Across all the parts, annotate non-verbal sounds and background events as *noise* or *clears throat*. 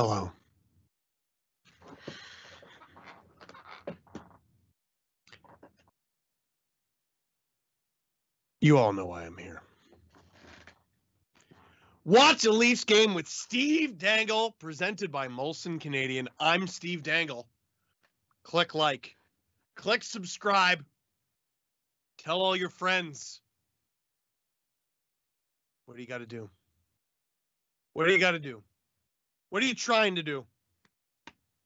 Hello. You all know why I'm here. Watch a Leafs game with Steve Dangle, presented by Molson Canadian. I'm Steve Dangle. Click like, click subscribe, tell all your friends. What do you got to do? What do you got to do? What are you trying to do?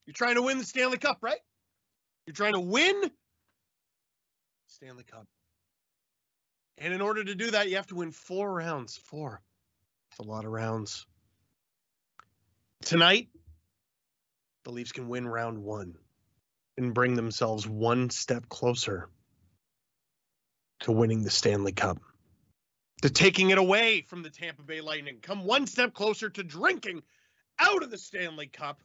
You're trying to win the Stanley Cup, right? You're trying to win Stanley Cup. And in order to do that, you have to win four rounds. Four. It's a lot of rounds. Tonight, the Leafs can win round one and bring themselves one step closer to winning the Stanley Cup, to taking it away from the Tampa Bay Lightning, come one step closer to drinking out of the Stanley Cup.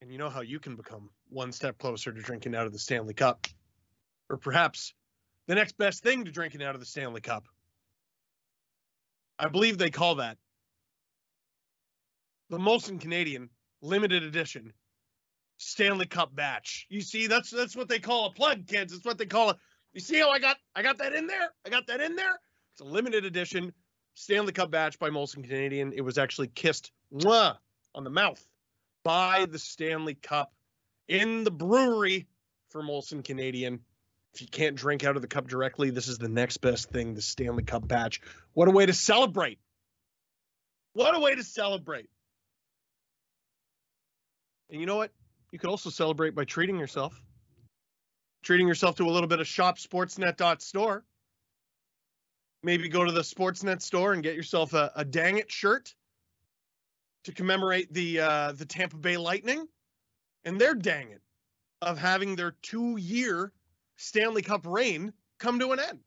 And you know how you can become one step closer to drinking out of the Stanley Cup. Or perhaps the next best thing to drinking out of the Stanley Cup. I believe they call that the Molson Canadian limited edition Stanley Cup batch. You see, that's that's what they call a plug, kids. That's what they call it. You see how I got I got that in there? I got that in there. It's a limited edition Stanley Cup batch by Molson Canadian. It was actually kissed mwah, on the mouth by the Stanley Cup in the brewery for Molson Canadian. If you can't drink out of the cup directly, this is the next best thing, the Stanley Cup batch. What a way to celebrate! What a way to celebrate. And you know what? You could also celebrate by treating yourself. Treating yourself to a little bit of shopsportsnet.store. Maybe go to the Sportsnet store and get yourself a, a dang it shirt to commemorate the uh, the Tampa Bay Lightning and their dang it of having their two year Stanley Cup reign come to an end.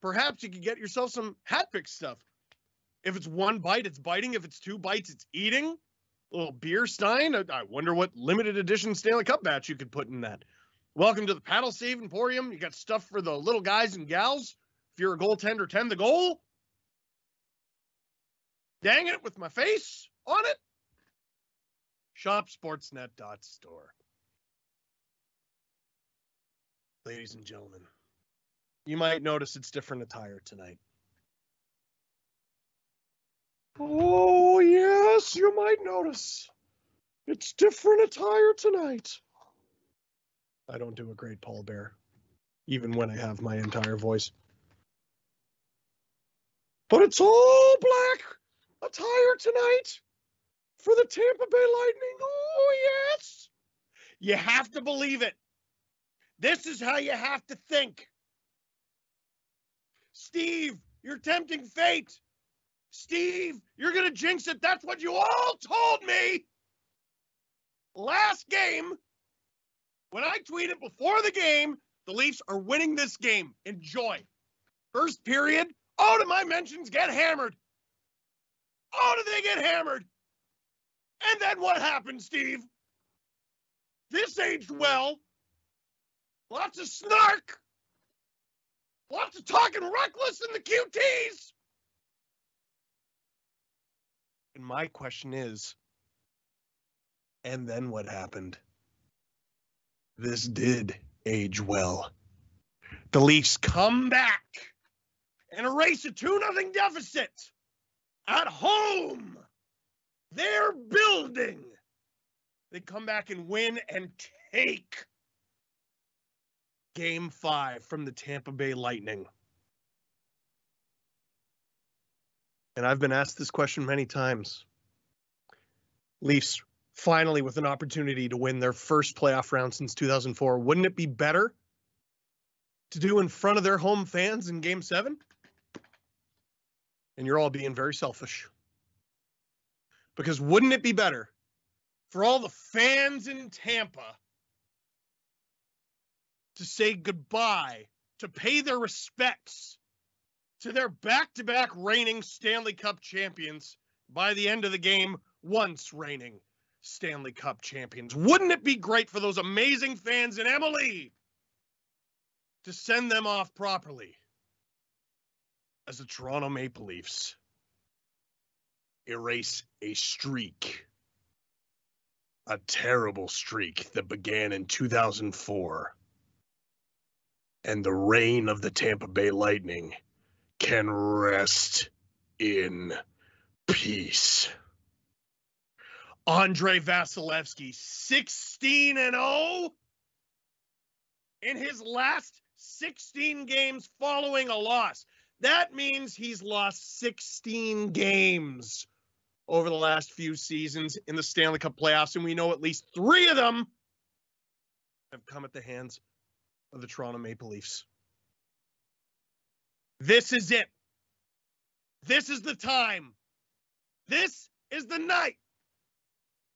Perhaps you could get yourself some hat pick stuff. If it's one bite, it's biting. If it's two bites, it's eating. A little beer stein. I, wonder what limited edition Stanley Cup batch you could put in that. Welcome to the Paddle Save Emporium. You got stuff for the little guys and gals. If you're a goaltender, 10 the goal. Dang it, with my face on it. Shop Shopsportsnet.store. Ladies and gentlemen, you might notice it's different attire tonight. Oh, yes, you might notice. It's different attire tonight. I don't do a great Paul Bear, even when I have my entire voice. But it's all black attire tonight for the Tampa Bay Lightning. Oh, yes. You have to believe it. This is how you have to think. Steve, you're tempting fate. Steve, you're going to jinx it. That's what you all told me. Last game, when I tweeted before the game, the Leafs are winning this game. Enjoy. First period, oh, all of my mentions get hammered. Oh, do they get hammered? And then what happened, Steve? This aged well. Lots of snark. Lots of talking reckless in the QTs. And my question is, and then what happened? This did age well. The Leafs come back and erase a 2 0 deficit at home. They're building. They come back and win and take game five from the Tampa Bay Lightning. And I've been asked this question many times. Leafs finally with an opportunity to win their first playoff round since 2004. Wouldn't it be better to do in front of their home fans in game seven? And you're all being very selfish. Because wouldn't it be better for all the fans in Tampa to say goodbye, to pay their respects to their back to back reigning Stanley Cup champions by the end of the game, once reigning Stanley Cup champions? Wouldn't it be great for those amazing fans in Amalie to send them off properly? As the Toronto Maple Leafs erase a streak, a terrible streak that began in 2004. And the reign of the Tampa Bay Lightning can rest in peace. Andrei Vasilevskiy, 16 and 0 in his last 16 games following a loss. That means he's lost 16 games over the last few seasons in the Stanley Cup playoffs, and we know at least three of them have come at the hands of the Toronto Maple Leafs. This is it. This is the time. This is the night.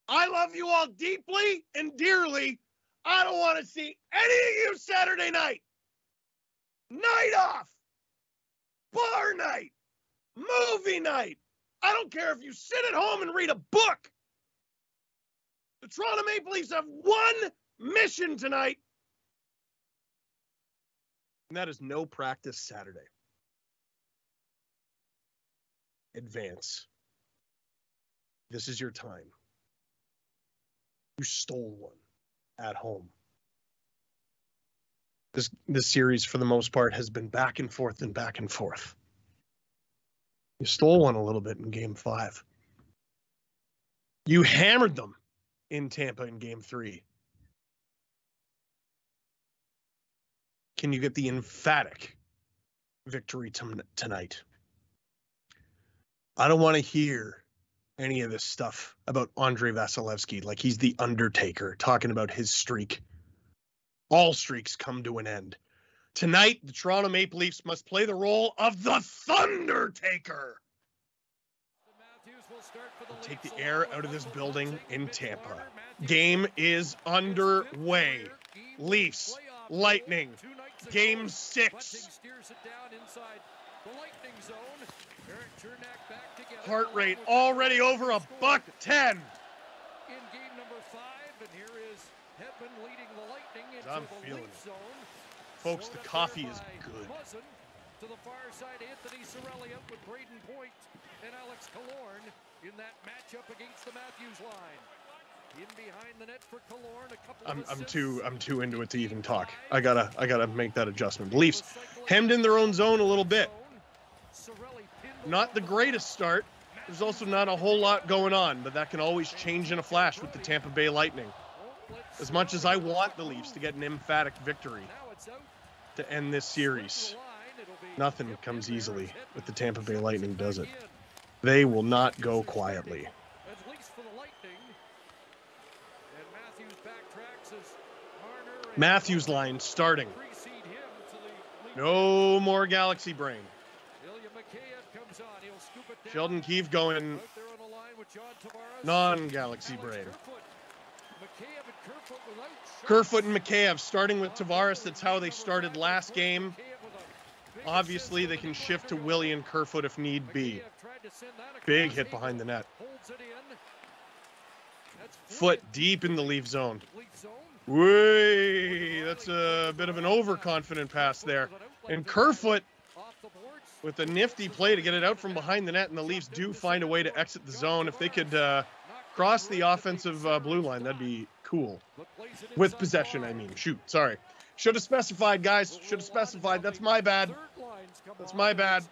I love you all deeply and dearly. I don't want to see any of you Saturday night. Night off. Bar night. Movie night. I don't care if you sit at home and read a book. The Toronto Maple Leafs have one mission tonight, and that is no practice Saturday. Advance. This is your time. You stole one at home. This this series, for the most part, has been back and forth and back and forth. You stole one a little bit in game five. You hammered them in Tampa in game three. Can you get the emphatic victory t- tonight? I don't want to hear any of this stuff about Andrei Vasilevskiy like he's the Undertaker talking about his streak. All streaks come to an end. Tonight, the Toronto Maple Leafs must play the role of the Thundertaker. Take the air out of this building in Tampa. Game is underway. Leafs, Lightning, game six. Heart rate already over a buck ten. In game number five, and here leading the Lightning into I'm the feeling it. Zone. Folks, the coffee is good. To the far side, Anthony Cirelli up with Brayden Point and Alex Killorn in that matchup against the Matthews line. In behind the net for Killorn, a couple I'm, I'm too I'm too into it to even talk. I gotta I gotta make that adjustment. Leafs hemmed in their own zone a little bit. Not the greatest start. There's also not a whole lot going on, but that can always change in a flash with the Tampa Bay Lightning. As much as I want the Leafs to get an emphatic victory, to end this series. Nothing comes easily, with the Tampa Bay Lightning does it. They will not go quietly. Matthews line starting. No more Galaxy Brain. Sheldon Keefe going non-Galaxy Brain. Kerfoot and Mikheyev starting with Tavares. That's how they started last game. Obviously, they can shift to Willie and Kerfoot if need be. Big hit behind the net. Foot deep in the leaf zone. Way, that's a bit of an overconfident pass there. And Kerfoot with a nifty play to get it out from behind the net, and the Leafs do find a way to exit the zone. If they could uh, cross the offensive uh, blue line, that'd be cool. With possession, I mean. Shoot, sorry. Should have specified, guys. Should have specified. That's my bad. That's my bad.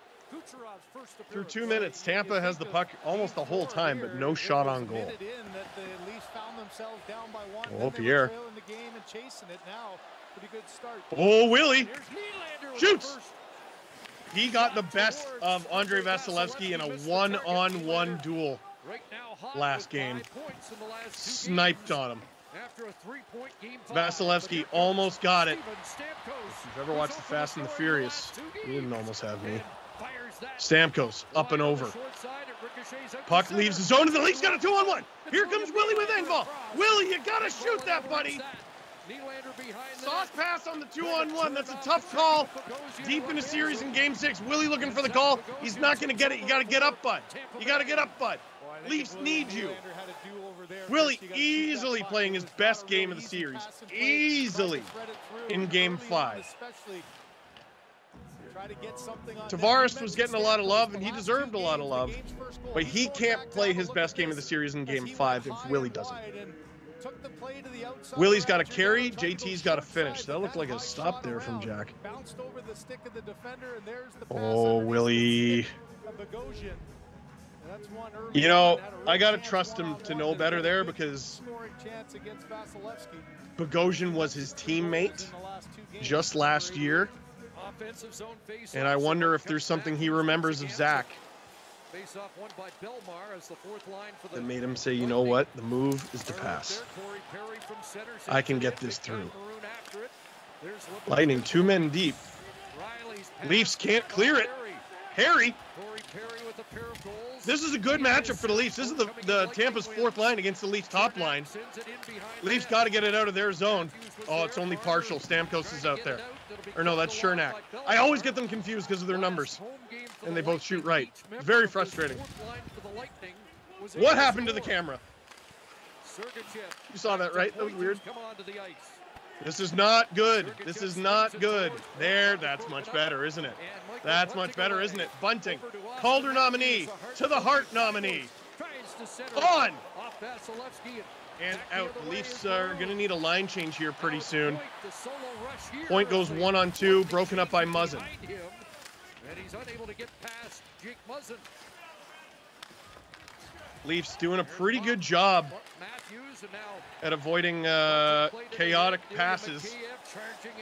Through two minutes, Tampa has the puck almost the whole time, but no shot on goal. Oh, Perry. Oh, Willie. Shoots. He got the best of Andrei Vasilevskiy in a one-on-one duel last game. Sniped on him. Vasilevskiy almost got it. If you've ever watched The Fast and the Furious, you didn't almost have me. Stamkos up and over. Puck leaves the zone, and the Leafs got a two-on-one. Here comes Willie with Engvall. Willie, you gotta shoot that, buddy. Sauce pass on the two-on-one. That's a tough call. Deep in the series in Game Six, Willie looking for the call. He's not gonna get it. You gotta get up, bud. You gotta get up, bud. Leafs need you. Willie easily playing his best game of the series. Easily in game five. Tavares was getting a lot of love, and he deserved a lot of love. But he can't play his best game of the series in Game Five if Willie doesn't. Willie's got a carry. JT's got a finish. That looked like a stop there from Jack. Oh, Willie. You know, I got to trust him to know better there because Bogosian was his teammate just last year. And I wonder if there's something he remembers of Zach that made him say, you know what, the move is to pass. I can get this through. Lightning, two men deep. Leafs can't clear it. Harry. This is a good matchup for the Leafs. This is the, the Tampa's fourth line against the Leafs top line. Leafs got to get it out of their zone. Oh, it's only partial. Stamkos is out there. Or no, that's Cernak. I always get them confused because of their numbers. And they both shoot right. Very frustrating. What happened to the camera? You saw that, right? That was weird. This is not good. This is not good. There, that's much better, isn't it? That's much better, isn't it? Bunting, Calder nominee to the Hart nominee. On! And out. The Leafs are going to need a line change here pretty soon. Point goes one on two, broken up by Muzzin. And he's unable to get past Jake Muzzin. Leafs doing a pretty good job at avoiding uh, chaotic passes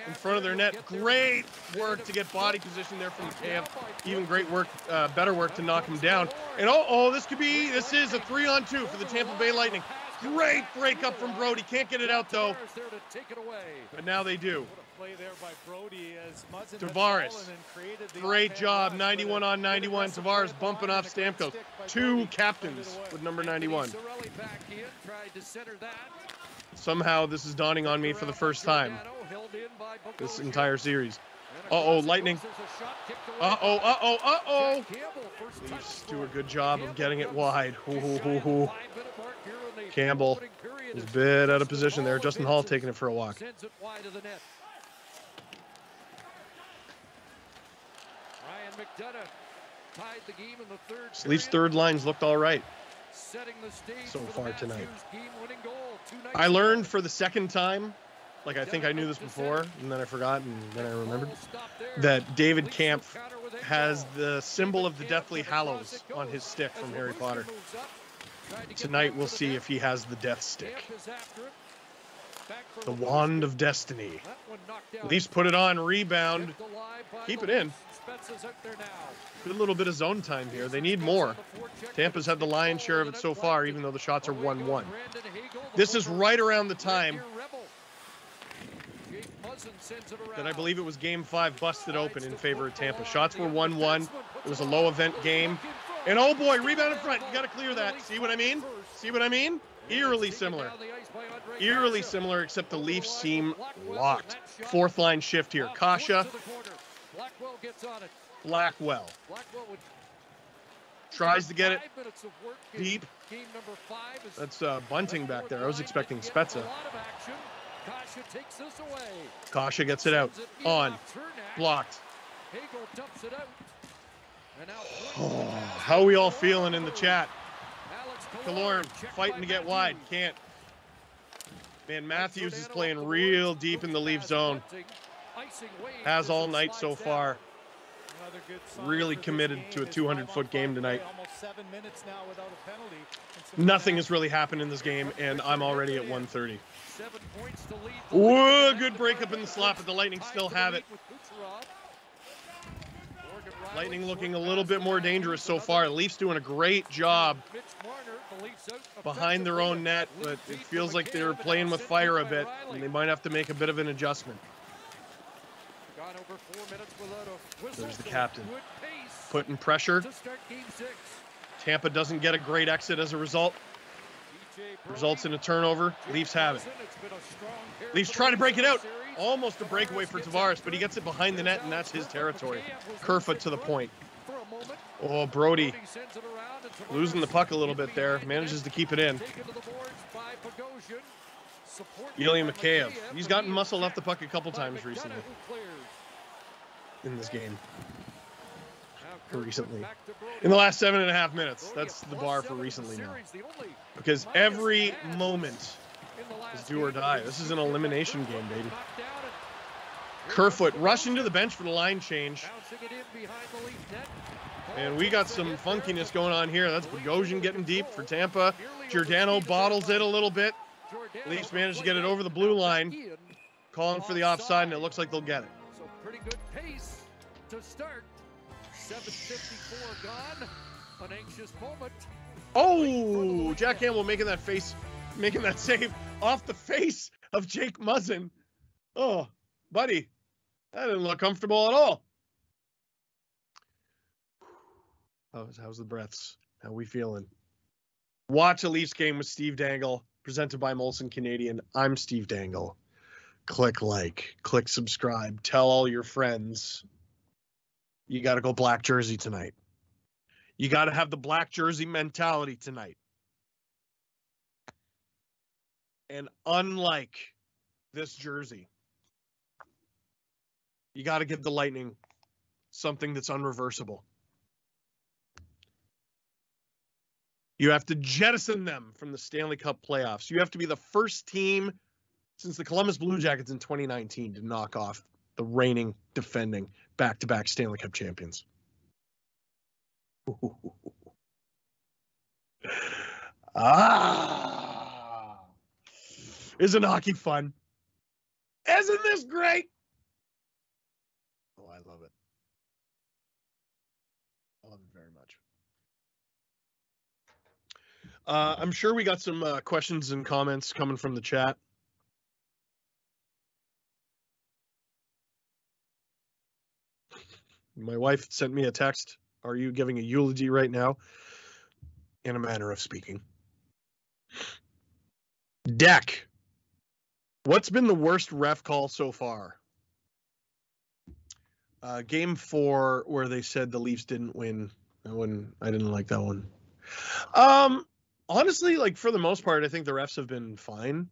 in front of their net. Great work to get body position there from Kampf. Even great work, uh, better work to knock him down. And oh, oh, this could be, this is a three on two for the Tampa Bay Lightning. Great breakup from Brodie. Can't get it out though. But now they do. Tavares. Great job. 91 on 91. Tavares bumping off Stamkos. Two captains with number 91. Somehow this is dawning on me for the first time this entire series. Uh-oh, Lightning. Uh-oh, uh-oh, uh-oh. Leafs do a good job of getting it wide. Ooh, ooh, ooh, Campbell is a bit out of position there. Justin Holl taking it for a walk. Leafs third lines looked all right so far tonight. I learned for the second time, like I think I knew this before, and then I forgot, and then I remembered, that David Kampf has the symbol of the Deathly Hallows on his stick from Harry Potter. Tonight we'll see if he has the Death Stick. The Wand of Destiny. At least put it on, rebound. Keep it in. Good little bit of zone time here. They need more. Tampa's had the lion's share of it so far, even though the shots are 1-1. This is right around the time that I believe it was game five busted open in favor of Tampa. Shots were 1-1. It was a low event game. And oh boy, rebound in front. You got to clear that. See what I mean? See what I mean? Eerily similar. Eerily similar, except the Leafs seem locked. Fourth line shift here. Kase. Blackwell. Tries to get it deep. That's uh, Bunting back there. I was expecting Spezza. Kase gets it out. On. Blocked. Oh, *sighs* how are we all feeling in the chat? Killorn fighting to get wide. Can't. Man, Matthews is playing real deep in the leave zone. Has all night so far. Really committed to a 200-foot game tonight. Nothing has really happened in this game, and I'm already at 130. Whoa, good breakup in the slot, but the Lightning still have it. Lightning looking a little bit more dangerous so far. Leafs doing a great job behind their own net, but it feels like they're playing with fire a bit, and they might have to make a bit of an adjustment. There's the captain. Putting pressure. Tampa doesn't get a great exit as a result. Results in a turnover. Leafs have it. Leafs trying to break it out. Almost a breakaway for Tavares, but he gets it behind the net, and that's his territory. Kerfoot to the point. Oh, Brodie losing the puck a little bit there. Manages to keep it in. Ilya Mikheyev. He's gotten muscle off the puck a couple times recently. In this game recently. In the last seven and a half minutes. That's the bar for recently now. Because every moment is do or die. This is an elimination game, baby. Kerfoot rushing to the bench for the line change. And we got some funkiness going on here. That's Bogosian getting deep for Tampa. Giordano bottles it a little bit. Leafs managed to get it over the blue line. Calling for the offside, and it looks like they'll get it. To start. 7.54 gone. An anxious moment. Oh, Jack Campbell making that face, making that *laughs* save off the face of Jake Muzzin. Oh, buddy, that didn't look comfortable at all. How's, how's the breaths? How we feeling? Watch a Leafs game with Steve Dangle, presented by Molson Canadian. I'm Steve Dangle. Click like, click subscribe, tell all your friends. You got to go black jersey tonight. You got to have the black jersey mentality tonight. And unlike this jersey, you got to give the Lightning something that's unreversible. You have to jettison them from the Stanley Cup playoffs. You have to be the first team since the Columbus Blue Jackets in 2019 to knock off the reigning, defending, back to back Stanley Cup champions. *laughs* ah, isn't hockey fun? Isn't this great? Oh, I love it. I love it very much. Uh, I'm sure we got some uh, questions and comments coming from the chat. My wife sent me a text. Are you giving a eulogy right now? In a manner of speaking. Deck. What's been the worst ref call so far? Uh, game four, where they said the Leafs didn't win. That one, I didn't like that one. Um, honestly, like for the most part, I think the refs have been fine.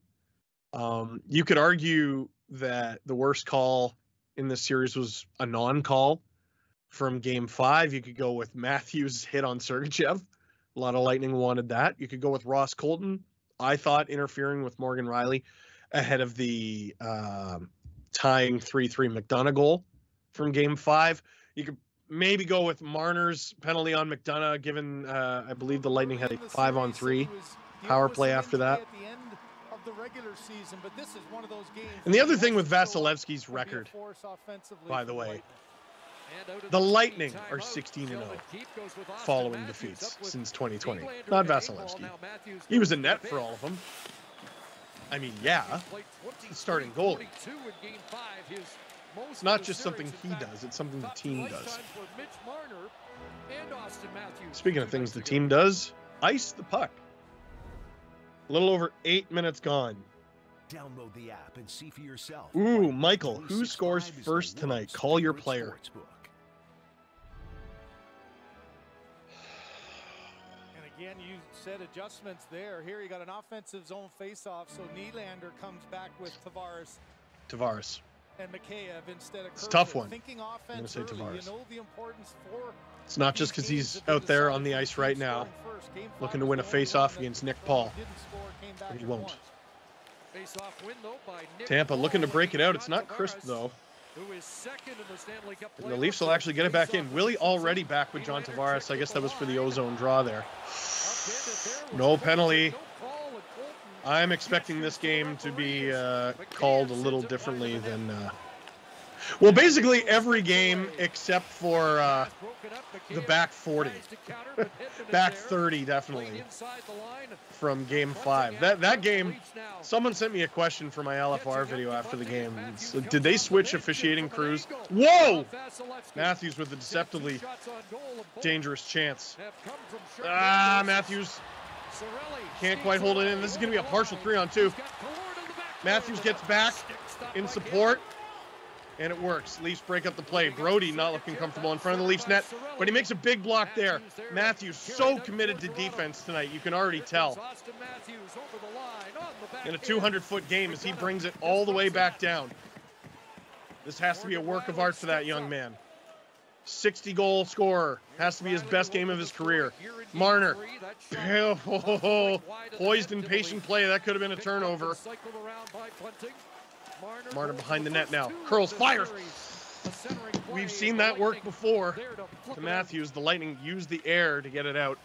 Um, you could argue that the worst call in this series was a non-call from game five. You could go with Matthews' hit on Sergachev. A lot of Lightning wanted that. You could go with Ross Colton. I thought interfering with Morgan Rielly ahead of the uh, tying 3 3 McDonagh goal from game five. You could maybe go with Marner's penalty on McDonagh, given uh, I believe the Lightning had a five on three power play after that. And the other thing with Vasilevskiy's record, by the way, the Lightning are 16 0 following defeats since 2020. Not Vasilevskiy. He was a net for all of them. I mean, yeah, the starting goalie. It's not just something he does, it's something the team does. Speaking of things the team does, ice the puck. A little over eight minutes gone. Download the app and see for yourself. Ooh, Michael, who scores first tonight? Call your player. Again, you said adjustments there. Here you got an offensive zone faceoff, so Nylander comes back with Tavares. Tavares. And Mikheyev instead of It's a tough one. Thinking I'm going to say Tavares. You know it's not just because he's out there on the ice right now looking to win a faceoff against Nick Paul. But he won't. Tampa looking to break it out. It's not crisp, though. And the Leafs will actually get it back in. Willie already back with John Tavares. I guess that was for the ozone draw there. No penalty. I'm expecting this game to be uh, called a little differently than uh, well, basically every game except for uh, the back 40, back 30 definitely from Game Five. That that game, someone sent me a question for my LFR video after the game. So did they switch officiating crews? Whoa! Matthews with a deceptively dangerous chance. Ah, Matthews can't quite hold it in. This is going to be a partial three on two. Matthews gets back in support and it works. Leafs break up the play. Brodie not looking comfortable in front of the Leafs net, but he makes a big block there. Matthews so committed to defense tonight, you can already tell. In a 200-foot game as he brings it all the way back down. This has to be a work of art for that young man. 60 goal scorer. Has to be his best game of his career. Marner. *laughs* Oh, poised and patient play. That could have been a turnover. Marner behind the net now. Curls, fires. We've seen that work before to Matthews. The Lightning used the air to get it out.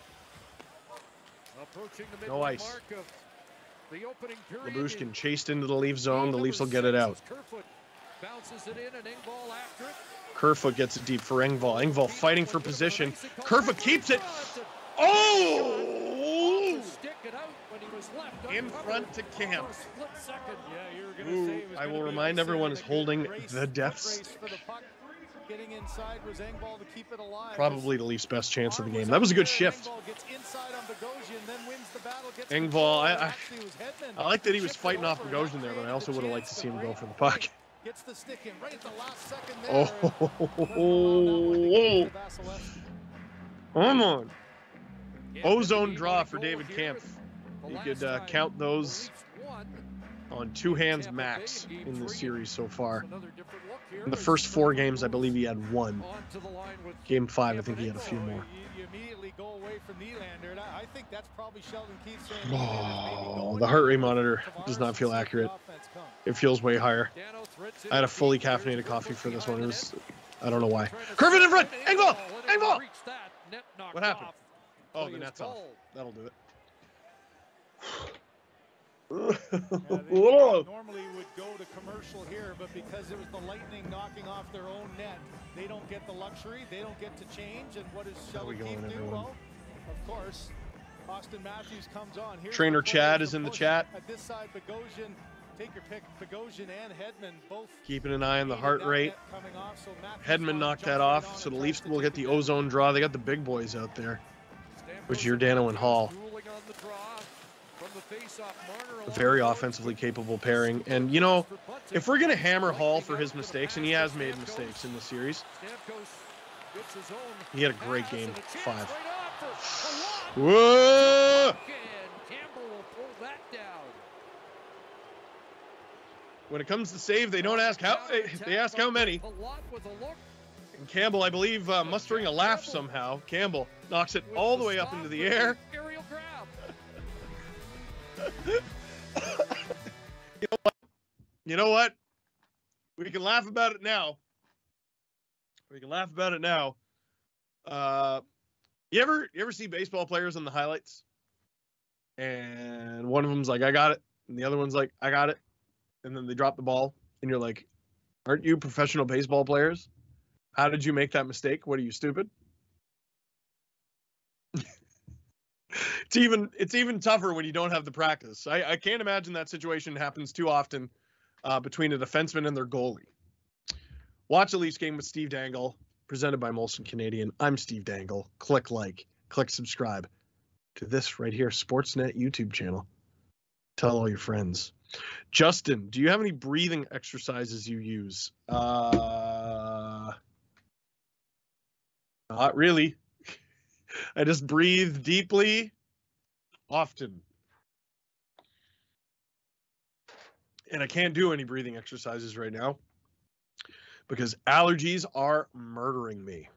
No ice. Lyubushkin chased into the Leaf zone. The Leafs will get it out. Kerfoot gets it deep for Engvall. Engvall fighting for position. Kerfoot keeps it. Oh! In front to Kampf. Ooh, I will remind everyone is holding the deaths. Probably the Leafs' best chance of the game. That was a good shift. Engvall, I, I, I like that he was fighting off Bogosian there, but I also would have liked to see him go for the puck. Gets the stick in right at the last second there. Oh, come on. Ozone draw for David Kampf. You could uh, count those on two hands max in the series so far. In the first four games, I believe he had one. Game five, I think he had a few more. Oh, the heart rate monitor does not feel accurate. It feels way higher. I had a fully caffeinated coffee for this one. It was, I don't know why. Kerfoot in front! Engvall! Engvall! What happened? Oh, the net's off. That'll do it. Yeah, *laughs* normally would go to commercial here, but because it was the Lightning knocking off their own net, they don't get the luxury. They don't get to change. And what does Sheldon Keefe do? Well, of course, Auston Matthews comes on. Here's Trainer Chad is in the chat. At this side, Bogosian, take your pick. Bogosian and Hedman both keeping an eye on the heart rate. Off, so Hedman knocked that off, so the Leafs will get the ozone draw. They got the big boys out there, which Giordano and Holl very offensively capable pairing. And, you know, if we're going to hammer Holl for his mistakes, and he has made mistakes in the series, he had a great game, five. Whoa! When it comes to save, they don't ask how, they ask how many. And Campbell, I believe, uh, mustering a laugh somehow. Campbell knocks it all the way up into the air. *laughs* you know what? You know what? We can laugh about it now. We can laugh about it now. Uh, you ever you ever see baseball players on the highlights? And one of them's like, "I got it," and the other one's like, "I got it," and then they drop the ball, and you're like, "Aren't you professional baseball players? How did you make that mistake? What are you stupid?" It's even it's even tougher when you don't have the practice. I, I can't imagine that situation happens too often uh, between a defenseman and their goalie. Watch a Leafs game with Steve Dangle, presented by Molson Canadian. I'm Steve Dangle. Click like, click subscribe to this right here, Sportsnet YouTube channel. Tell all your friends. Justin, do you have any breathing exercises you use? Uh, not really. I just breathe deeply, often. And I can't do any breathing exercises right now because allergies are murdering me.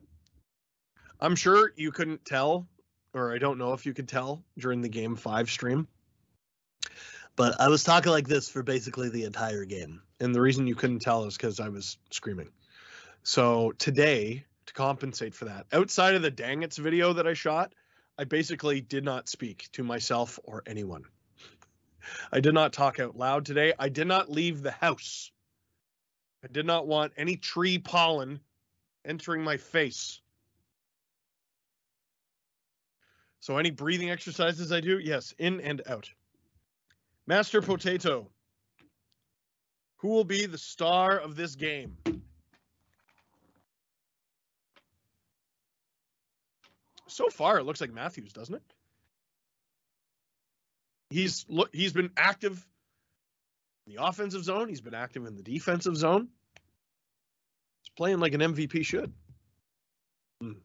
I'm sure you couldn't tell, or I don't know if you could tell during the game five stream. But I was talking like this for basically the entire game. And the reason you couldn't tell is because I was screaming. So today, to compensate for that. Outside of the dang it's video that I shot, I basically did not speak to myself or anyone. I did not talk out loud today. I did not leave the house. I did not want any tree pollen entering my face. So, any breathing exercises I do? Yes, in and out. Master Potato. Who will be the star of this game? So far it looks like Matthews, doesn't it? He's look he's been active in the offensive zone, he's been active in the defensive zone. He's playing like an MVP should. Mm.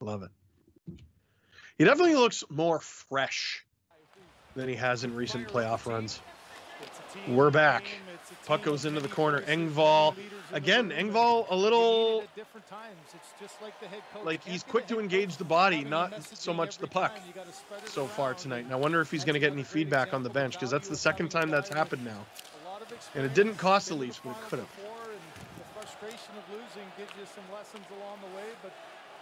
Love it. He definitely looks more fresh than he has in recent playoff runs. We're back. Puck goes into the corner. Engvall again. Engvall a little like he's quick to engage the body, not so much the puck so far tonight. And I wonder if he's going to get any feedback on the bench because that's the second time that's happened now. And it didn't cost the Leafs, but it could have. Frustration of losing gives you some lessons along the way, but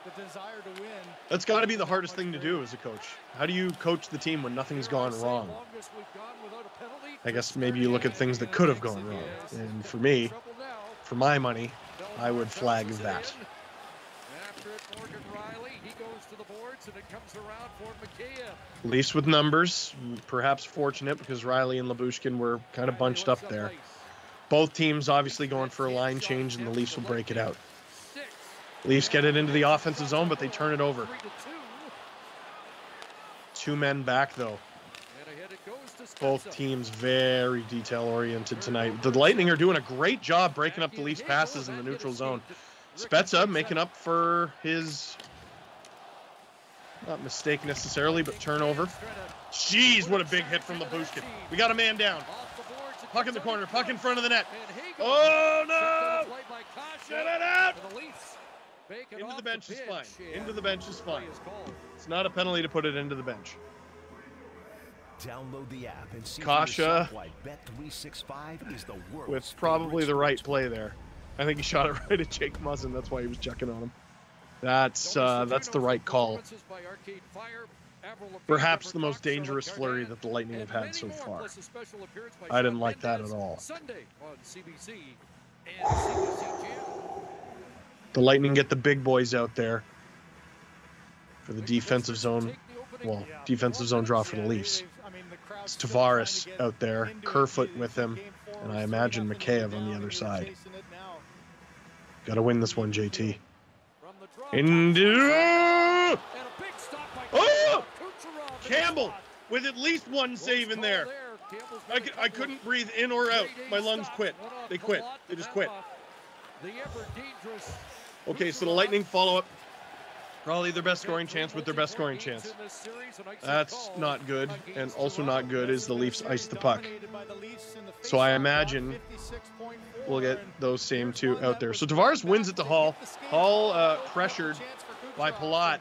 the desire to win. That's got to be the hardest thing to do as a coach. How do you coach the team when nothing's gone wrong? I guess maybe you look at things that could have gone wrong. And for me, for my money, I would flag that. Leafs with numbers, perhaps fortunate because Rielly and Lyubushkin were kind of bunched up there. Both teams obviously going for a line change, and the Leafs will break it out. Leafs get it into the offensive zone, but they turn it over. Two men back, though. Both teams very detail oriented tonight. The Lightning are doing a great job breaking up the Leafs passes in the neutral zone. Spezza making up for his not mistake necessarily, but turnover. Jeez, what a big hit from Lyubushkin. We got a man down. Puck in the corner, puck in front of the net. Oh no! Get it out! Into the bench is fine. Into the bench is fine. It's not a penalty to put it into the bench. Download the app and see Kase with probably the right play there. I think he shot it *laughs* right at Jake Muzzin. That's why he was checking on him. That's uh, that's the right call. Perhaps the most dangerous flurry that the Lightning have had so far. I didn't like that at all. The Lightning get the big boys out there for the defensive zone. Well, defensive zone draw for the Leafs. It's Tavares out there, Kerfoot with him, and I imagine Mikheyev on the other side. Got to win this one, JT. Into oh! Campbell with at least one save in there. I, I couldn't breathe in or out. My lungs quit. They quit. They just quit. Okay, so the Lightning follow up. Probably their best scoring chance with their best scoring chance. That's not good. And also not good is the Leafs ice the puck. So I imagine we'll get those same two out there. So Tavares wins it to Holl. Holl uh, pressured by Palat.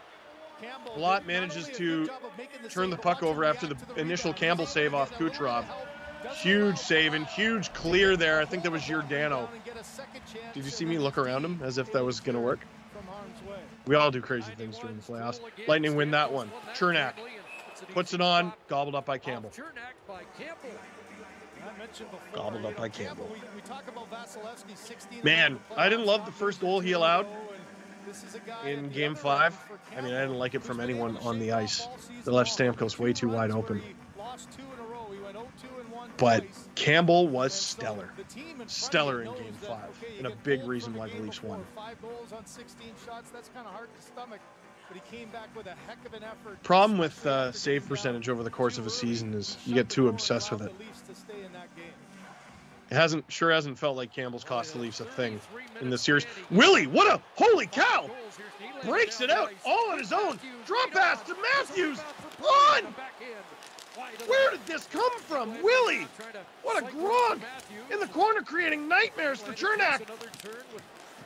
Palat manages to turn the puck over after the initial Campbell save off Kucherov. Huge save and huge clear there. I think that was Giordano. Did you see me look around him as if that was going to work? We all do crazy things during the playoffs. Lightning win that one. Cernak puts it on, gobbled up by Campbell. Gobbled up by Campbell. Man, I didn't love the first goal he allowed in game five. I mean, I didn't like it from anyone on the ice. The left Stamkos way too wide open. But Campbell was stellar. Stellar in game five. And a big reason why the Leafs won. Problem with uh, save percentage over the course of a season is you get too obsessed with it. It hasn't sure hasn't felt like Campbell's cost the Leafs a thing in this series. Willie, what a holy cow! Breaks it out all on his own. Drop pass to Matthews. Run! Where did this come from? Willie! What a grog! In the corner creating nightmares for Cernak.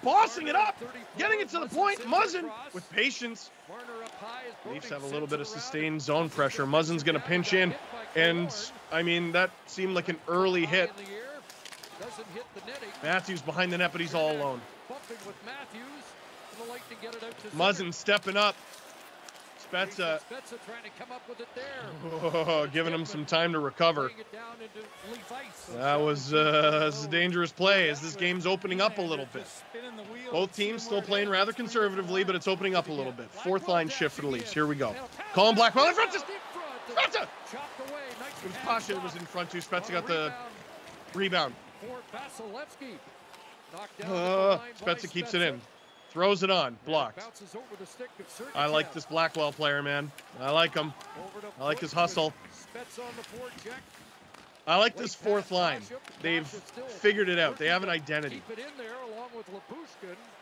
Bossing it up, getting it to the point. Muzzin with patience. Leafs have a little bit of sustained zone pressure. Muzzin's going to pinch in, and I mean that seemed like an early hit. Matthews behind the net, but he's all alone. Muzzin stepping up. Spezza. Oh, giving him some time to recover. That was, uh, a dangerous play as this game's opening up a little bit. Both teams still playing rather conservatively, but it's opening up a little bit. Fourth line shift for the Leafs. Here we go. Colin Blackwell in front. Spezza! It was Pasha that was in front too. Spezza got the rebound. Uh, Spezza keeps it in. Throws it on. Blocked. I like this Blackwell player, man. I like him. I like his hustle. I like this fourth line. They've figured it out. They have an identity.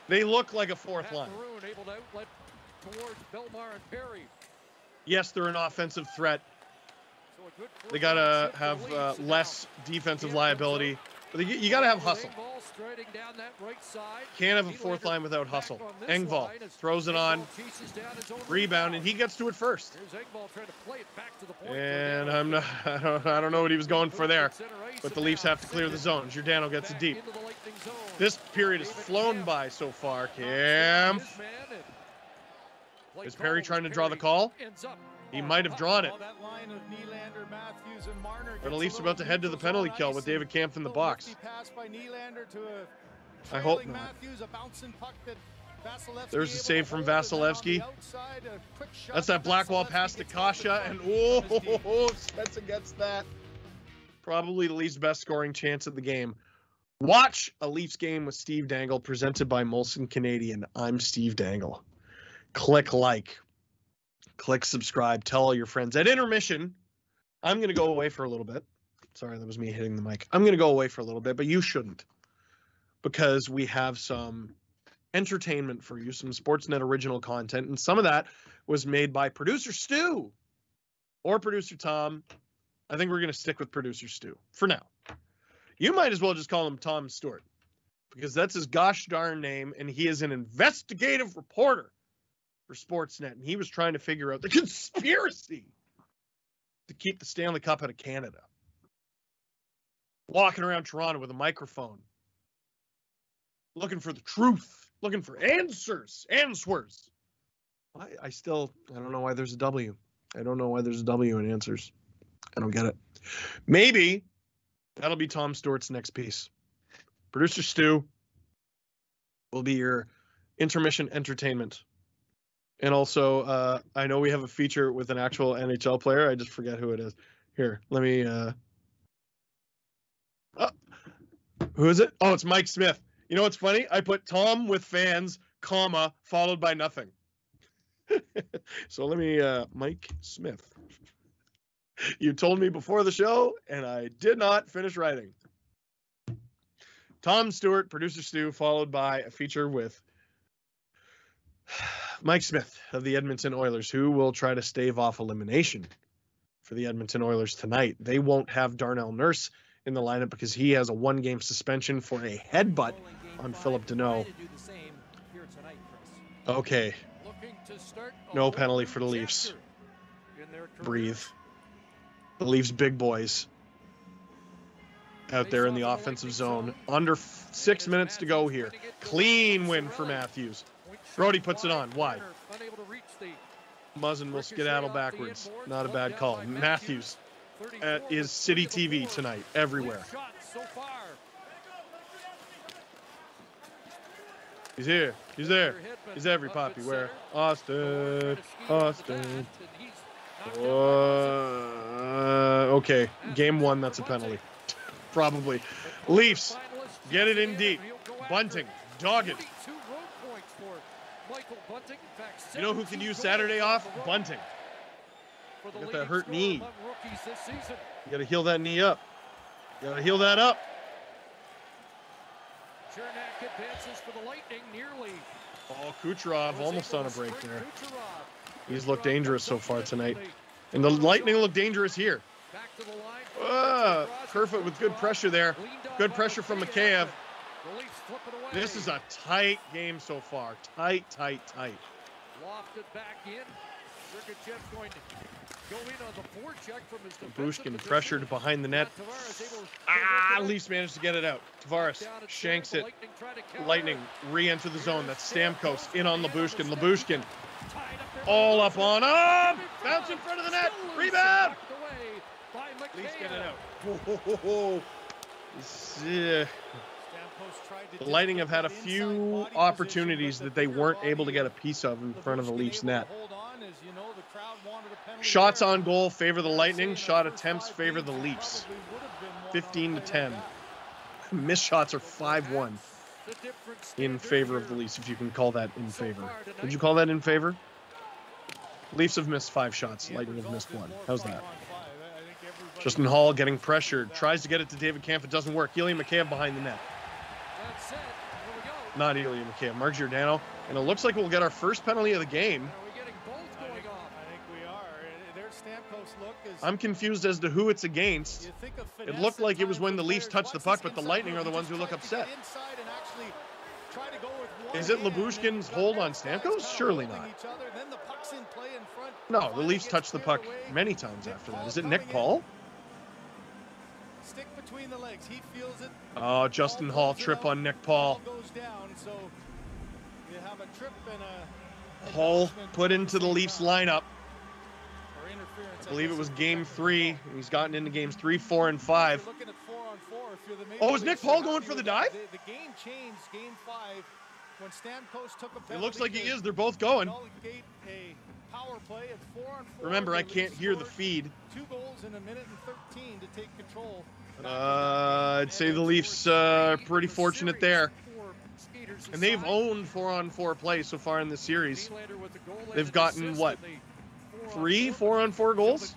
They look like a fourth line. Yes, they're an offensive threat. They got to have uh, less defensive liability But you, you got to have hustle. Can't have a fourth line without hustle. Engvall throws it on, rebound, and he gets to it first. And I'm not, I don't, I don't know what he was going for there, but the Leafs have to clear the zone. Giordano gets it deep. This period has flown by so far. Cam. Is Perry trying to draw the call? He might have drawn it. But the Leafs are about to head to the penalty kill with David Kampf in the box. I hope not. There's a save from Vasilevskiy. That's that Blackwell pass to Kase, and *laughs* oh, Spencer gets that. Probably the Leafs' best scoring chance of the game. Watch a Leafs game with Steve Dangle presented by Molson Canadian. I'm Steve Dangle. Click like, click subscribe, tell all your friends. At intermission, I'm going to go away for a little bit. Sorry, that was me hitting the mic. I'm going to go away for a little bit, but you shouldn't because we have some entertainment for you, some Sportsnet original content, and some of that was made by producer Stu or producer Tom. I think we're going to stick with producer Stu for now. You might as well just call him Tom Stewart because that's his gosh darn name, and he is an investigative reporter for Sportsnet, and he was trying to figure out the *laughs* conspiracy to keep the Stanley Cup out of Canada. Walking around Toronto with a microphone, looking for the truth, looking for answers, answers. I, I still, I don't know why there's a W. I don't know why there's a W in answers. I don't get it. Maybe that'll be Tom Stewart's next piece. Producer Stu will be your intermission entertainment. And also, uh, I know we have a feature with an actual NHL player. I just forget who it is. Here, let me. Uh... Oh, who is it? Oh, it's Mike Smith. You know what's funny? I put Tom with fans, comma, followed by nothing. *laughs* so let me, uh, Mike Smith. You told me before the show, and I did not finish writing. Tom Stewart, producer Stu, followed by a feature with Mike Smith of the Edmonton Oilers, who will try to stave off elimination for the Edmonton Oilers tonight. They won't have Darnell Nurse in the lineup because he has a one game suspension for a headbutt on Phillip Danault. Okay. No penalty for the Leafs. Breathe. The Leafs big boys out there in the offensive zone. Under six minutes to go here. Clean win for Matthews. Brodie puts it on wide. Muzzin will skedaddle backwards. Not a bad call. Matthews at is City TV tonight, everywhere. He's here. He's there. He's every poppy. Where? Austin. Austin. Uh, okay. Game one, that's a penalty. *laughs* Probably. Leafs. Get it in deep. Bunting. Dog it. You know who can use Saturday off? Bunting. Got that hurt knee. You got to heal that knee up. You got to heal that up. advances for the Lightning nearly. Oh, Kucherov almost on a break there. He's looked dangerous so far tonight. And the Lightning look dangerous here. Uh, Kerfoot with good pressure there. Good pressure from Mikheyev. This is a tight game so far. Tight, tight, tight. Lofted back in. going to go in on the forecheck from his Bushkin pressured behind the net. Ah, Leafs managed to get it out. Tavares shanks it. Lightning re-enter the zone. That's Stamkos in on Lyubushkin. Lyubushkin all up on him. Bounce in front of the net. Rebound. Leafs get it out. Whoa, Yeah. The Lightning have had a few opportunities that they weren't able to get a piece of in front of the Leafs net. Shots on goal favor the Lightning. Shot attempts favor the Leafs. 15 to 10. Missed shots are 5-1 in favor of the Leafs, if you can call that in favor. Would you call that in favor? Leafs have missed five shots. Lightning have missed one. How's that? Justin Holl getting pressured. Tries to get it to David Kampf. It doesn't work. Ilya Mikheyev behind the net. Not Ilya Mikheyev. Mark Giordano. And it looks like we'll get our first penalty of the game. I think we are. There's Stamkos look. I'm confused as to who it's against. It looked like it was when the Leafs touched the puck, but the Lightning are the ones who look upset. Is it Lyubushkin's hold on Stamkos? Surely not. No, the Leafs touched the puck many times after that. Is it Nick Paul? Stick between the legs. He feels it. Oh, Justin Holl trip on Nick Paul. Goes down, so you have a trip and a Holl put into the Leafs lineup. I believe it was game three. He's gotten into games three, four, and five. Looking at four on four, if you're the Maple Oh, is Nick Paul going for the dive? it. The, game changed game five when Stamkos took a. It looks like he is. They're both going. power play at four on four. Remember, I can't hear the feed. Two goals in a minute and 13 to take control. Uh, I'd say the Leafs uh, are pretty fortunate there. And they've owned four on four play so far in the series. They've gotten, what, Three four on four goals?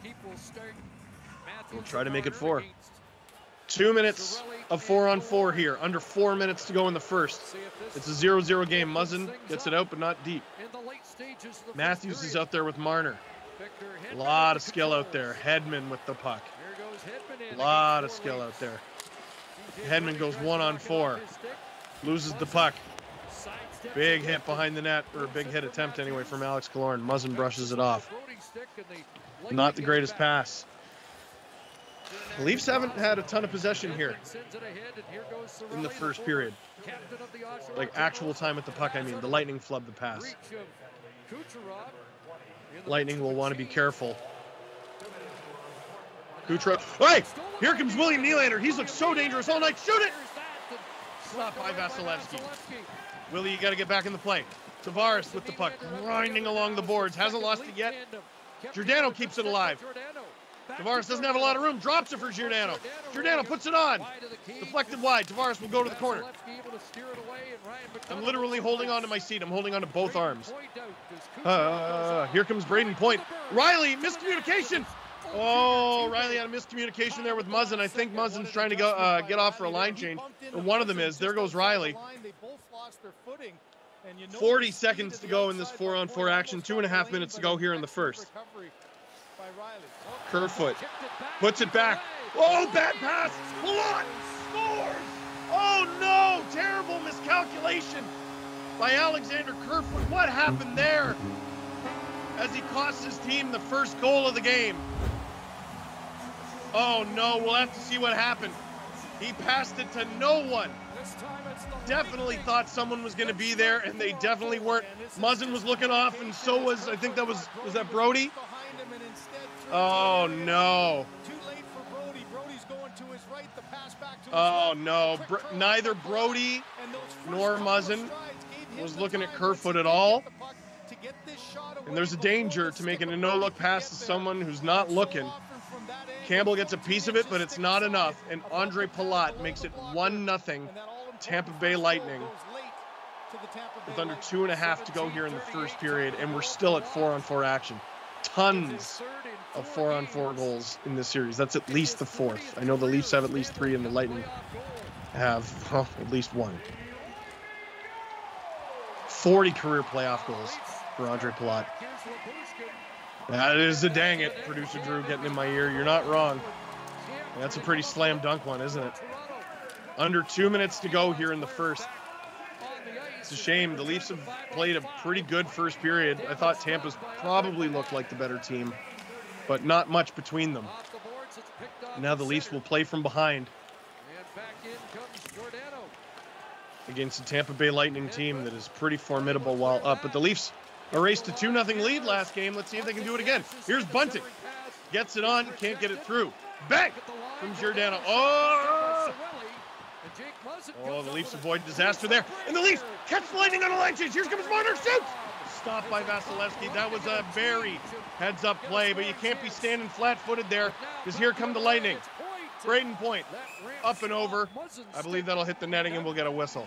We'll try to make it four. Two minutes of four on four here. Under four minutes to go in the first. It's a 0 0 game. Muzzin gets it out, but not deep. Matthews is out there with Marner. A lot of skill out there. Hedman with the puck. A lot of skill out there. Hedman goes one on four. Loses the puck. Big hit behind the net, or a big hit attempt anyway from Alex Killorn. Muzzin brushes it off. Not the greatest pass. The Leafs haven't had a ton of possession here in the first period. Like actual time with the puck, I mean. The Lightning flubbed the pass. Lightning will want to be careful. Kucherov. Hey! Here comes William Nylander. He's looked so dangerous all night. Shoot it! Stopped by Vasilevskiy. Willie, you got to get back in the play. Tavares with the puck, grinding along the boards. Hasn't lost it yet. Giordano keeps it alive. Tavares doesn't have a lot of room. Drops it for Giordano. Giordano puts it on. Deflected wide. Tavares will go to the corner. I'm literally holding on to my seat. I'm holding on to both arms. Uh, here comes Brayden Point. Rielly, miscommunication. Oh, Rielly had a miscommunication there with Muzzin. I think Muzzin's trying to go uh, get off for a line change. And one of them is. There goes Rielly. 40 seconds to go in this four on four action. Two and a half minutes to go here in the first. Kerfoot puts it back. Oh, bad pass. Palat scores. Oh, no. Terrible miscalculation by Alexander Kerfoot. What happened there? As he costs his team the first goal of the game. Oh, no. We'll have to see what happened. He passed it to no one. Definitely thought someone was going to be there, and they definitely weren't. Muzzin was looking off, and so was, I think that was, was that Brodie? Oh, no. Oh, no. Br- neither Brodie nor Muzzin was looking at Kerfoot at all. And there's a danger to making a no-look pass to someone who's not looking. Campbell gets a piece of it, but it's not enough. And Ondrej Palat makes it 1 nothing. Tampa Bay Lightning with under two and a half to go here in the first period, and we're still at four on four action. Tons of four on four goals in this series. That's at least the fourth. I know the Leafs have at least three, and the Lightning have at least one. 40 career playoff goals for Ondrej Palat. That is a dang it, producer Drew getting in my ear. You're not wrong. That's a pretty slam dunk one, isn't it? Under two minutes to go here in the first. It's a shame. The Leafs have played a pretty good first period. I thought Tampa's probably looked like the better team, but not much between them. Now the Leafs will play from behind against the Tampa Bay Lightning team that is pretty formidable while up. But the Leafs erased a 2 0 lead last game. Let's see if they can do it again. Here's Bunting. Gets it on, can't get it through. Bang! From Giordano. Oh! Oh, the Leafs avoid disaster there. And the Leafs catch Lightning on a line. Here comes Marner. Shoots! Stopped by Vasilevskiy. That was a very heads up play, but you can't be standing flat footed there because here come the Lightning. Brayden Point up and over. I believe that'll hit the netting and we'll get a whistle.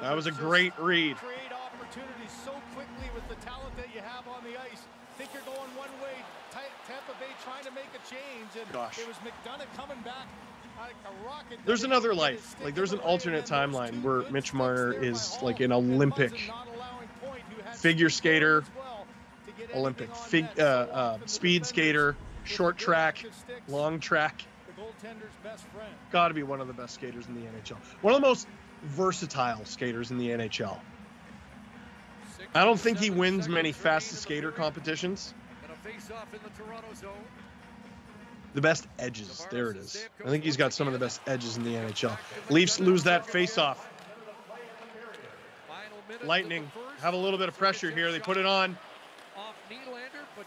That was a great read. Create opportunities so quickly with the talent that you have on the ice. Think you're going one way. Tampa Bay trying to make a change, and Gosh. it was McDonagh coming back like. There's another life. Like there's an alternate timeline where Mitch Marner is like an Olympic figure skater, Olympic fig, uh, uh, speed skater, short track, long track. Got to be one of the best skaters in the NHL. One of the most versatile skaters in the NHL. I don't think he wins many fastest skater competitions. The best edges. There it is. I think he's got some of the best edges in the NHL. Leafs lose that face-off. Lightning have a little bit of pressure here. They put it on.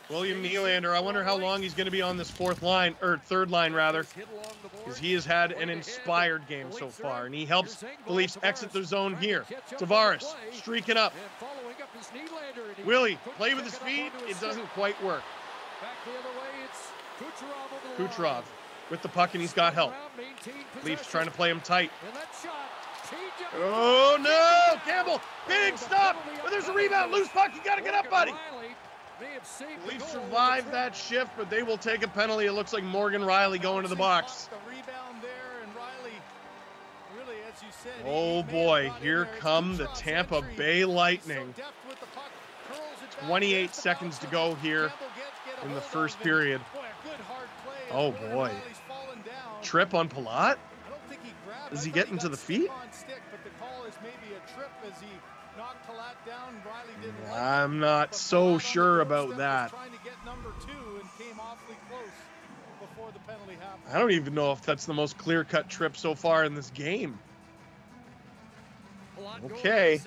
William Nylander. I wonder how long he's going to be on this fourth line, or third line rather, because he has had an inspired game so far, and he helps the Leafs exit the zone here. Tavares streaking up. Willie, play with his feet. It doesn't quite work. Kucherov with the puck, and he's got help. Leafs trying to play him tight. Oh no! Campbell, big stop! But there's a rebound, loose puck. You got to get up, buddy. Leafs survived that shift, but they will take a penalty. It looks like Morgan Rielly going to the box. Oh boy, here come the Tampa Bay Lightning. 28 seconds to go here in the first period. Oh boy. Trip on Palat? Is he getting to the feet? I'm not so sure about that. I don't even know if that's the most clear-cut trip so far in this game. Okay,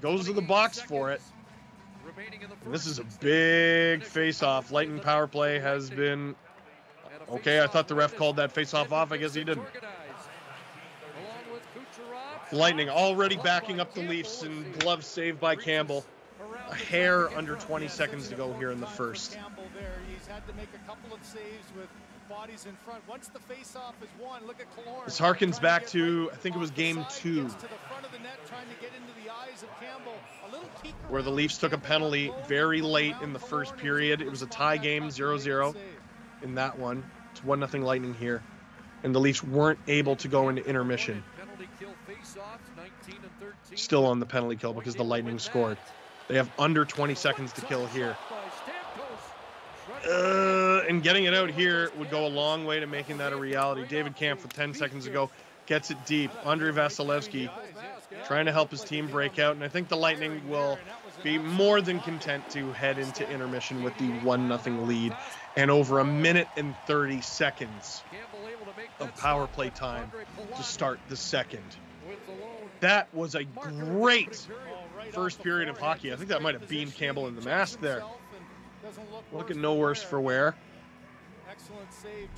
goes to the box for it. And this is a big face-off. Lightning power play has been okay. I thought the ref called that face-off off. I guess he didn't. Lightning already backing up the Leafs and glove saved by Campbell. A hair under 20 seconds to go here in the first. This harkens back to, I think it was game two, where the Leafs took a penalty very late in the first period. It was a tie game, 0-0 in that one. It's 1-0 Lightning here. And the Leafs weren't able to go into intermission still on the penalty kill because the Lightning scored. They have under 20 seconds to kill here. Uh, and getting it out here would go a long way to making that a reality. David Kampf, with 10 seconds ago gets it deep. Andrei Vasilevskiy trying to help his team break out. And I think the Lightning will be more than content to head into intermission with the 1 0 lead and over a minute and 30 seconds of power play time to start the second. That was a great first period of hockey. I think that might have beamed Campbell in the mask there. Looking no worse for wear.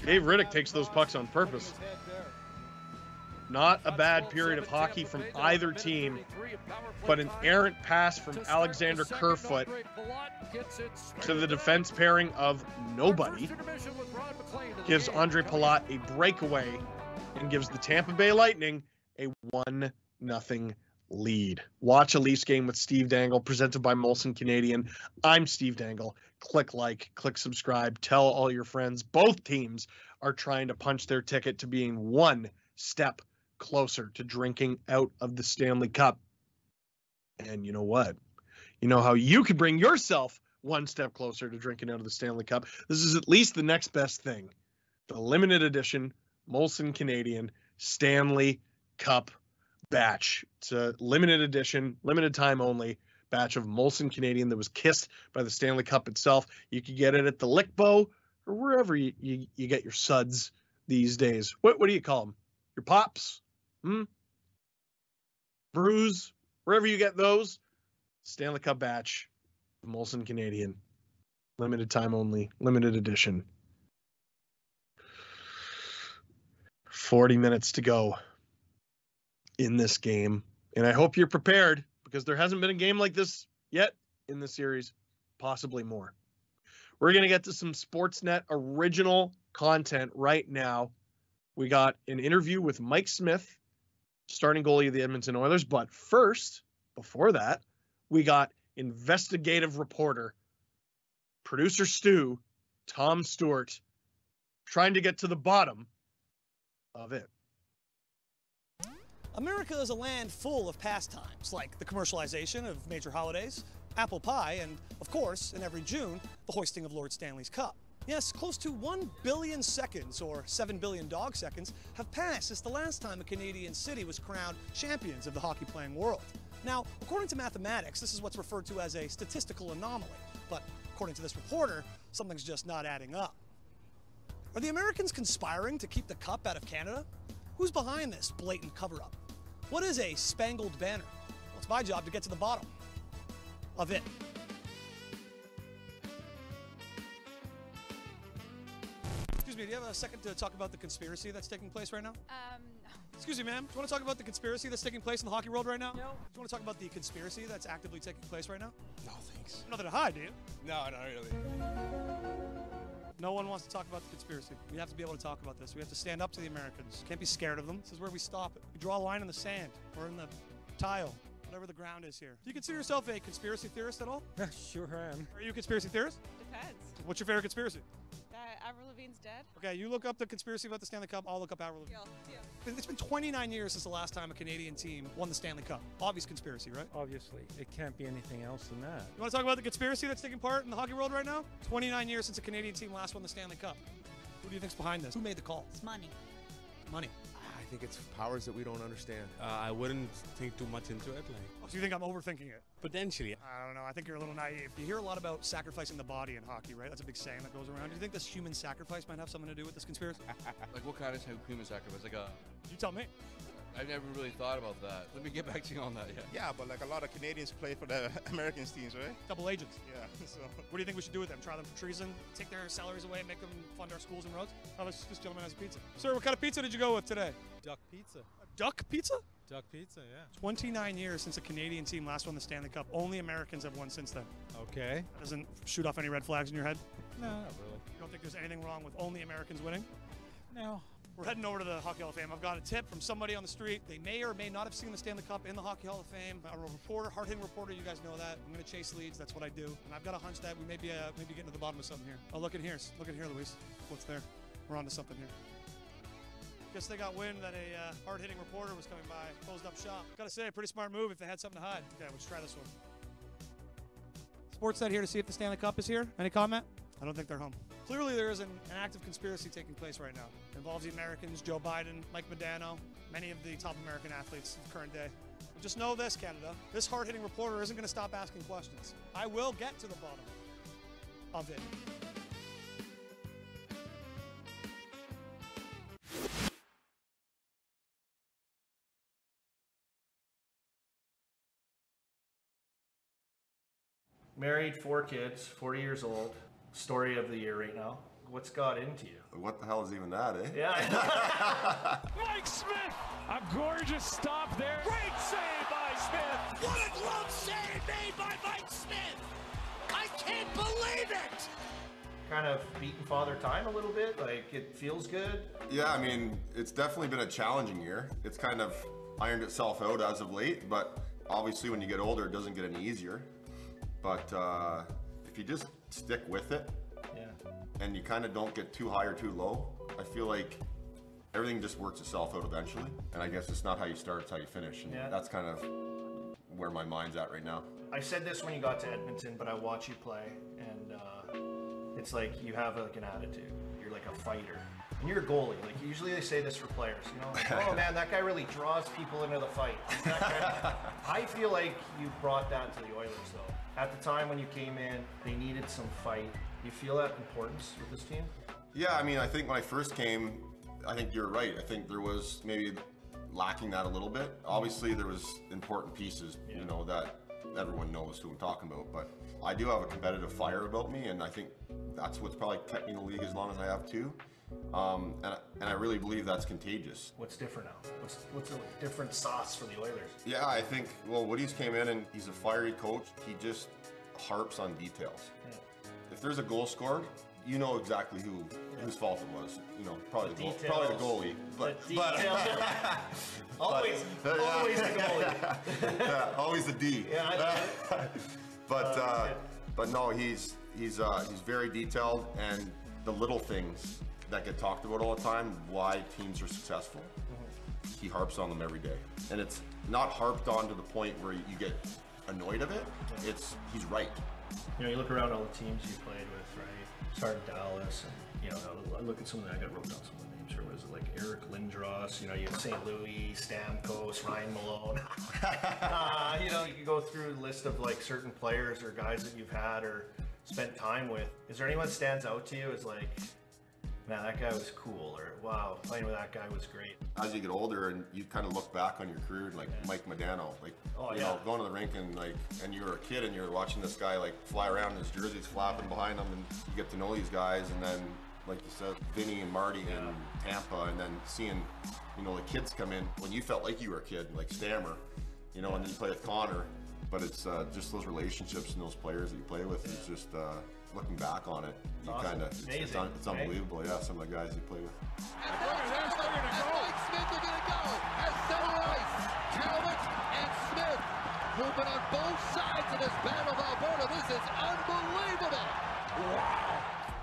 Dave Riddick takes those pucks on purpose. Not a bad period of hockey from either team, but an errant pass from Alexander Kerfoot to the defense pairing of nobody gives Ondrej Palat a breakaway and gives the Tampa Bay Lightning a 1 nothing lead. Watch a Leafs game with Steve Dangle, presented by Molson Canadian. I'm Steve Dangle. Click like, click subscribe, tell all your friends. Both teams are trying to punch their ticket to being one step closer to drinking out of the Stanley Cup. And you know what? You know how you could bring yourself one step closer to drinking out of the Stanley Cup. This is at least the next best thing. The limited edition Molson Canadian Stanley Cup batch. It's a limited edition, limited time only batch of Molson Canadian that was kissed by the Stanley Cup itself. You could get it at the Lickbo or wherever you, you, you get your suds these days. What what do you call them? Your pops? Hmm? Brews? Wherever you get those. Stanley Cup batch, Molson Canadian. Limited time only, limited edition. 40 minutes to go in this game. And I hope you're prepared because there hasn't been a game like this yet in the series, possibly more. We're going to get to some Sportsnet original content right now. We got an interview with Mike Smith, starting goalie of the Edmonton Oilers. But first, before that, we got investigative reporter, producer Stu, Tom Stewart, trying to get to the bottom of it. America is a land full of pastimes, like the commercialization of major holidays, apple pie, and of course, in every June, the hoisting of Lord Stanley's Cup. Yes, close to 1 billion seconds, or 7 billion dog seconds, have passed since the last time a Canadian city was crowned champions of the hockey playing world. Now, according to mathematics, this is what's referred to as a statistical anomaly. But according to this reporter, something's just not adding up. Are the Americans conspiring to keep the cup out of Canada? Who's behind this blatant cover up? What is a spangled banner? Well, it's my job to get to the bottom of it. Excuse me, do you have a second to talk about the conspiracy that's taking place right now? Um, Excuse me, ma'am. Do you want to talk about the conspiracy that's taking place in the hockey world right now? No. Do you want to talk about the conspiracy that's actively taking place right now? No, thanks. Nothing to hide, do you? No, not really. No one wants to talk about the conspiracy. We have to be able to talk about this. We have to stand up to the Americans. Can't be scared of them. This is where we stop it. We draw a line in the sand or in the tile, whatever the ground is here. Do you consider yourself a conspiracy theorist at all? *laughs* sure am. Are you a conspiracy theorist? depends. What's your favorite conspiracy? That Avril Lavigne's dead. Okay, you look up the conspiracy about the Stanley Cup. I'll look up Avril Lavigne. Deal. Deal. It's been 29 years since the last time a Canadian team won the Stanley Cup. Obvious conspiracy, right? Obviously, it can't be anything else than that. You want to talk about the conspiracy that's taking part in the hockey world right now? 29 years since a Canadian team last won the Stanley Cup. Who do you think's behind this? Who made the call? It's money. Money. I think it's powers that we don't understand. Uh, I wouldn't think too much into it. Like So you think I'm overthinking it? potentially, I don't know. I think you're a little naive. You hear a lot about sacrificing the body in hockey, right? That's a big saying that goes around. Do you think this human sacrifice might have something to do with this conspiracy? *laughs* Like what kind of human sacrifice? Like a, You tell me. I've never really thought about that. Let me get back to you on that. Yeah. Yeah, but like a lot of Canadians play for the *laughs* American teams, right? Double agents. Yeah. *laughs* So What do you think we should do with them? Try them for treason? Take their salaries away and make them fund our schools and roads? Oh, this, this gentleman has a pizza. Sir, what kind of pizza did you go with today? Duck pizza. Duck pizza? Duck pizza, yeah. 29 years since a Canadian team last won the Stanley Cup. Only Americans have won since then. Okay. That doesn't shoot off any red flags in your head? No, not really. You don't think there's anything wrong with only Americans winning? No. We're heading over to the Hockey Hall of Fame. I've got a tip from somebody on the street. They may or may not have seen the Stanley Cup in the Hockey Hall of Fame. I'm a reporter, hard-hitting reporter, you guys know that. I'm going to chase leads. That's what I do. And I've got a hunch that we may be, uh, maybe getting to the bottom of something here. Oh, look in here. Look in here, Luis. What's there? We're onto something here. Guess they got wind that a uh, hard-hitting reporter was coming by. Closed up shop. Gotta say, pretty smart move if they had something to hide. Okay, let's try this one. Sportsnet here to see if the Stanley Cup is here. Any comment? I don't think they're home. Clearly, there is an, an active conspiracy taking place right now. It involves the Americans, Joe Biden, Mike Modano, many of the top American athletes of the current day. But just know this, Canada. This hard hitting reporter isn't going to stop asking questions. I will get to the bottom of it. Married, four kids, 40 years old. Story of the year right now. What's got into you? What the hell is even that, eh? Yeah. *laughs* Mike Smith! A gorgeous stop there. Great save by Smith! What a glove save made by Mike Smith! I can't believe it! kind of beating father time a little bit. Like it feels good. Yeah, I mean, it's definitely been a challenging year. It's kind of ironed itself out as of late, but obviously when you get older, it doesn't get any easier. But uh, if you just stick with it Yeah. and you kind of don't get too high or too low, I feel like everything just works itself out eventually. And I guess it's not how you start, it's how you finish. And Yeah. that's kind of where my mind's at right now. I said this when you got to Edmonton, but I watch you play, and uh, it's like you have like an attitude. You're like a fighter. And you're a goalie. Like usually they say this for players, you know. Like, oh *laughs* man, that guy really draws people into the fight. Guy- I feel like you brought that to the Oilers though. At the time when you came in, they needed some fight. You feel that importance with this team? Yeah, I mean, I think when I first came, I think you're right. I think there was maybe lacking that a little bit. Obviously, there was important pieces, you know, that everyone knows who I'm talking about. But I do have a competitive fire about me, and I think that's what's probably kept me in the league as long as I have too. Um, and, and I really believe that's contagious. What's different now? What's what's a different sauce for the Oilers? Yeah, I think, well, Woody's came in and he's a fiery coach. He just harps on details. If there's a goal scored, you know exactly who whose fault it was. You know, probably the, goal, probably the goalie. But, The but *laughs* always, *laughs* but- yeah. always the goalie. *laughs* yeah, always the D. Yeah, I- but uh, but no, he's he's uh, he's very detailed, and the little things that get talked about all the time, why teams are successful, he harps on them every day, and it's not harped on to the point where you get annoyed of it. It's he's right. You know, you look around all the teams you played with, right? Started Dallas, and you know, I look at some of the, I got wrote down some of the names here. Was it like Eric Lindros? You know, you have St. Louis, Stamkos, Ryan Malone. *laughs* uh, you know, you can go through a list of like certain players or guys that you've had or spent time with. Is there anyone that stands out to you as like, man, that guy was cool, or wow, playing with that guy was great? As you get older and you kind of look back on your career, like Mike Modano, like Oh, you yeah. know, going to the rink and like, and you were a kid and you're watching this guy like fly around, his jersey's flapping behind him, and you get to know these guys, and then like you said, Vinny and Marty in Tampa, and then seeing, you know, the kids come in when you felt like you were a kid, like Stammer, you know, and then you play with Connor. But it's uh, just those relationships and those players that you play with. It's just uh, looking back on it, you awesome. kind of it's, it's, un- it's right? unbelievable. Yeah, some of the guys you play with. Mike Smith are going to go at center ice. Talbot and Smith moving on both sides of this Battle of Alberta. This is unbelievable.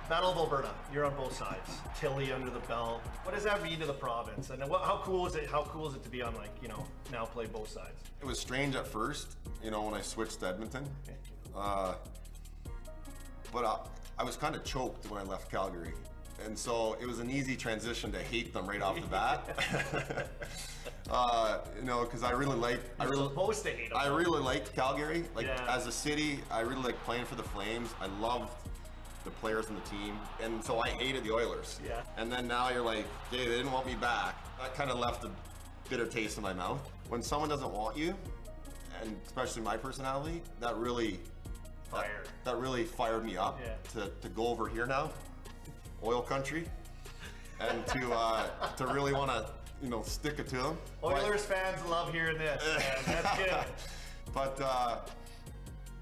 Battle of Alberta, you're on both sides. Tilly under the belt. What does that mean to the province? And what, how cool is it? How cool is it to be on like you know now play both sides? It was strange at first, you know, when I switched to Edmonton. Uh, but I, I was kind of choked when I left Calgary. And so it was an easy transition to hate them right off the bat. *laughs* uh, you know, because I really like, I really, supposed to hate them. I really liked Calgary. Like Yeah. as a city, I really like playing for the Flames. I loved the players and the team, and so I hated the Oilers. Yeah. And then now you're like, hey, they didn't want me back. That kind of left a bitter taste in my mouth. When someone doesn't want you, and especially my personality, that really Fire. That, that really fired me up Yeah. to, to go over here now, oil country, and to uh, to really want to you know stick it to them. Oilers fans love hearing this. man. That's good. *laughs* but uh,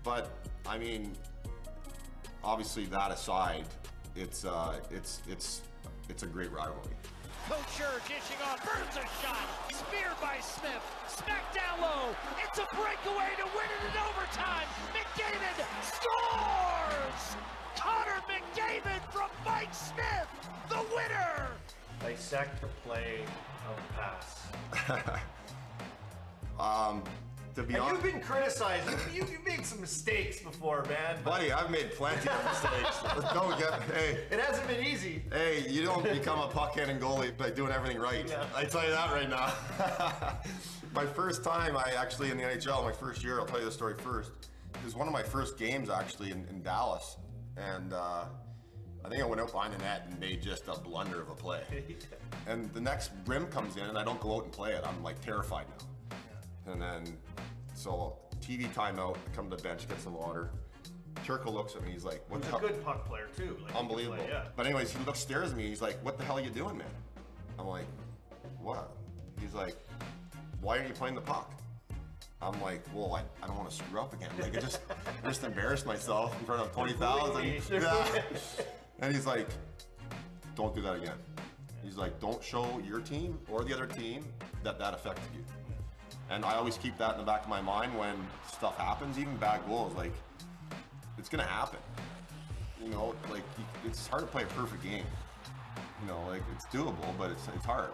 but I mean, obviously that aside, it's uh, it's it's it's a great rivalry. Couture dishing on, burns a shot, spear by Smith, smack down low. It's a breakaway to win it in overtime. McDavid scores! Connor McDavid from Mike Smith, the winner! Dissect the play of the pass. *laughs* Um, to be And honest, you've been criticized. You, you, you've made some mistakes before, man. buddy, I've made plenty of mistakes. *laughs* don't get hey. It hasn't been easy. Hey, you don't become a puck-handing goalie by doing everything right. Yeah. I tell you that right now. *laughs* my first time, I actually in the NHL, my first year, I'll tell you the story first. It was one of my first games actually in, in Dallas, and uh, I think I went out behind the net and made just a blunder of a play. *laughs* And the next rim comes in, and I don't go out and play it. I'm like terrified now. And then, so TV timeout, I come to the bench, get some water. Turco looks at me, he's like, "What He's the a hell?" good puck player too. Like, Unbelievable. play, yeah. But anyways, he looks stares at me. He's like, "What the hell are you doing, man?" I'm like, "What?" He's like, "Why aren't you playing the puck?" I'm like, "Well, I, I don't want to screw up again. Like, I just I just embarrassed myself in front of twenty thousand. me. *laughs* Yeah. And he's like, "Don't do that again." He's like, "Don't show your team or the other team that that affected you." And I always keep that in the back of my mind when stuff happens, even bad goals. Like, it's gonna happen. You know, like it's hard to play a perfect game. You know, like it's doable, but it's it's hard.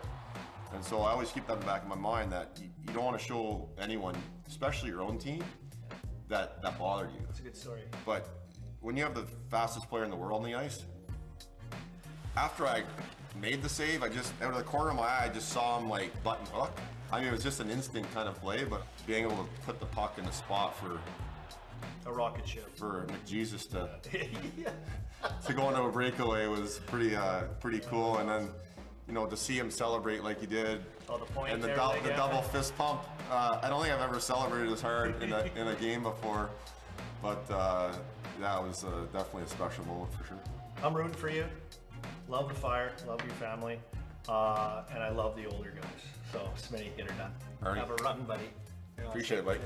And so I always keep that in the back of my mind that you, you don't want to show anyone, especially your own team, that that bothered you. That's a good story. But when you have the fastest player in the world on the ice, after I made the save, I just out of the corner of my eye, I just saw him like button hook. I mean, it was just an instinct kind of play, but being able to put the puck in the spot for A rocket ship. for McJesus to *laughs* to go into a breakaway was pretty uh, pretty cool. And then you know to see him celebrate like he did, Oh, the point and the, like, the double fist pump. Uh, I don't think I've ever celebrated as hard in a *laughs* in a game before, but uh, it was uh, definitely a special moment for sure. I'm rooting for you. Love the fire. Love your family. Uh, and I love the older guys. So, Smitty, get her done. Alright. Have a run, buddy. You know, Appreciate it, Mike.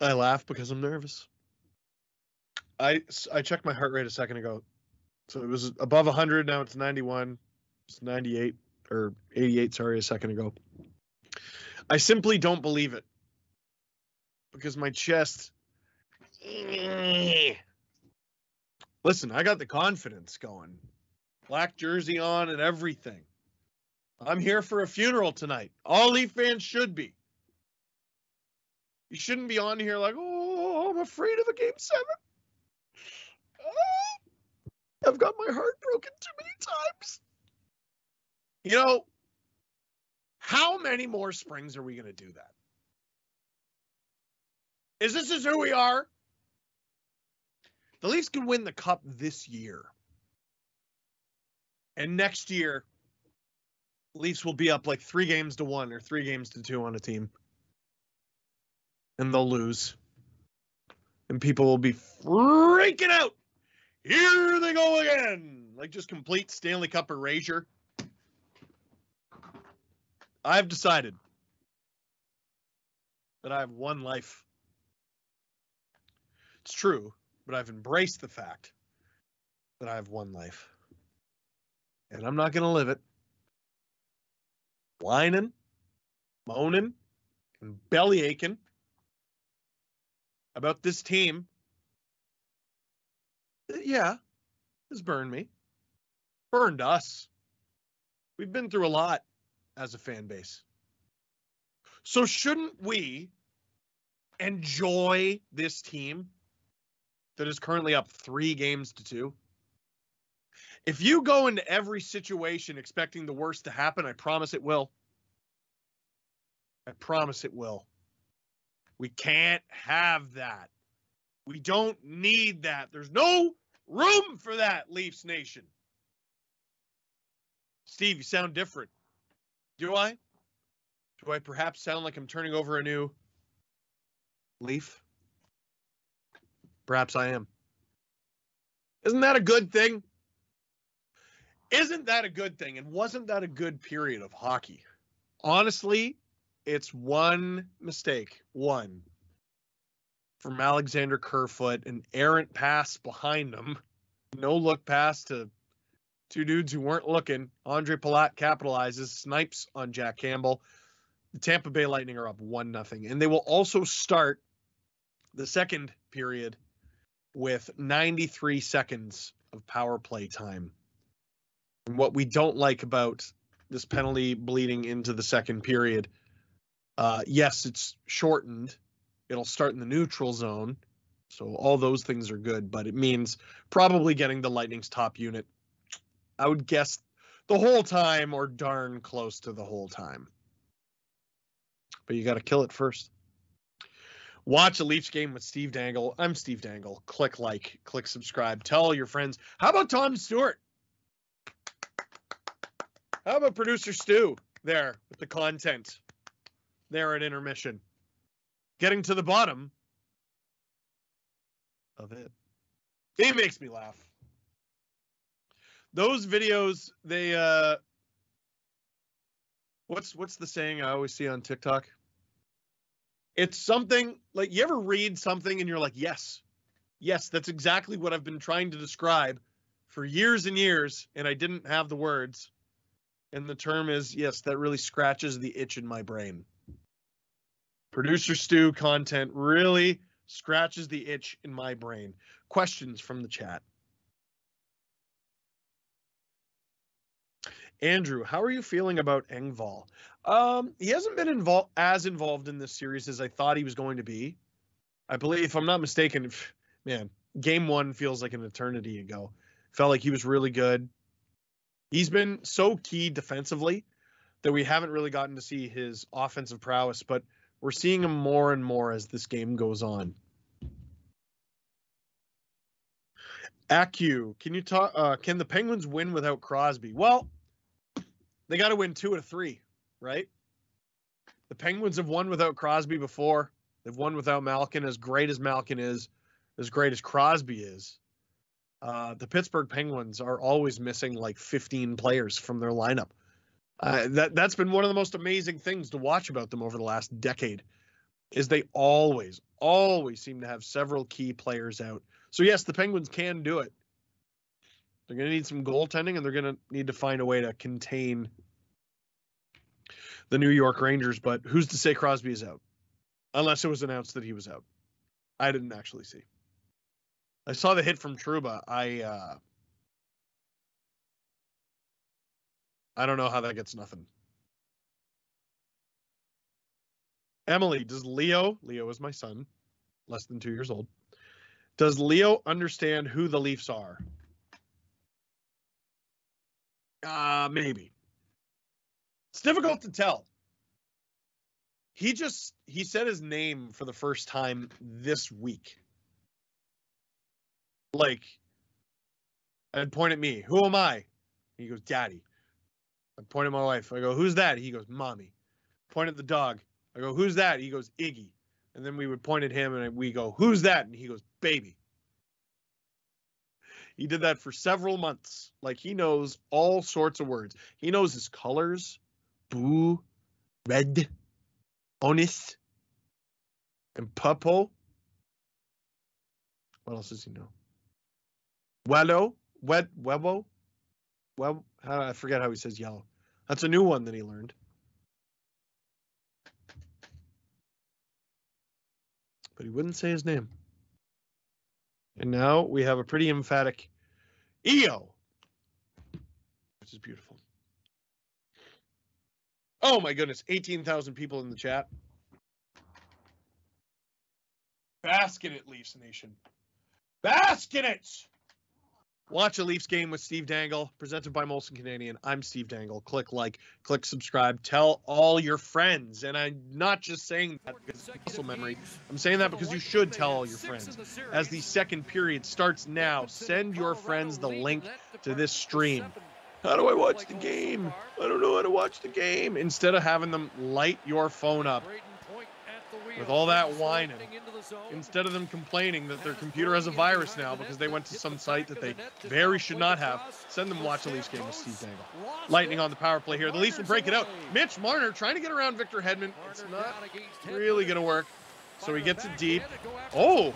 I laugh because I'm nervous. I I checked my heart rate a second ago. So it was above 100, now it's 91. It's 98 or 88, sorry, a second ago. I simply don't believe it because my chest. *sniffs* Listen, I got the confidence going, black jersey on and everything. I'm here for a funeral tonight. All Leaf fans should be. You shouldn't be on here like, oh, I'm afraid of a game seven. I've got my heart broken too many times. You know, how many more springs are we going to do that? Is this is who we are? The Leafs can win the cup this year. And next year, Leafs will be up like three games to one or three games to two on a team. And they'll lose. And people will be freaking out. Here they go again. Like just complete Stanley Cup erasure. I've decided that I have one life. It's true, but I've embraced the fact that I have one life. And I'm not going to live it whining, moaning, and belly aching about this team. Uh, yeah, has burned me, burned us. We've been through a lot as a fan base. So, shouldn't we enjoy this team that is currently up three games to two? If you go into every situation expecting the worst to happen, I promise it will. I promise it will. We can't have that. We don't need that. There's no room for that, Leafs Nation. Steve, you sound different. Do I? Do I perhaps sound like I'm turning over a new leaf? Perhaps I am. Isn't that a good thing? Isn't that a good thing? And wasn't that a good period of hockey? Honestly, it's one mistake, one from Alexander Kerfoot, an errant pass behind him, no look pass to two dudes who weren't looking. Ondrej Palat capitalizes, snipes on Jack Campbell. The Tampa Bay Lightning are up one nothing, and they will also start the second period with 93 seconds of power play time. And what we don't like about this penalty bleeding into the second period, uh, yes, it's shortened. It'll start in the neutral zone. So all those things are good, but it means probably getting the Lightning's top unit. I would guess the whole time or darn close to the whole time. But you got to kill it first. Watch a Leafs game with Steve Dangle. I'm Steve Dangle. Click like, click subscribe. Tell all your friends. How about Tom Stewart? How about producer Stu there with the content there at intermission? Getting to the bottom of it. He makes me laugh. Those videos, they uh what's what's the saying I always see on TikTok? It's something like you ever read something and you're like, yes, yes, that's exactly what I've been trying to describe for years and years, and I didn't have the words. And the term is, yes, that really scratches the itch in my brain. Producer Stu content really scratches the itch in my brain. Questions from the chat. Andrew, how are you feeling about Engvall? Um, he hasn't been involved as involved in this series as I thought he was going to be. I believe, if I'm not mistaken, man, game one feels like an eternity ago. Felt like he was really good. He's been so key defensively that we haven't really gotten to see his offensive prowess, but we're seeing him more and more as this game goes on. Acu, can you talk? Uh, can the Penguins win without Crosby? Well, they got to win two out of three, right? The Penguins have won without Crosby before. They've won without Malkin. As great as Malkin is, as great as Crosby is, uh, the Pittsburgh Penguins are always missing like 15 players from their lineup. Uh, that that's been one of the most amazing things to watch about them over the last decade. Is they always, always seem to have several key players out. So yes, the Penguins can do it. They're going to need some goaltending, and they're going to need to find a way to contain the New York Rangers, but who's to say Crosby is out? Unless it was announced that he was out. I didn't actually see. I saw the hit from Trouba I uh I don't know how that gets nothing. Emily, does Leo, Leo is my son, less than two years old. Does Leo understand who the Leafs are? Uh, maybe. It's difficult to tell. He just he said his name for the first time this week. Like I'd point at me, who am I? He goes, Daddy. I point at my wife. I go, Who's that? He goes, Mommy. Point at the dog. I go, Who's that? He goes, Iggy. And then we would point at him and we go, Who's that? And he goes, Baby. He did that for several months. Like he knows all sorts of words. He knows his colors boo, red, honest, and purple. What else does he know? Wello, wet, webo, well, I forget how he says yellow. That's a new one that he learned. But he wouldn't say his name. And now we have a pretty emphatic EO, which is beautiful. Oh my goodness, 18,000 people in the chat. Bask in it, Leafs Nation. Bask in it! Watch a Leafs game with Steve Dangle, presented by Molson Canadian. I'm Steve Dangle. Click like, click subscribe, tell all your friends. And I'm not just saying that because it's muscle memory. I'm saying that because you should tell all your friends. As the second period starts now, send your friends the link to this stream. How do I watch the game? I don't know how to watch the game. Instead of having them light your phone up with all that whining, instead of them complaining that their computer has a virus now because they went to some site that they very should not have, send them watch the Leafs game with Steve Dangle. Lightning on the power play here. The Leafs will break it out. Mitch Marner trying to get around Victor Hedman. It's not really going to work. So he gets it deep. Oh,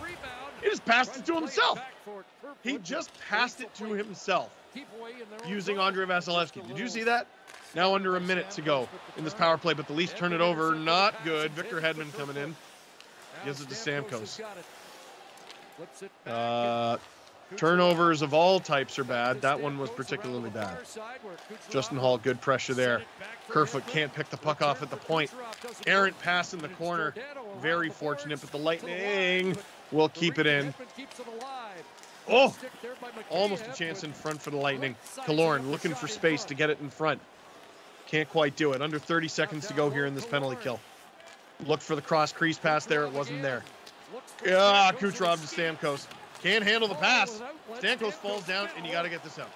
he just passed it to himself. He just passed it to himself using Andrei Vasilevskiy. Did you see that? Now under a minute to go in this power play, but the Leafs turn it over. Not good. Victor Hedman coming in. Gives it to Stamkos. Uh, turnovers of all types are bad. That one was particularly bad. Justin Holl, good pressure there. Kerfoot can't pick the puck off at the point. Errant pass in the corner. Very fortunate, but the Lightning will keep it in. Oh, almost a chance in front for the Lightning. Killorn looking for space to get it in front. Can't quite do it. Under 30 seconds to go here in this penalty kill. Look for the cross crease pass there. It wasn't there. Ah, Kucherov to Stamkos. Can't handle the pass. Stamkos falls down, and you got to get this out.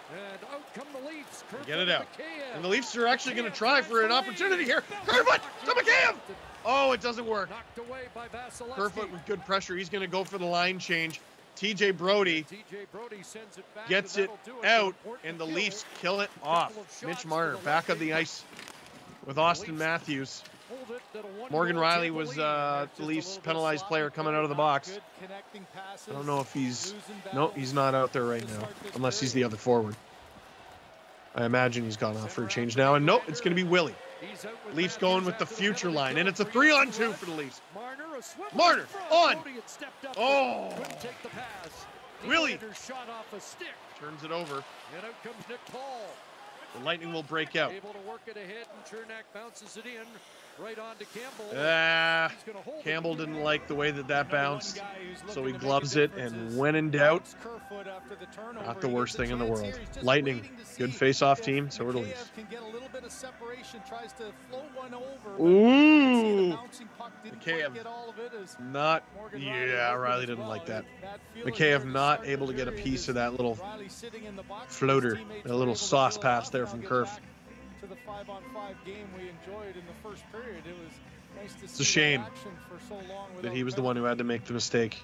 Get it out. And the Leafs are actually going to try for an opportunity here. Kerfoot to McCabe. Oh, it doesn't work. Kerfoot with good pressure. He's going to go for the line change. TJ Brodie gets it out, and the Leafs kill it off. Mitch Marner back on the ice with Auston Matthews. Morgan Rielly was uh, the Leafs penalized player coming out of the box. I don't know if he's no, he's not out there right now, unless he's the other forward. I imagine he's gone off for a change now, and nope, it's going to be Willie. Leafs going with the future line, and it's a three on two for the Leafs. Marner on. Oh. Willie turns it over. And out comes Nick Paul. The Lightning will break out. Able to work it ahead, and Cernak bounces it in right on to Campbell. Ah, Campbell didn't like the way that that bounced, so he gloves it, and when in doubt, not the worst thing in the world. Lightning, good face-off team, so we're the Leafs. Ooh, McCabe, not, yeah, Rielly didn't like that. McCabe not able to get a piece of that little floater, a little sauce pass there from Kerf. To the five on five game we enjoyed in the first period. It was nice to It's a shame so that he was the one who had to make the mistake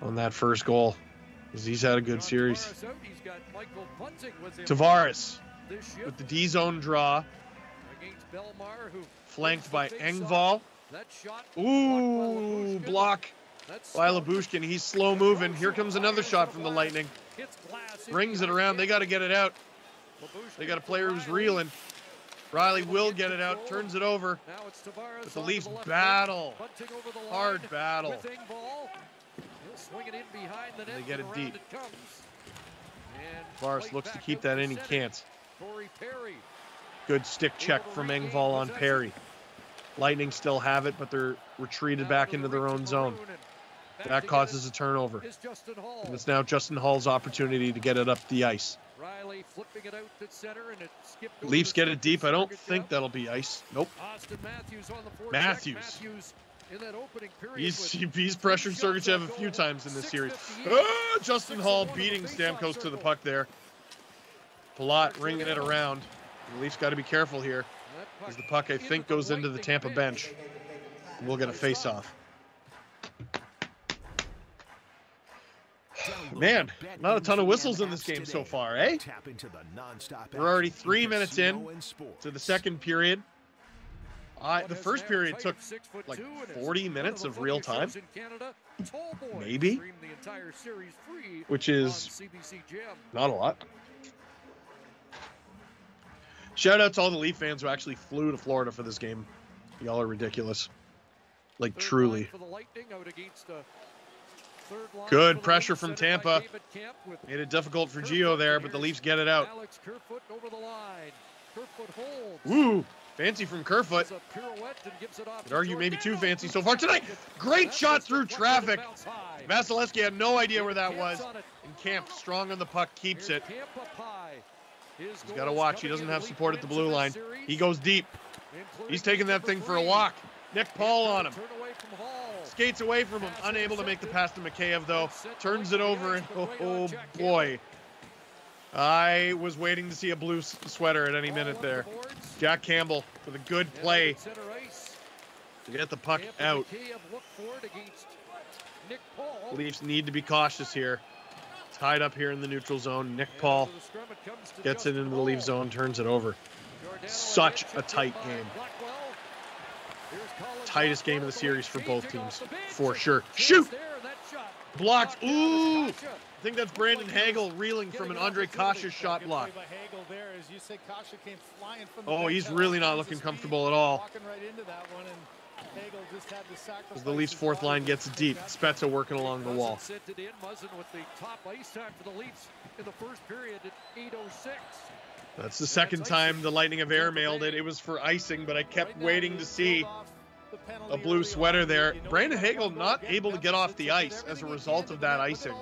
on that first goal. Because he's had a good series. Tavares with the D zone draw. Flanked by Engvall. Ooh, block by Lyubushkin. He's slow moving. Here comes another shot from the Lightning. Brings it around. They got to get it out. They got a player who's reeling. Rielly will get it out, turns it over. Now it's Tavares But the Leafs battle. bunting over the line Hard battle. with Engvall. He'll swing it in behind the net. They get it deep. It comes. And Tavares looks to keep that in. He can't. Good stick check from Engvall on Perry. Lightning still have it, but they're retreated back into their own zone. That causes a turnover. Is Justin Holl. And it's now Justin Holl's opportunity to get it up the ice. Rielly flipping it out to center and it skipped Leafs get it deep. I don't think that'll be ice. Nope. Auston Matthews on the forecheck. Matthews. Matthews in that opening period He's *laughs* he's pressured Sergachev a few times in this series. Ah, Justin Holl beating Stamkos to the puck there. Palat ringing it around. The Leafs got to be careful here, as the puck I think goes into the Tampa bench. We'll get a face-off. *sighs* Man, not a ton of whistles in this game so far, eh? Tap into the nonstop We're already three minutes in to the second period. I, the first period took like 40 minutes of real time, maybe, which is not a lot. Shout out to all the Leaf fans who actually flew to Florida for this game. Y'all are ridiculous. Like, truly. Good pressure from Tampa. David Kampf with Made it difficult for Geo there, but the Leafs get it out. Alex Kerfoot over the line. Kerfoot holds. Woo! Fancy from Kerfoot. Does a pirouette and gives it off Could argue maybe too fancy so far tonight. Great shot through traffic. Vasilevskiy had no idea where that was. And Kampf, strong on the puck, keeps it. Kampf up high. His He's got to watch. He doesn't have support at the blue line. He goes deep. He's taking that thing for a walk. Nick Paul on him. Turn away from Holl. Skates away from him, unable to make the pass to Mikheyev though. Turns it over and oh, *laughs* oh boy. I was waiting to see a blue sweater at any minute there. Jack Campbell with a good play to get the puck out. Leafs need to be cautious here. Tied up here in the neutral zone. Nick Paul gets it into the Leaf zone, turns it over. Such a tight game. Blackwell. Here's Colin Tightest game of the series for both teams, off the bench. for sure. Shoot! there, and that shot Blocked. Ooh! I think that's Brandon Hagel reeling from an Ondrej Kase shot block. Good play by Hagel there, as you say, Kase came flying from the Oh, he's really not looking comfortable at all. Walking right into that one, and Hagel just had to sacrifice As the Leafs' fourth line gets deep. Spezza working along the wall. Muzzin sent it in. Muzzin with the top ice time for the Leafs in the first period at 8:06. That's the second time the Lightning have airmailed it. It was for icing, but I kept waiting to see a blue sweater there. Brandon Hagel not able to get off the ice as a result of that icing.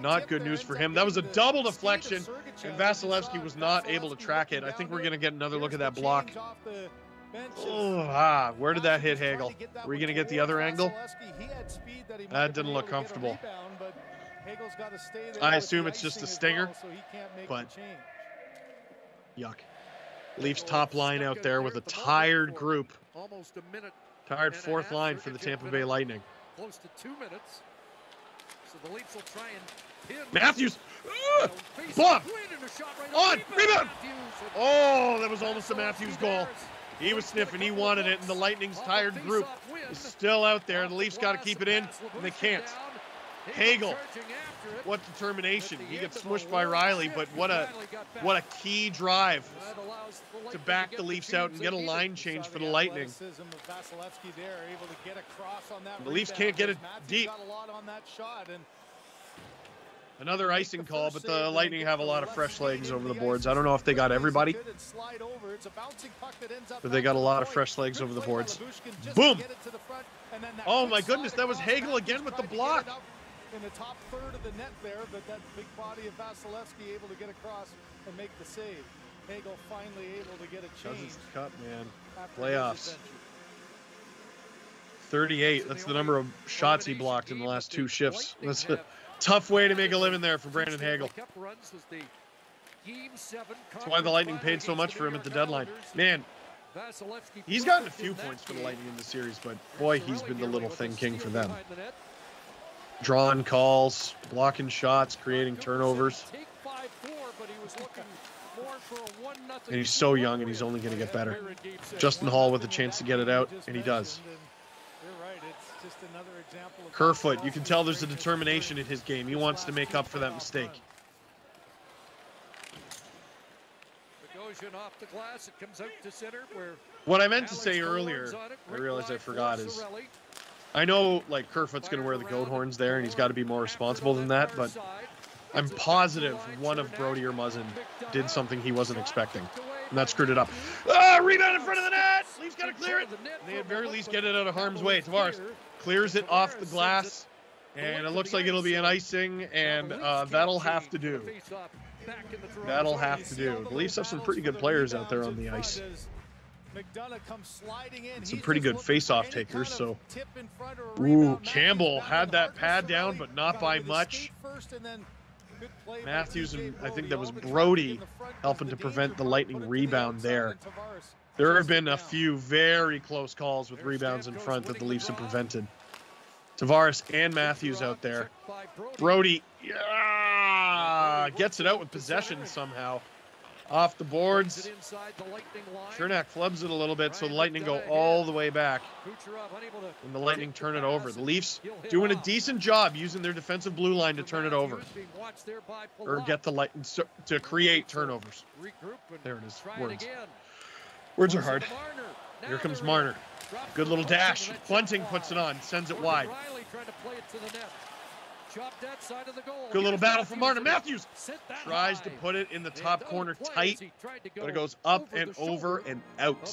Not good news for him. That was a double deflection, and Vasilevskiy was not able to track it. I think we're going to get another look at that block. Oh, ah, where did that hit Hagel? Were we going to get the other angle? That didn't look comfortable. I assume it's just a stinger, but yuck. Leafs top line out there with a tired group. Almost a minute. Tired fourth line for the Tampa Bay Lightning. Close to two minutes. So the Leafs will try and pin. Matthews! Ah! Block! Quinn and a shot right On! rebound. Oh, that was almost a Matthews goal. He was sniffing. He wanted it, and the Lightning's tired group is still out there. The Leafs got to keep it in, and they can't. Hagel, what determination! He gets smushed by Rielly, but what a what a key drive to back the Leafs out and get a line change for the Lightning. Athleticism of Vasilevskiy there, able to get across on that The Leafs can't get it deep. got a lot on that shot, and Another icing call, but the Lightning have a lot of fresh legs over the boards. I don't know if they got everybody, good and slide over. It's a bouncing puck that ends up but they got a lot of fresh legs over the boards. Lyubushkin just to Boom! get it to the front, and then that Oh my goodness, that was. Hagel again with the Tried to get block. In the top third of the net there, but that big body of Vasilevskiy able to get across and make the save. Hagel finally able to get a change. Cousins Cup, man. Playoffs. 38. That's the number of shots he blocked in the last two shifts. That's a tough way to make a living there for Brandon Hagel. Cup runs was the Game seven That's why the Lightning paid so much for him at the deadline. Man, Vasilevskiy he's gotten a few points for the. Lightning in the series, but boy, he's been the little thing king for them. Drawing calls, blocking shots, creating turnovers. Take 5-4, but he was looking more for a 1 And he's so young and he's only going to get better. Justin Holl with a chance to get it out, and he does. Kerfoot, you can tell there's a determination in his game. He wants to make up for that mistake. What I meant to say earlier. I realized I forgot is. I know like Kerfoot's going to wear the goat horns there, and he's got to be more responsible than that. But I'm positive one of Brodie or Muzzin did something he wasn't expecting, and that screwed it up. Ah, rebound in front of the net. Leafs got to clear it. They at very least get it out of harm's way. Tavares clears it off the glass, and it looks like it'll be an icing, and uh, that'll have to do. That'll have to do. The Leafs have some pretty good players out there on the ice. McDonagh comes sliding in. Some pretty good face-off takers, so- of tip in front or a Ooh. Campbell had that pad down, but not by much. skate first and then good play by Matthews and I think that was Brodie in the front was helping to prevent the. Lightning Put it to the rebound there. There have been a few very close calls with rebounds in front that the Leafs have prevented. Tavares and Matthews out there. Brodie, yeah, gets it out with possession somehow. Off the boards. Cernak flubs it a little bit, so the Lightning go all the way back. And the Lightning turn it over. The Leafs doing a decent job using their defensive blue line to turn it over. Or get the light to create turnovers. There it is. Words. Words are hard. Here comes Marner. Good little dash. Bunting puts it on, sends it wide. Good little battle from Martin Matthews. Tries to put it in the top corner tight, but it goes up and over and out.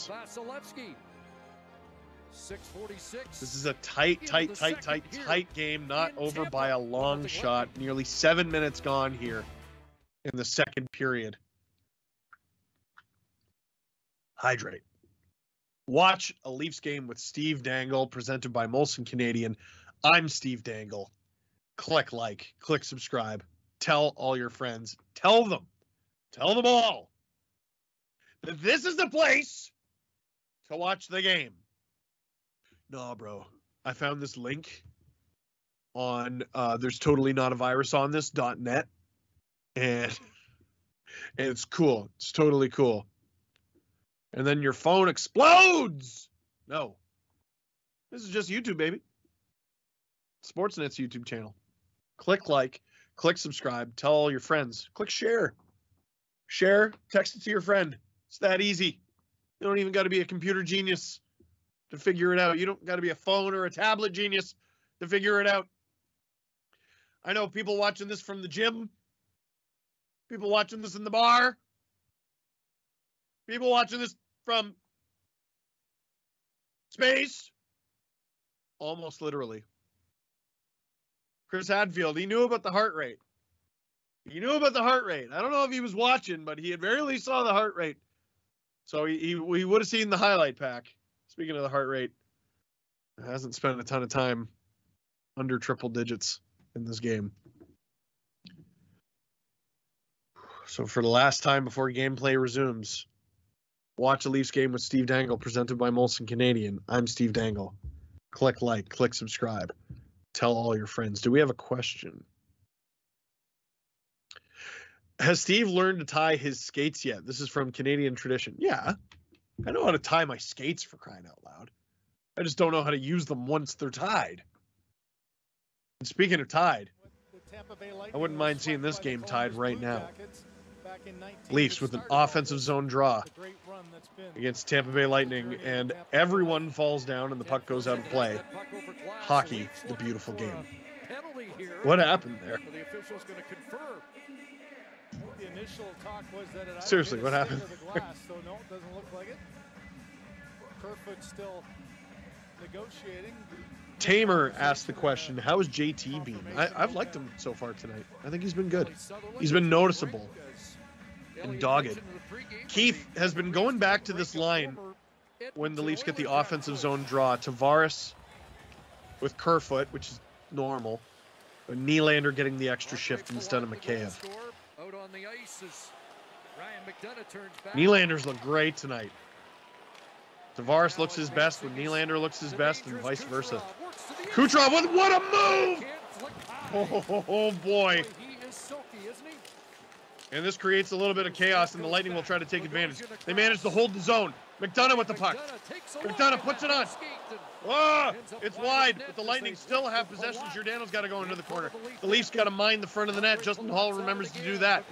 646. This is a tight, tight, tight, tight, tight game, not over by a long shot. Nearly seven minutes gone here in the second period. Hydrate. Watch a Leafs game with Steve Dangle, presented by Molson Canadian. I'm Steve Dangle. Click like, click subscribe, tell all your friends, tell them, tell them all that this is the place to watch the game. Nah, bro. I found this link on uh there's totally not a virus on this dot net and and *laughs* it's cool. It's totally cool. And then your phone explodes. No. This is just YouTube, baby. Sportsnet's YouTube channel. Click like, click subscribe, tell all your friends, click share. Share, text it to your friend. It's that easy. You don't even got to be a computer genius to figure it out. You don't got to be a phone or a tablet genius to figure it out. I know people watching this from the gym, people watching this in the bar, people watching this from space, almost literally. Chris Hadfield, he knew about the heart rate. He knew about the heart rate. I don't know if he was watching, but he very least saw the heart rate. So he, he, he would have seen the highlight pack. Speaking of the heart rate, hasn't spent a ton of time under triple digits in this game. So for the last time before gameplay resumes, watch a Leafs game with Steve Dangle presented by Molson Canadian. I'm Steve Dangle. Click like, click subscribe. Tell all your friends. Do we have a question? Has Steve learned to tie his skates yet? This is from Canadian tradition. Yeah. I know how to tie my skates for crying out loud. I just don't know how to use them once they're tied. And speaking of tied, I wouldn't mind seeing this game tied right now. Jackets back in 19 Leafs with an offensive zone draw against Tampa Bay Lightning, and everyone falls down and the puck goes out of play. Hockey, the beautiful game. What happened there? Seriously, what happened. *laughs* Tamer asked the question, "How is JT being?" I, I've liked him so far tonight. I think he's been good. He's been noticeable and dogged. Keefe has been going back to this line when the Leafs get the offensive zone draw. Tavares with Kerfoot, which is normal. But Nylander getting the extra shift instead of McCabe. Out on the ice as Ryan McDonagh turns back. Nylander's look great tonight. Tavares looks his best when Nylander looks his best, and vice versa. Kucherov, with what a move! Oh, *laughs* oh, boy. He is silky, isn't he? And this creates a little bit of chaos, and the Lightning will try to take advantage. They manage to hold the zone. McDonagh with the puck. McDonagh puts it on. Ah, it's wide, but the Lightning still have possession. Giordano's got to go into the corner. The Leafs got to mind the front of the net. Justin Holl remembers to do that.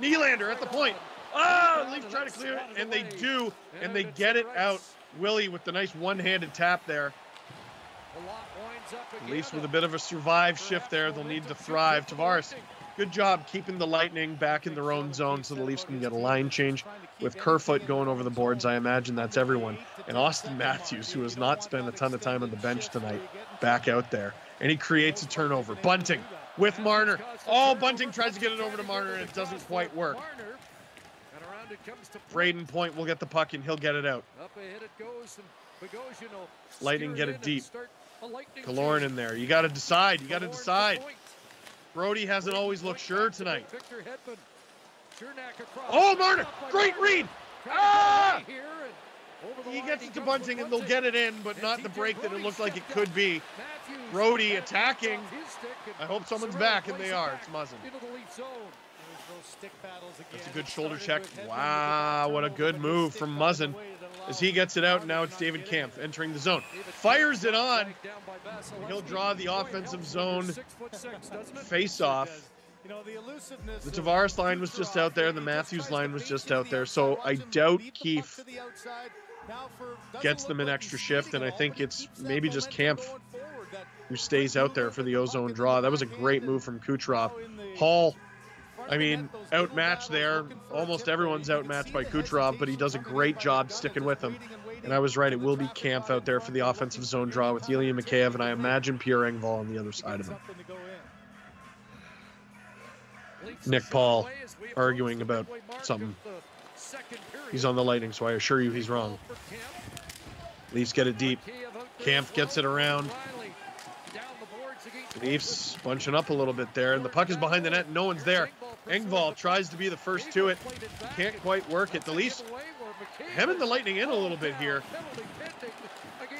Nylander at the point. Ah, Leafs try to clear it, and they do, and they get it out. Willie with the nice one-handed tap there. Leafs with a bit of a survive shift there. They'll need to thrive. Tavares, good job keeping the Lightning back in their own zone so the Leafs can get a line change. With Kerfoot going over the boards, I imagine that's everyone. And Auston Matthews, who has not spent a ton of time on the bench tonight, back out there. And he creates a turnover. Bunting with Marner. Oh, Bunting tries to get it over to Marner, and it doesn't quite work. Brayden Point will get the puck, and he'll get it out. Lightning get it deep. Killorn in there. You got to decide. You got to decide. Brodie hasn't always looked sure tonight. Oh, Marner! Great read! Ah! He gets it to Bunting and they'll get it in, but not the break that it looked like it could be. Brodie attacking. I hope someone's back, and they are. It's Muzzin. That's a good shoulder check. Wow, what a good move from Muzzin as he gets it out. Now it's David Kampf entering the zone. Fires it on. He'll draw the offensive zone face off. The Tavares line was just out there. The Matthews line was just out there. So I doubt Keefe gets them an extra shift, and I think it's maybe just Kampf who stays out there for the ozone draw. That was a great move from Kucherov. Holl I mean, outmatched there. Almost everyone's outmatched by Kucherov, but he does a great job sticking with him. And I was right. It will be Kampf out there for the offensive zone draw with Ilya Mikheyev, and I imagine Pierre Engvall on the other side of him. Nick Paul arguing about something. He's on the Lightning, so I assure you he's wrong. Leafs get it deep. Kampf gets it around. Leafs bunching up a little bit there, and the puck is behind the net. And no one's there. Engvall tries to be the first to it. Can't quite work it. The Leafs hemming the Lightning in a little bit here.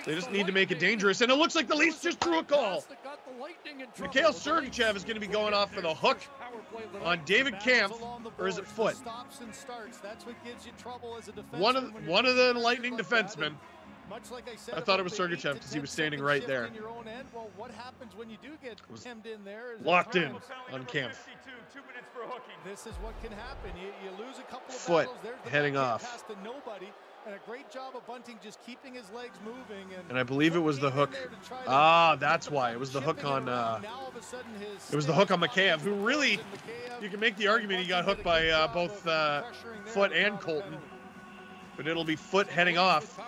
They just need to make it dangerous, and it looks like the Leafs just drew a call. Mikhail Sergachev is going to be going off for the hook on David Kampf, or is it Foot? One of one of the Lightning defensemen. Like I, I, thought it was Sergachev because he was standing right there. Well, what happens when you do get hemmed in there? Locked in on Kampf. This is what can happen. You, you lose a couple of Foot heading off. And a great job of Bunting just keeping his legs moving. And, and I believe it was the hook. Ah, that's why. It was the hook on. Uh, it was the hook on Mikheyev, who really, you can make the argument he got hooked by uh, both uh, Foot and Colton. But it'll be Foot heading off.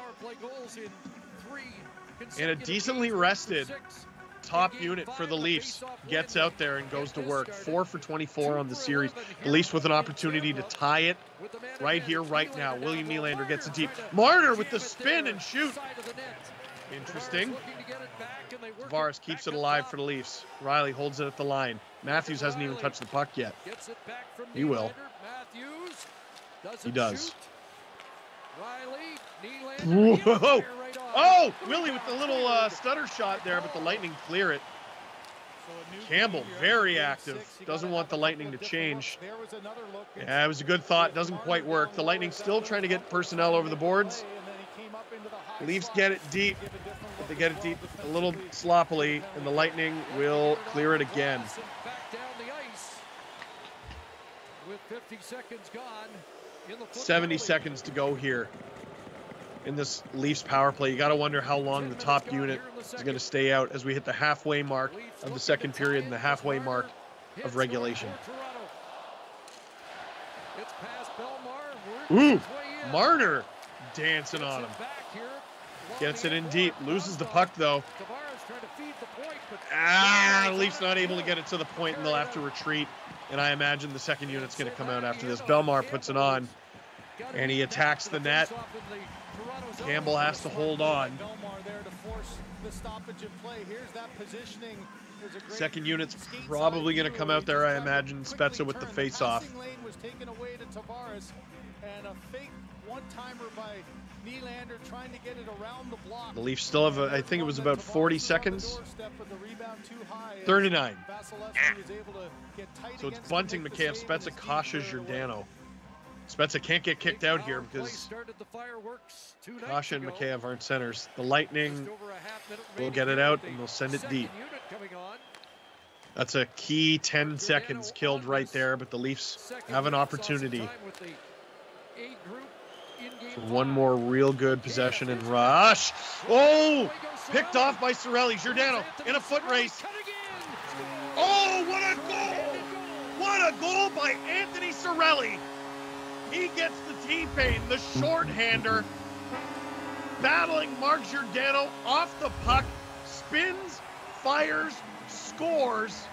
And a decently rested top unit for the Leafs gets out there and goes to work. Four for 24 on the series. The Leafs with an opportunity to tie it right here, right now. William Nylander gets it deep. Marner with the spin and shoot. Interesting. Tavares keeps it alive for the Leafs. Rielly holds it at the line. Matthews hasn't even touched the puck yet. He will. He does. Whoa! *laughs* Oh, Willie with the little uh, stutter shot there, but the Lightning clear it. Campbell, very active. Doesn't want the Lightning to change. Yeah, it was a good thought. Doesn't quite work. The Lightning still trying to get personnel over the boards. Leafs get it deep, but they get it deep a little sloppily, and the Lightning will clear it again. With 50 seconds gone, 70 seconds to go here in this Leafs power play. You got to wonder how long the top unit is going to stay out as we hit the halfway mark of the second period and the halfway mark of regulation. Ooh, Marner dancing on him. Gets it in deep, loses the puck though. Ah, Leafs not able to get it to the point and they'll have to retreat. And I imagine the second unit's going to come out after this. Bellemare puts it on and he attacks the net. Campbell has to hold on. Second unit's probably going to come out there, I imagine. Spezza with the face-off. The Leafs still have, a, I think it was about 40 seconds. 39. Ah. So it's Bunting, Mikheyev, Spezza, Kase, Giordano. Spezza can't get kicked out here because Kase and Mikheyev aren't centers. The Lightning will get it out and they'll send it deep. That's a key 10 seconds killed right there, but the Leafs have an opportunity A group in game For one more real good possession and rush. Oh, picked off by Cirelli. Giordano in a foot race. Oh, what a goal! What a goal by Anthony Cirelli. He gets the T-Pain, the shorthander, battling Mark Giordano off the puck, spins, fires, scores.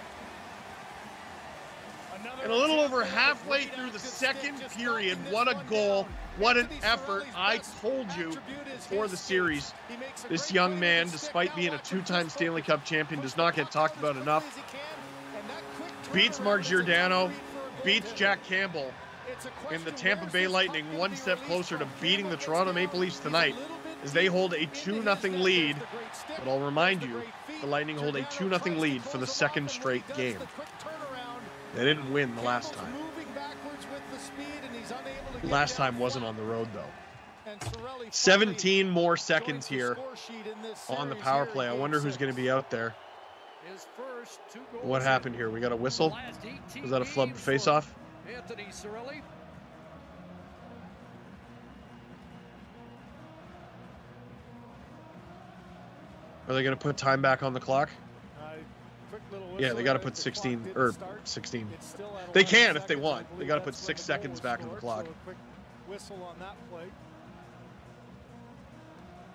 And a little over halfway through the second period, what a goal, what an effort. I told you before the series, this young man, despite being a two-time Stanley Cup champion, does not get talked about enough. Beats Mark Giordano, beats Jack Campbell, and the Tampa Bay Lightning one step closer to beating the Toronto Maple Leafs tonight as they hold a 2-0 lead. But I'll remind you, the Lightning hold a 2-0 lead for the second straight game. They didn't win the last time. Last time wasn't on the road though. 17 more seconds here on the power play. I wonder who's going to be out there. What happened here? We got a whistle? Was that a flub face off? Anthony Cirelli. Are they going to put time back on the clock? Yeah, they got to put 16 or 16. They can if they want. They got to put six seconds back on the clock. Whistle on that play.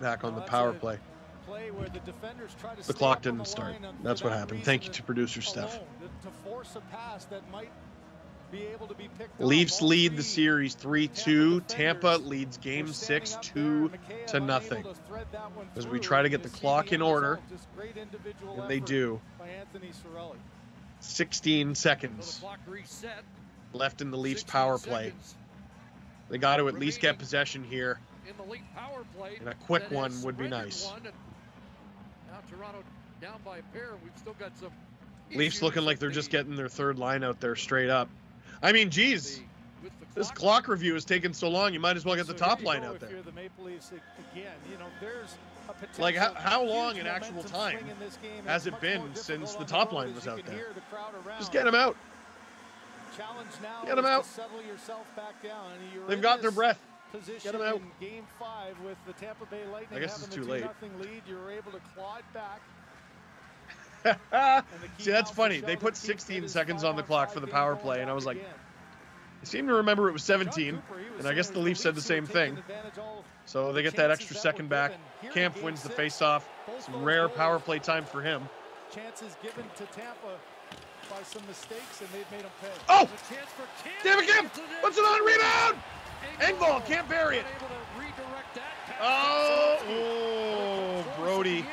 Back on the power play. Play where the defenders try to The clock didn't start. That's what happened. Thank you to producer Steph. To force a pass that might Leafs lead the series 3-2. Tampa leads game 6 2 to nothing. As we try to get the clock in order, and they do. by Anthony Cirelli. 16 seconds left in the Leafs power play. They got to at least get possession here. in the Leaf power play. And a quick one would be nice. one, and Now Toronto down by a pair. We've still got some. Leafs looking like they're just getting their third line out there straight up. I mean, geez, this clock review is taking so long. You might as well get the top line out there. the Maple Leafs again. You know, there's Like, how, how long in actual time in this game. has it been since the top line was out there? the. Just get them out. Challenge now Get 'em is out. settle yourself back down. You're They've got their breath. Position them out. in Game five with the Tampa Bay Lightning I guess having it's too late. 2-0 lead. You're able to claw it back. See, that's funny. They put 16 seconds on the clock for the power play, and I was like, I seem to remember it was 17, and I guess the Leafs said the same thing. So they get that extra second back. Kampf wins the faceoff. Some rare power play time for him. Chances given to Tampa by some mistakes, and they've made them pay. Oh! Chance for Kampf. Puts it on rebound. Engvall can't bury it. Able to redirect that. Oh, oh, Brodie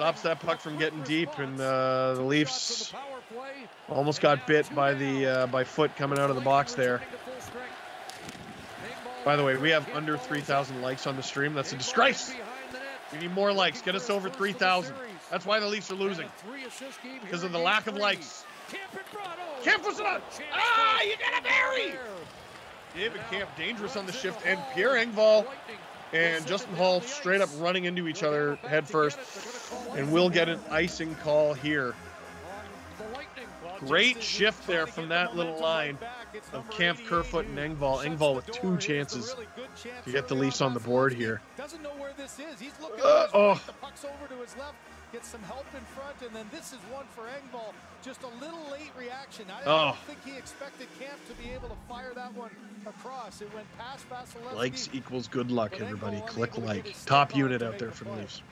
stops that puck from getting deep, and uh, the Leafs almost got bit by the uh, by foot coming out of the box there. By the way, we have under 3,000 likes on the stream. That's a disgrace. We need more likes. Get us over 3,000. That's why the Leafs are losing because of the lack of likes. Kampf was on. Ah, you got to bury. David Kampf dangerous on the shift, and Pierre Engvall and Justin Holl straight up running into each other head first, and we'll get an icing call here. Great shift there from that little line of Kampf, Kerfoot, and Engvall. Engvall with two chances to get the Leafs on the board here. Doesn't know where this is. He's looking Uh, oh. Right. The puck's over to his left. Gets some help in front, and then this is one for Engvall. Just a little late reaction. I, I Oh. don't think he expected Kampf to be able to fire that one across. It went past Vasilevskiy. Likes equals good luck, everybody. Click like. Top unit out there for the Leafs.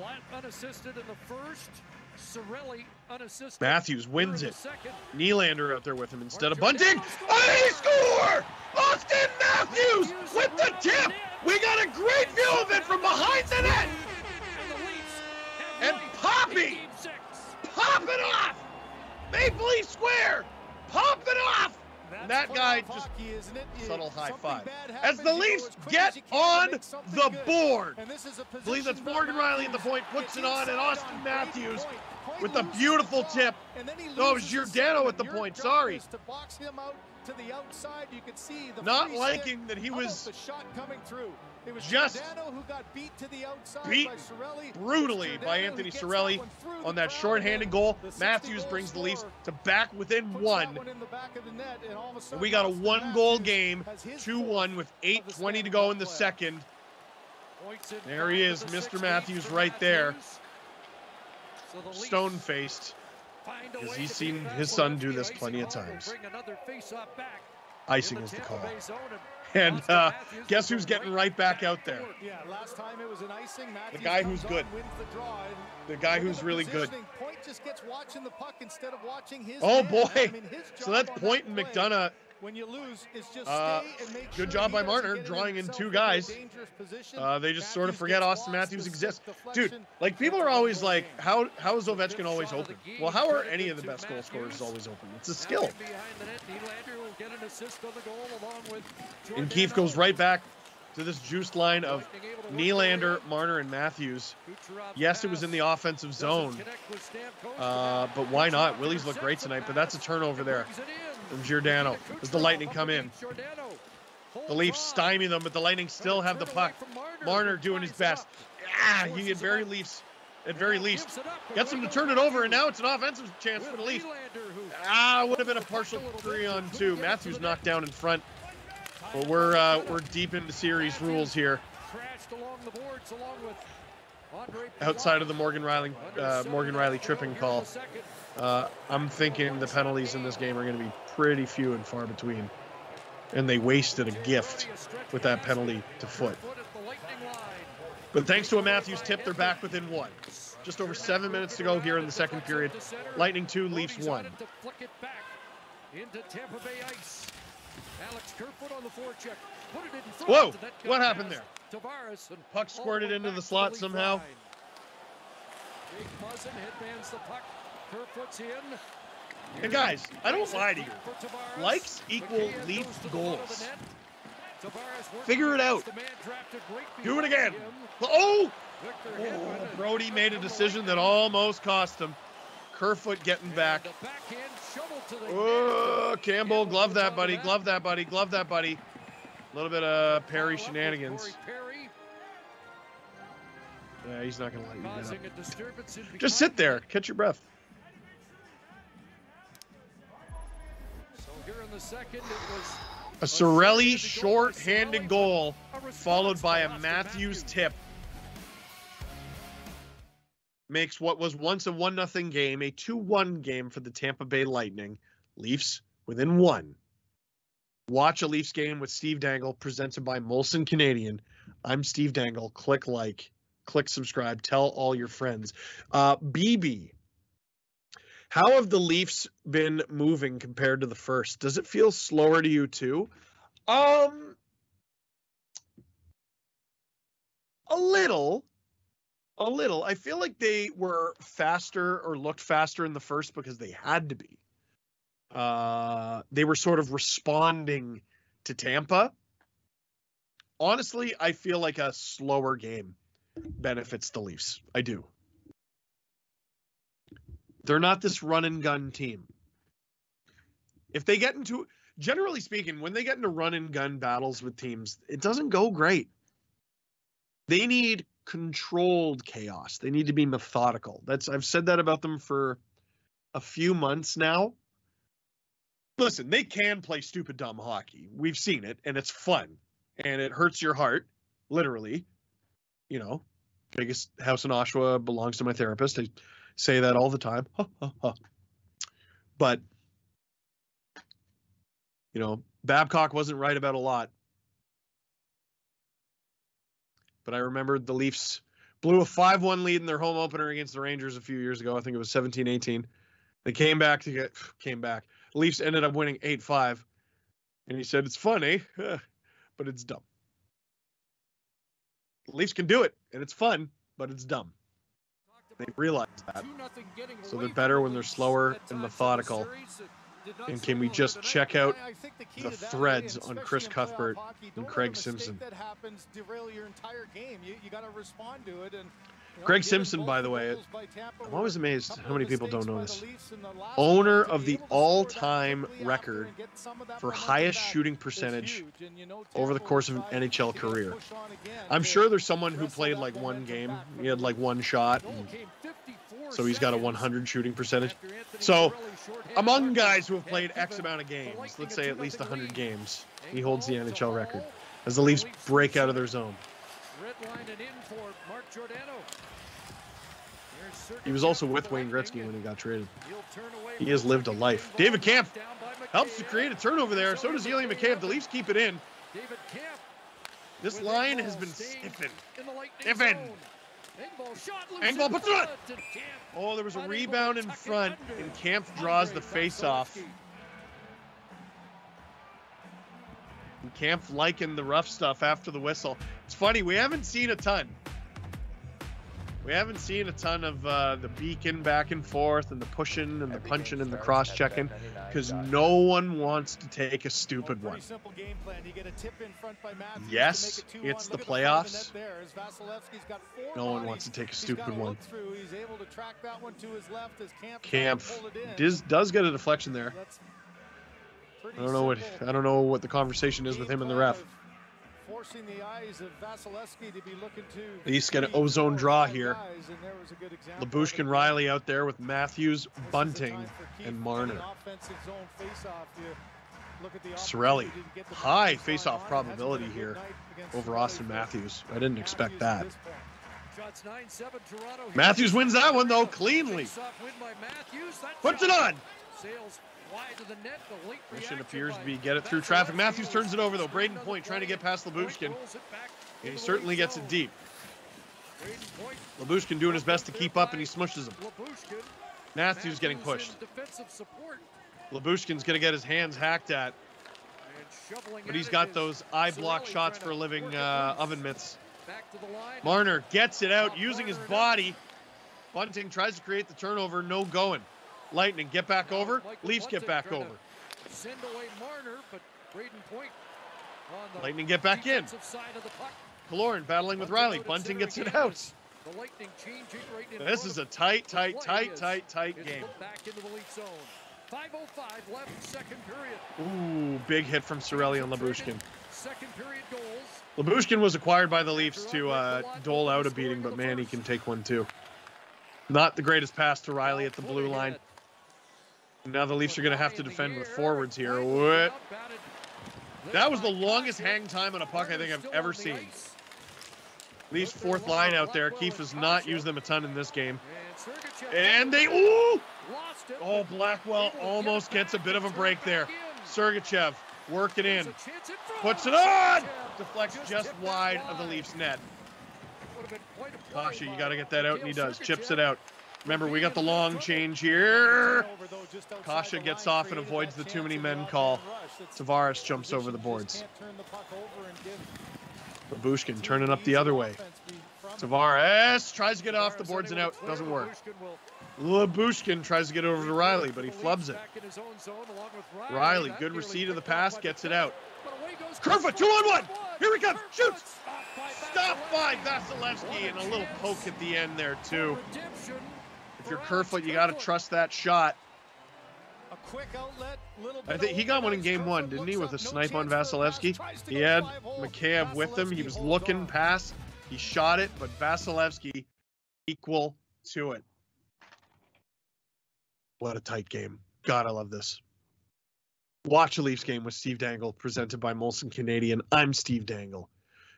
Lat unassisted in the first. Cirelli unassisted. Matthews wins it. the second. Nylander out there with him instead of Bunting. Oh, he score! Auston Matthews with the tip. We got a great view of it from behind the net. And Poppy, pop it off. Maple Leaf Square, pop it off. And that guy just subtle high five. As the Leafs get on the board. I believe that's Morgan Rielly at the point, puts it on, and Auston Matthews with a beautiful tip. No, it was Giordano at the point. Sorry. To box him out to the outside, you could see the Not liking that he was the shot coming through. It was just beat to the outside beat by brutally It's by Anthony that Cirelli on that shorthanded goal. Matthews goal brings the Leafs to back within one. that one in the back net, and all of a And we got a one goal game, 2 1 with 8.20 to go in the second. There he is, Mr. Matthews, right there. Stone faced. Because he's seen his son do this plenty of times. Icing is the call. And uh, guess who's getting right back out there? Yeah, last time it was an icing. Matthews the guy who's good. the The guy who's really good. Point just gets watching the puck instead of watching his Oh boy. I mean, his So that's Point and McDonagh. When you lose, is just Uh, and make good sure job by Marner drawing in two guys. Uh, they just sort of forget Auston Matthews exists. Dude, like people are always like, how how is Ovechkin always open? Well, how are any of the best goal scorers always open? It's a skill. And Keefe goes right back to this juiced line of Nylander, Marner, and Matthews. Yes, it was in the offensive zone, uh, but why not? Willie's looked great tonight, but that's a turnover there from Giordano as the Lightning come in. The Leafs stymie them, but the Lightning still have the puck. Marner doing his best. Ah, he at very least, at very least, gets him to turn it over, and now it's an offensive chance for the Leafs. Ah, would have been a partial three on two. Matthews knocked down in front. But we're uh, we're deep into series rules here. Outside of the Morgan Rielly uh, Morgan Rielly tripping call, uh, I'm thinking the penalties in this game are going to be pretty few and far between. And they wasted a gift with that penalty to foot. But thanks to a Matthews tip, they're back within one. Just over seven minutes to go here in the second period. Lightning two, Leafs one. Into Tampa Bay ice. Alex Kerfoot on the forecheck. Put it in front. Whoa! What happened there? Puck squirted into the slot somehow. Big Muzzin headbands the puck. Kerfoot's in. And guys, I don't lie to you. Likes equal of goals. Figure it out. Do it again. Oh! Oh, Brodie made a decision that almost cost him. Kerfoot getting back. Oh, Campbell, glove that, buddy. Glove that, buddy. Glove that, buddy. A little bit of Perry shenanigans. Yeah, he's not going to let you down. Just sit there. Catch your breath. Second, A Cirelli short-handed goal followed by a Matthews tip makes what was once a 1 0 game a 2 1 game for the Tampa Bay Lightning. Leafs within one. Watch a Leafs game with Steve Dangle presented by Molson Canadian. I'm Steve Dangle. Click like, click subscribe, tell all your friends. Uh, BB, how have the Leafs been moving compared to the first? Does it feel slower to you too? Um, a little, a little. I feel like they were faster or looked faster in the first because they had to be. Uh, they were sort of responding to Tampa. Honestly, I feel like a slower game benefits the Leafs. I do. They're not this run and gun team. If they get into, generally speaking, when they get into run and gun battles with teams, it doesn't go great. They need controlled chaos. They need to be methodical. That's I've said that about them for a few months now. Listen, they can play stupid dumb hockey. We've seen it and it's fun and it hurts your heart, literally. You know, biggest house in Oshawa belongs to my therapist. I say that all the time. *laughs* but you know, Babcock wasn't right about a lot. But I remember the Leafs blew a 5-1 lead in their home opener against the Rangers a few years ago. I think it was 17-18. They came back to get *sighs* came back. The Leafs ended up winning 8-5. And he said it's funny, *sighs* but it's dumb. The Leafs can do it, and it's fun, but it's dumb. They realize that. So they're better when they're slower and methodical. And can we just check out the threads on Chris Cuthbert and Craig Simpson? Craig Simpson, by the way, I'm always amazed how many people don't know this. Owner of the all-time record for highest shooting percentage over the course of an NHL career. I'm sure there's someone who played like one game. He had like one shot. so he's got a 100 shooting percentage. So among guys who have played X amount of games, let's say at least 100 games, he holds the NHL record as the Leafs break out of their zone. He was also with Wayne Gretzky when he got traded. He has lived a life. David Kampf helps to create a turnover there. So does Ilya Mikheyev. The Leafs keep it in. David Kampf. This line has been stiffened. Stiffened. Engvall puts it on. Oh, there was a rebound in front, and Kampf draws the face-off. Kampf liking the rough stuff after the whistle. It's funny, we haven't seen a ton. We haven't seen a ton of uh, the beacon back and forth and the pushing and the punching and the cross checking because no one wants to take a stupid one. Yes, it's the playoffs. No one wants to take a stupid one. Kampf does, does get a deflection there. I don't know what I don't know what the conversation is with him and the ref. Forcing the eyes of Vasilevskiy to be looking to. He's got an ozone draw here. Lyubushkin Rielly out there with Matthews, Bunting, and Marner. Cirelli, high face-off probability here over Auston Matthews. I didn't expect that. Matthews wins that one though cleanly. Puts it on. Mission appears to be get it through traffic. Matthews turns it over though. Brayden Point trying to get past Lyubushkin. he certainly gets it deep. Lyubushkin doing his best to keep up and he smushes him. Matthews getting pushed. Lyubushkin's going to get his hands hacked at. But he's got those eye block shots for a living uh, oven mitts. Marner gets it out using his body. Bunting tries to create the turnover, no going. Lightning get back over. Leafs get back over. Send away Marner, but Brayden Point Lightning get back in. Killorn battling with Rielly. Bunting gets it out. This is a tight, tight, tight, tight, tight game. Back into the lead zone. 5:05 left, second period. Ooh, big hit from Cirelli on Lyubushkin. Second period goals. Lyubushkin was acquired by the Leafs to uh, dole out a beating, but man, he can take one too. Not the greatest pass to Rielly at the blue line. Now the Leafs are going to have to defend with forwards here. What? That was the longest hang time on a puck I think I've ever seen. Leafs fourth line out there. Keefe has not used them a ton in this game. And they, ooh! Oh, Blackwell almost gets a bit of a break there. Sergachev working in. Puts it on! Deflects just wide of the Leafs net. Kase, you got to get that out, and he does. Chips it out. Remember, we got the long change here. Kase gets off and avoids the too many men call. Tavares jumps over the boards. Lyubushkin turning up the other way. Tavares tries to get off the boards and out. Doesn't work. Lyubushkin tries to get over to Rielly, but he flubs it. Rielly, good receipt of the pass, gets it out. Kerfoot, two on one. Here he comes. Shoots. Stopped by Vasilevskiy and a little poke at the end there, too. If you're Kerfoot, you got to trust that shot. I think he got one in game one, didn't he, with a snipe on Vasilevskiy? He had Mikheyev with him. He was looking past. He shot it, but Vasilevskiy equal to it. What a tight game. God, I love this. Watch a Leafs game with Steve Dangle, presented by Molson Canadian. I'm Steve Dangle.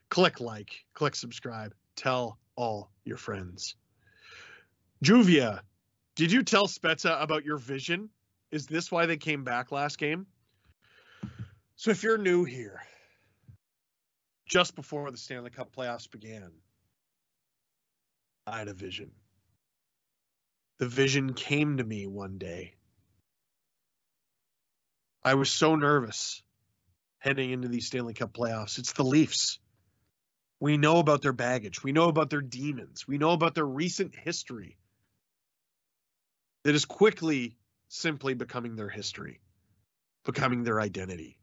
Click like, click subscribe, tell all your friends. Juvia, did you tell Spezza about your vision? Is this why they came back last game? So if you're new here, just before the Stanley Cup playoffs began, I had a vision. The vision came to me one day. I was so nervous heading into these Stanley Cup playoffs. It's the Leafs. We know about their baggage. We know about their demons. We know about their recent history that is quickly simply becoming their history, becoming their identity.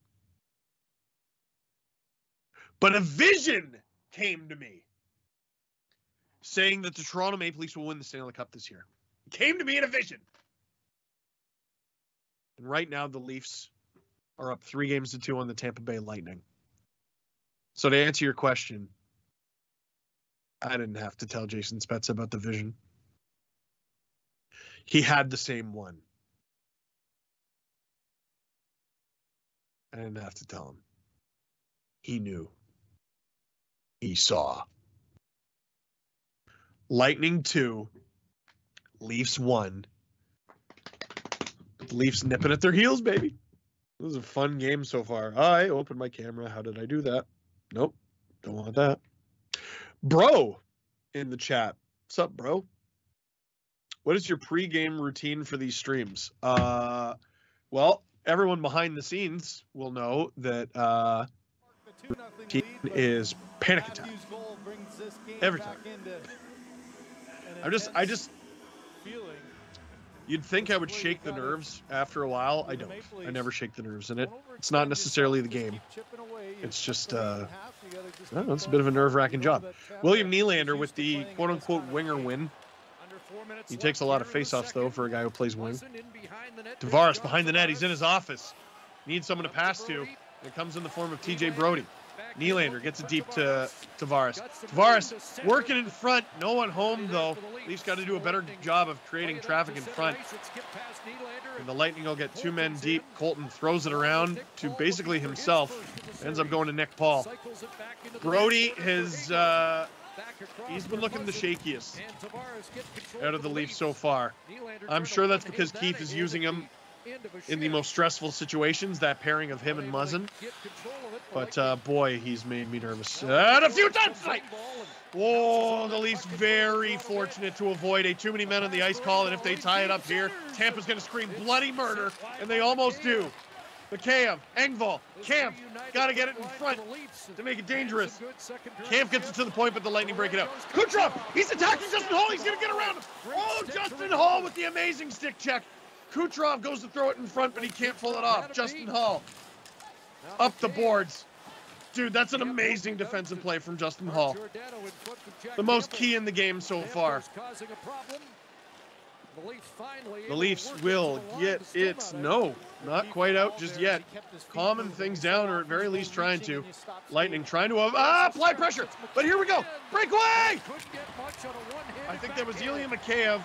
But a vision came to me. saying that the Toronto Maple Leafs will win the Stanley Cup this year. It came to me in a vision. And right now, the Leafs are up three games to two on the Tampa Bay Lightning. So to answer your question, I didn't have to tell Jason Spezza about the vision. He had the same one. I didn't have to tell him. He knew. He saw. Lightning 2, Leafs 1. The Leafs nipping at their heels, baby. It was a fun game so far. I opened my camera. How did I do that? Nope. Don't want that. Bro in the chat. What's up, bro? What is your pregame routine for these streams? Uh, well, everyone behind the scenes will know that uh, routine is panic attack every time. *laughs* I'm just, I just. You'd think I would shake the nerves after a while. I don't. I never shake the nerves in it. It's not necessarily the game. It's just, uh, I know, it's a bit of a nerve-wracking job. William Nylander with the quote-unquote winger win. He takes a lot of face-offs though for a guy who plays wing. Tavares behind the net. He's in his office. Needs someone to pass to. It comes in the form of TJ Brodie. Nylander gets it deep to Tavares. Tavares working in front. No one home, though. Leafs got to do a better job of creating traffic in front. And the Lightning will get two men deep. Colton throws it around to basically himself. Ends up going to Nick Paul. Brodie has... Uh, he's been looking the shakiest out of the Leafs so far. I'm sure that's because Keefe is using him in the most stressful situations, that pairing of him and Muzzin. But uh, boy, he's made me nervous. And a few times tonight. Whoa, the Leafs very fortunate to avoid a too many men on the ice call. And if they tie it up here, Tampa's going to scream bloody murder. And they almost do. Mikheyev, Engvall, Kampf, got to get it in front to make it dangerous. Kampf gets it to the point, but the Lightning break it out. Kucherov, he's attacking Justin Holl. He's going to get around him. Oh, Justin Holl with the amazing stick check. Kucherov goes to throw it in front, but he can't pull it off. Justin Holl up the boards. Dude, that's an amazing defensive play from Justin Holl. The most key in the game so far. The Leafs will get it. No, not quite out just yet. Calming things down, or at very least trying to. Lightning trying to ah, apply pressure. But here we go. Breakaway! I think that was Ilya Mikheyev.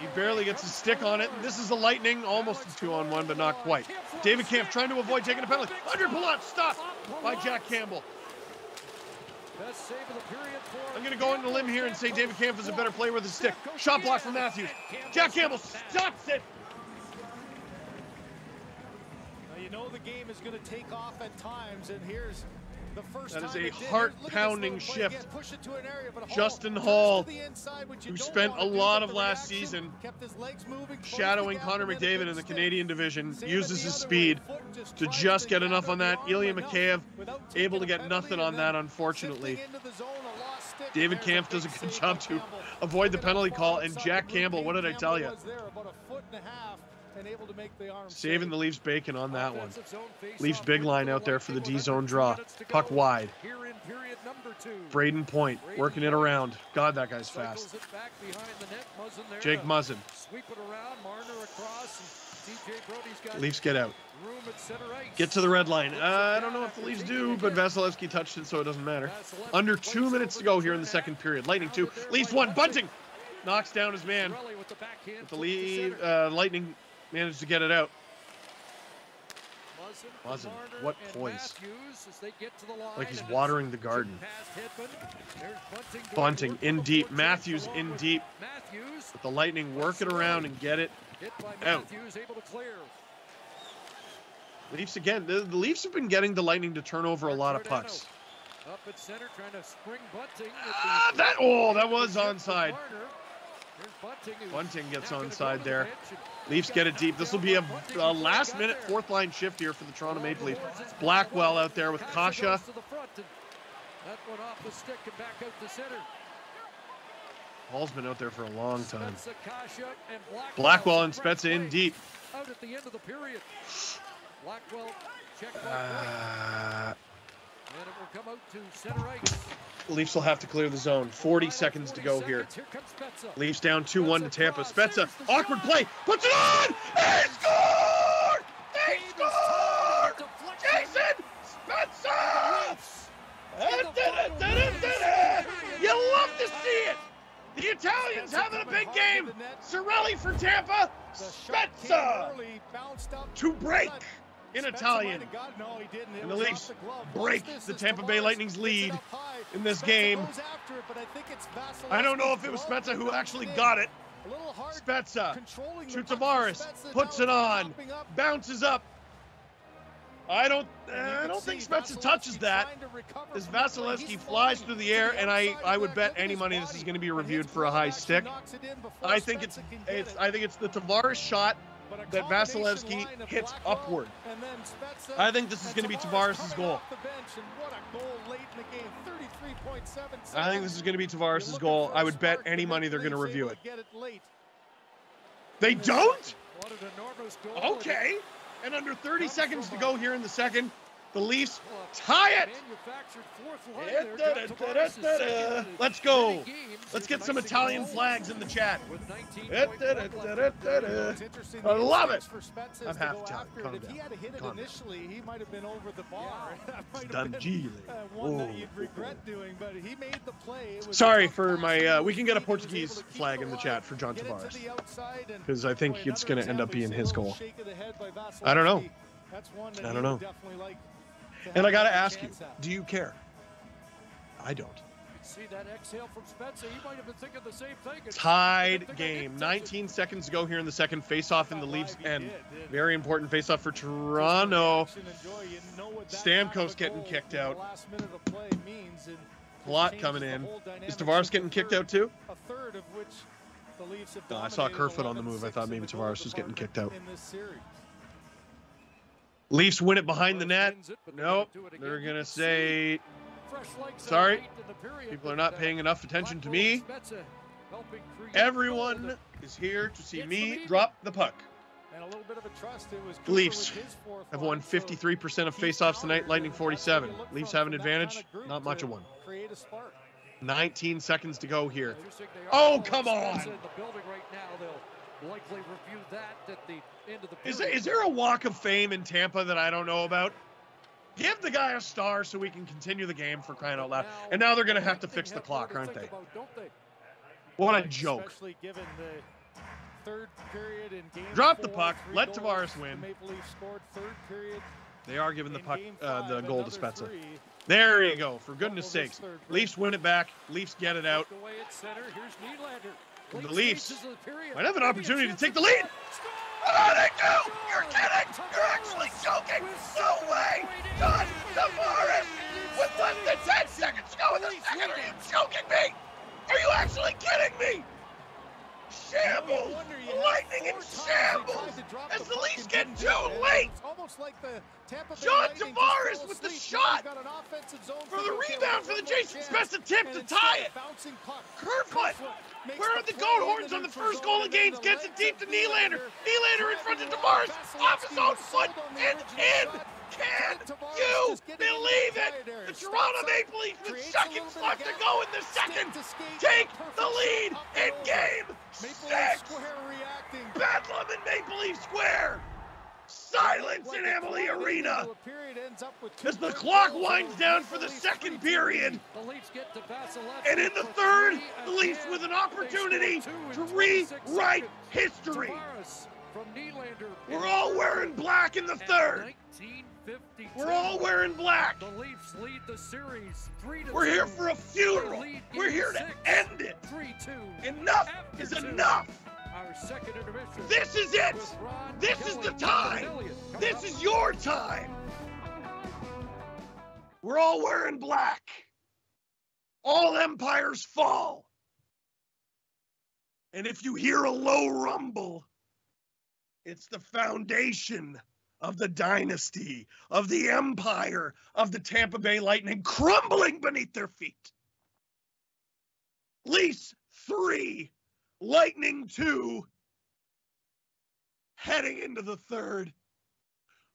He barely gets a stick on it. This is the Lightning, almost a two on one, but not quite. David Kampf trying to avoid taking a penalty. Under Palat, stop by Jack Campbell. I'm going to go on the limb here and say David Kampf is a better player with a stick. Shot block from Matthews. Jack Campbell stops it. Now you know the game is going to take off at times, and here's the first that is a heart-pounding shift. Justin Holl, who spent a lot of last season shadowing Connor McDavid in the Canadian division, uses his speed to just get enough on that. Ilya Mikheyev able to get nothing on that, unfortunately. David Kampf does a good job to avoid the penalty call, and Jack Campbell, what did I tell you? Saving the Leafs bacon on that one. Leafs big line out there for the D zone draw. Puck wide. Brayden Point working it around. God, that guy's fast. Jake Muzzin. Leafs get out. Get to the red line. Uh, I don't know if the Leafs do, but Vasilevskiy touched it, so it doesn't matter. Under two minutes to go here in the second period. Lightning two. Leafs one. Bunting knocks down his man. With the lead, uh, Lightning managed to get it out. Muzzin, what poise. Like he's watering the garden. Bunting in deep. Matthews in deep. But the Lightning work it around and get it out. Leafs again. The, the Leafs have been getting the Lightning to turn over a lot of pucks. Up at center, trying to spring Bunting. Ah, that oh, that was onside. Bunting gets onside there. Leafs get it deep. This will be a, a last minute fourth line shift here for the Toronto Maple Leafs. Blackwell out there with Kase. That one off the stick and back out to center. Holl's been out there for a long time. Blackwell and Spezza in deep. Out at the end of the period. Blackwell check uh, Leafs will have to clear the zone. 40 seconds to go here. Here comes Spezza. Leafs down 2 1 to Tampa. Spezza, awkward play, puts it on! He scored! He scored! Jason Spezza! You love to see it! The Italians having a big game! Cirelli for Tampa! Spezza! To break in Italian. And the Leafs break the Tampa Bay Lightning's lead in this game. I don't know if it was Spezza who actually got it. Spezza to Tavares, puts it on, bounces up. I don't, I don't think Spezza touches that. As Vasilevskiy flies through the air, and I, I would bet any money this is going to be reviewed for a high stick. I think it's, it's, I think it's the Tavares shot that Vasilevskiy hits upward. I think this is going to be Tavares' goal. I think this is going to be Tavares' goal. I would bet any money they're going to review it. They don't? Okay. And under 30 seconds to go here in the second, the Leafs tie it. Let's go. Let's get some Italian flags in the chat. I love it. I'm half Italian. Calm If he had hit it initially, he might have been over the bar. *laughs* That Done been, Gile. uh, one that you'd regret doing, but he made the play. It was Sorry for my. Uh, we can get a Portuguese able to keep flag in the chat for John get it to Tavares the outside, and because I think it's going to end up being his see a little goal. shake of the head by I don't know. Vasilevskiy. That's one that I don't know. Definitely like to And I got to ask you, do you care? I don't. See that exhale from Spezza. He might have been thinking the same thing. Tied didn't think I game. did touch it. 19 seconds to go here in the second. Face off in the Leafs end. Very important face off for Toronto. Action and joy. You know what that Stamkos kind of a getting kicked out. last minute of play means, and Plot coming in. Is Tavares getting kicked out too? A third of which the Leafs have No, I saw Kerfoot on the move. I thought maybe Tavares was getting kicked out. In this series. Leafs win it behind the net. Wins it, but they're Nope. gonna do it They're going to say Sorry. late in the period, people are not paying enough attention to me. Spezza helping create Everyone is here to see me drop the puck. And a little bit of a trust. It was The Leafs with his fourth have won 53% of faceoffs tonight. Lightning and that's what 47. Leafs have an from that kind advantage. Not much of one. Create a spark. 19 seconds to go here. Interesting, they are Oh, come on. In the building right now, they'll likely review that at the end of the Is, period. is there a walk of fame in Tampa that I don't know about? Give the guy a star so we can continue the game for crying out loud. And now they're going to have to fix the clock, aren't they? About, they? What a joke. Especially given the third period in game Drop the puck, let Tavares win. Maple Leafs scored third period. They are giving the puck, uh, the goal to Spezza. There you go. For goodness sakes. Leafs win it back. Leafs get it out. Away at center. Here's Nylander. And the Leafs might have an opportunity to take the lead. Oh, they do! You're kidding! You're actually joking! No way! John Tavares! With less than 10 seconds to go in the second, are you joking me? Are you actually kidding me? Shambles! wonder you had Lightning in four times they tried shambles! As the Leafs get too late! It's almost like the Tampa Bay John Tavares with the shot! They've got an offensive zone For the rebound for the got one Jason chance. Spezza to tie it. Kerfoot! Where are the goat horns on the first goal against? Gets it deep to Nylander. Nylander in front of Tavares. Off his own foot and in. Can you believe it? The Toronto Maple Leafs with seconds left to go in the second take the lead in game six. Bedlam in Maple Leaf Square. Silence in Amalie Arena The period ends up with as the clock winds down for the second period. The Leafs get to Vasilevskiy And in the third, the Leafs with an opportunity to rewrite history. Tavares from Nylander. We're all wearing black in the third. We're all wearing black. The Leafs lead the series three to We're here for a funeral. We're here to end it. Enough is enough. Our second intermission. This is it. This is the time. This up. is your time. We're all wearing black. All empires fall. And if you hear a low rumble, it's the foundation of the dynasty, of the empire of the Tampa Bay Lightning crumbling beneath their feet. Leafs three, Lightning two, heading into the third.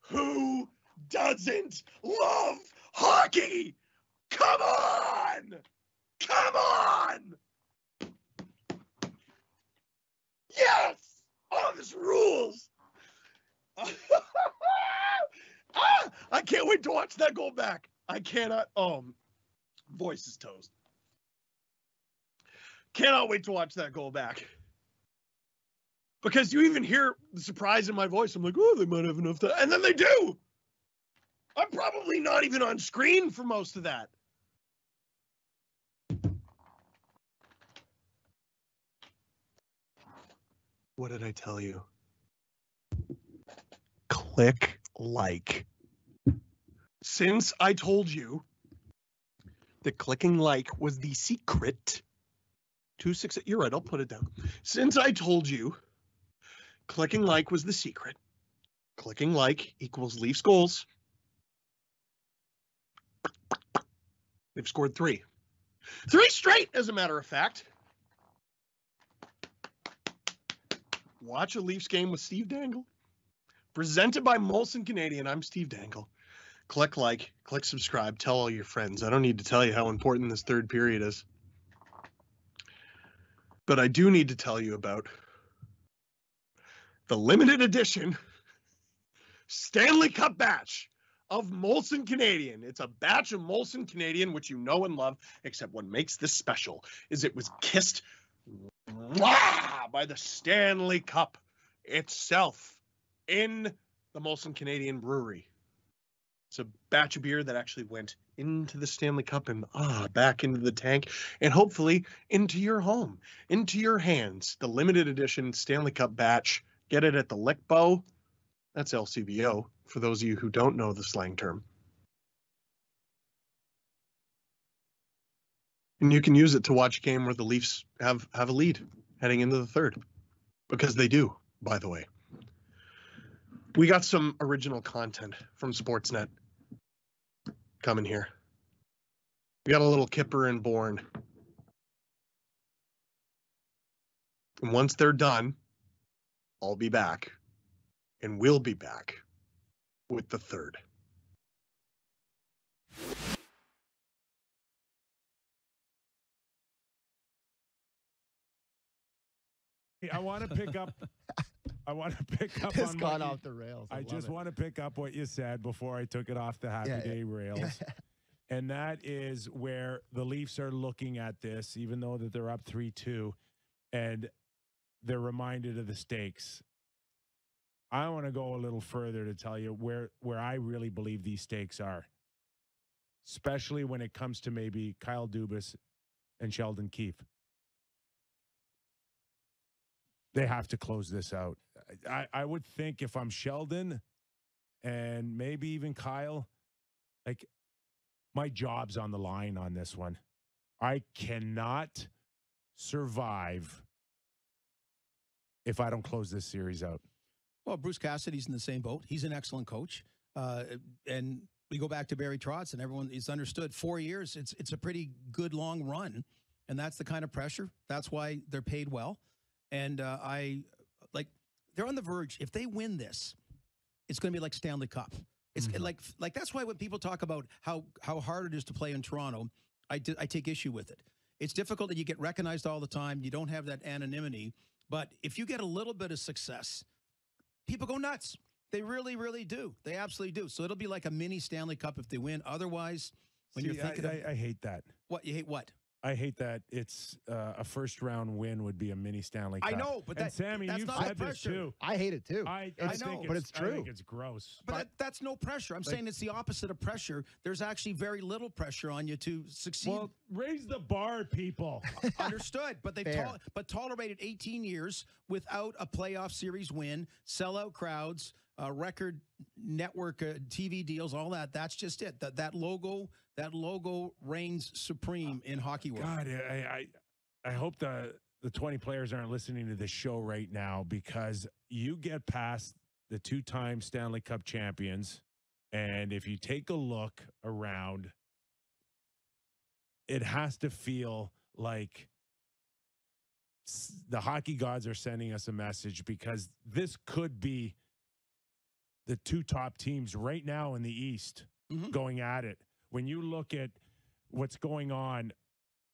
Who doesn't love hockey. Come on. Come on. Yes. Oh, this rules. *laughs* ah, I can't wait to watch that go back. I cannot. Um, voice is toast. Cannot wait to watch that goal back. Because you even hear the surprise in my voice. I'm like, oh, they might have enough time. And then they do. I'm probably not even on screen for most of that. What did I tell you? Click like. Since I told you that clicking like was the secret two six you're right i'll put it down. Since i told you clicking like was the secret. Clicking like equals leafs goals. They've scored three. Three straight as a matter of fact. Watch a leafs game with steve dangle. Presented by molson canadian i'm steve dangle. Click like click subscribe tell all your friends. I don't need to tell you how important this third period is but I do need to tell you about the limited edition Stanley Cup batch of Molson Canadian. It's a batch of Molson Canadian, which you know and love, except what makes this special is it was kissed by the Stanley Cup itself in the Molson Canadian Brewery. It's a batch of beer that actually went into the Stanley Cup and ah, back into the tank and hopefully into your home, into your hands. The limited edition Stanley Cup batch. Get it at the Lickbo. That's LCBO for those of you who don't know the slang term. And you can use it to watch a game where the Leafs have have a lead heading into the third because they do, by the way. We got some original content from Sportsnet coming here. We got a little Kipper and Bourne. And once they're done, I'll be back and we'll be back with the third. I want to pick up. *laughs* I want to *laughs* pick up It's on gone what you- off the rails. I I, just it. want to pick up what you said before I took it off the happy Yeah, yeah. day rails. *laughs* and that is where the Leafs are looking at this, even though that they're up three two, and they're reminded of the stakes. I want to go a little further to tell you where where I really believe these stakes are, especially when it comes to maybe Kyle Dubas and Sheldon Keefe. They have to close this out. I, I would think if I'm Sheldon and maybe even Kyle, like my job's on the line on this one. I cannot survive if I don't close this series out. Well, Bruce Cassidy's in the same boat. He's an excellent coach. Uh, and we go back to Barry Trotz, and everyone is understood. Four years, it's it's a pretty good long run, and that's the kind of pressure. That's why they're paid well. And uh, I they're on the verge. If they win this, it's going to be like Stanley Cup. It's mm-hmm. like like that's why when people talk about how how hard it is to play in Toronto, I I take issue with it. It's difficult that you get recognized all the time. You don't have that anonymity. But if you get a little bit of success, people go nuts. They really, really do. They absolutely do. So it'll be like a mini Stanley Cup if they win. Otherwise, when See, you're thinking, I, I, I hate that. what you hate, what I hate that it's uh, a first round win would be a mini Stanley Cup. I know, but and Sammy, that's you've not said this pressure. too. I hate it too. I, I I think know. but it's I true. think it's gross. But that, that's no pressure. I'm saying it's the opposite of pressure. There's actually very little pressure on you to succeed. Well, raise the bar, people. *laughs* Understood, but they've Fair. but tolerated 18 years without a playoff series win, sellout crowds, uh, record network uh, TV deals, all that. That's just it. That that logo, that logo reigns supreme in hockey world. God, I, I, I hope the the 20 players aren't listening to this show right now because you get past the two-time Stanley Cup champions, and if you take a look around, it has to feel like the hockey gods are sending us a message because this could be the two top teams right now in the East Mhm. going at it when you look at what's going on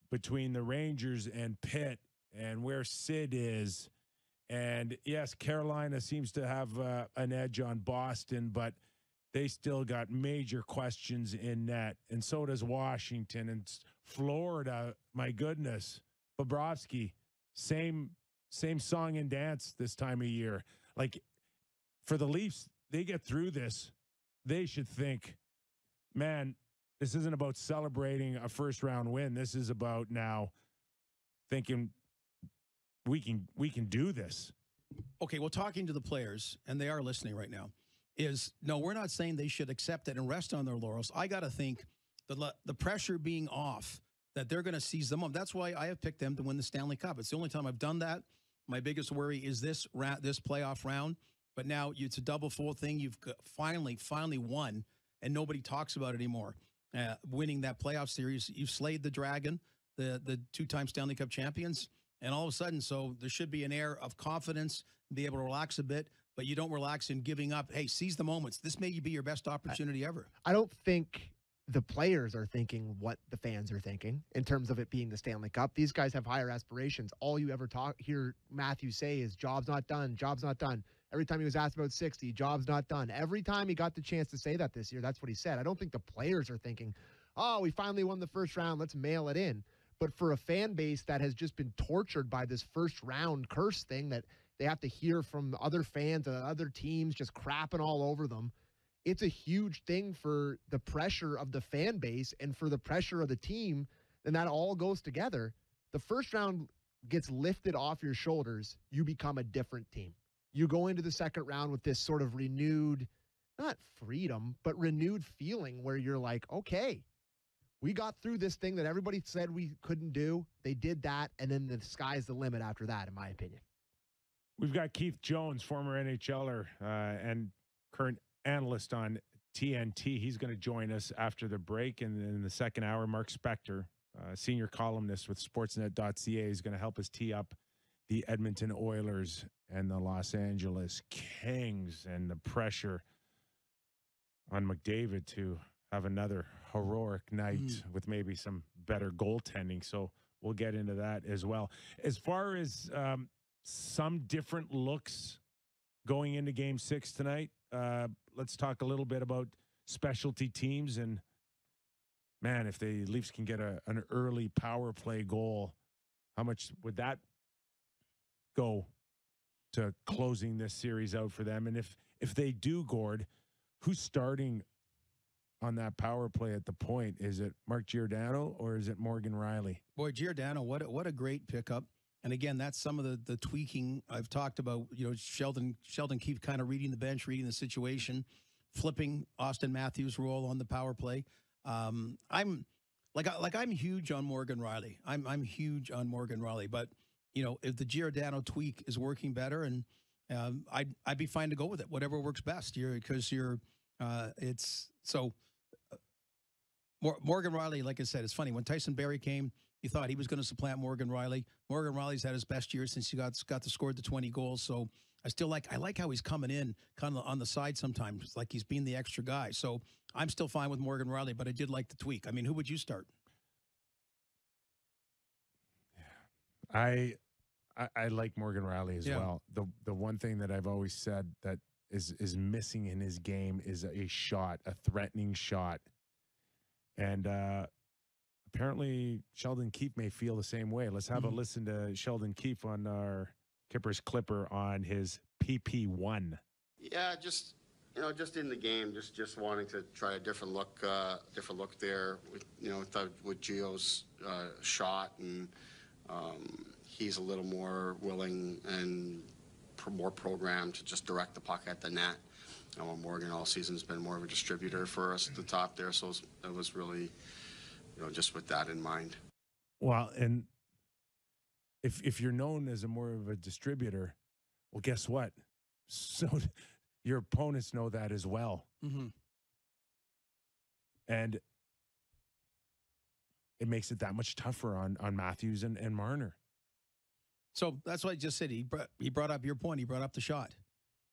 between the Rangers and Pitt and where Sid is, and yes, Carolina seems to have uh, an edge on Boston, but they still got major questions in net, and so does Washington and Florida. My goodness, Bobrovsky, same same song and dance this time of year. Like for the Leafs, they get through this, they should think, man, this isn't about celebrating a first round win. This is about now thinking we can we can do this. Okay, well, talking to the players, and they are listening right now, is no, we're not saying they should accept it and rest on their laurels. I got to think the the pressure being off that they're going to seize them up. That's why I have picked them to win the Stanley Cup. It's the only time I've done that. My biggest worry is this ra- this playoff round. But now it's a double full thing. You've finally finally won, and nobody talks about it anymore. Uh, winning that playoff series, you've slayed the dragon, the the two time Stanley Cup champions. And all of a sudden, so there should be an air of confidence, be able to relax a bit, but you don't relax in giving up. Hey, seize the moments. This may be your best opportunity ever. I don't think the players are thinking what the fans are thinking in terms of it being the Stanley Cup. These guys have higher aspirations. All you ever talk hear Matthew say is job's not done, job's not done. Every time he was asked about 60, job's not done. Every time he got the chance to say that this year, that's what he said. I don't think the players are thinking, "Oh, we finally won the first round, let's mail it in." But for a fan base that has just been tortured by this first round curse thing that they have to hear from other fans and other teams just crapping all over them, it's a huge thing for the pressure of the fan base and for the pressure of the team. And that all goes together. The first round gets lifted off your shoulders, you become a different team. You go into the second round with this sort of renewed, not freedom, but renewed feeling where you're like, okay, we got through this thing that everybody said we couldn't do. They did that. And then the sky's the limit after that, in my opinion. We've got Keith Jones, former NHLer uh, and current analyst on TNT. He's going to join us after the break. And in the second hour, Mark Spector, uh, senior columnist with Sportsnet.ca, is going to help us tee up the Edmonton Oilers and the Los Angeles Kings and the pressure on McDavid to have another heroic night with maybe some better goaltending. So we'll get into that as well. As far as um, some different looks going into game six tonight, uh, let's talk a little bit about specialty teams. And man, if the Leafs can get a, an early power play goal, how much would that go to closing this series out for them? And if if they do, Gord, who's starting on that power play at the point? Is it Mark Giordano or is it Morgan Rielly? Boy, Giordano, what a, what a great pickup. And again, that's some of the the tweaking I've talked about. You know, Sheldon Sheldon Keefe kind of reading the bench, reading the situation, flipping Auston Matthews' role on the power play. Um, I'm like like I'm huge on Morgan Rielly. I'm I'm huge on Morgan Rielly. But you know, if the Giordano tweak is working better, and um, I'd I'd be fine to go with it. Whatever works best. You're because you're uh, it's so. uh, Morgan Rielly, like I said, it's funny when Tyson Barrie came. You thought he was going to supplant Morgan Rielly. Morgan Rielly's had his best year since he got got to scored the twenty goals. So I still like I like how he's coming in kind of on the side sometimes, like he's being the extra guy. So I'm still fine with Morgan Rielly, but I did like the tweak. I mean, who would you start? I, I I like Morgan Rielly as Yeah. well. The the one thing that I've always said that is is missing in his game is a shot, a threatening shot. And uh apparently Sheldon Keefe may feel the same way. Let's have Mhm. a listen to Sheldon Keefe on our Kippers Clipper on his PP1. Yeah, just you know, just in the game, just just wanting to try a different look, uh, different look there. With you know, with, the- with Gio's uh, shot, and um, he's a little more willing and pro- more programmed to just direct the puck at the net. You know, Morgan all season's been more of a distributor for us at the top there, so it was, it was really, you know, just with that in mind. Well, and if if you're known as a more of a distributor, well, guess what? *laughs* So your opponents know that as well, Mm-hmm. and it makes it that much tougher on on Matthews and, and Marner. So that's what I just said. He brought, he brought up your point. He brought up the shot.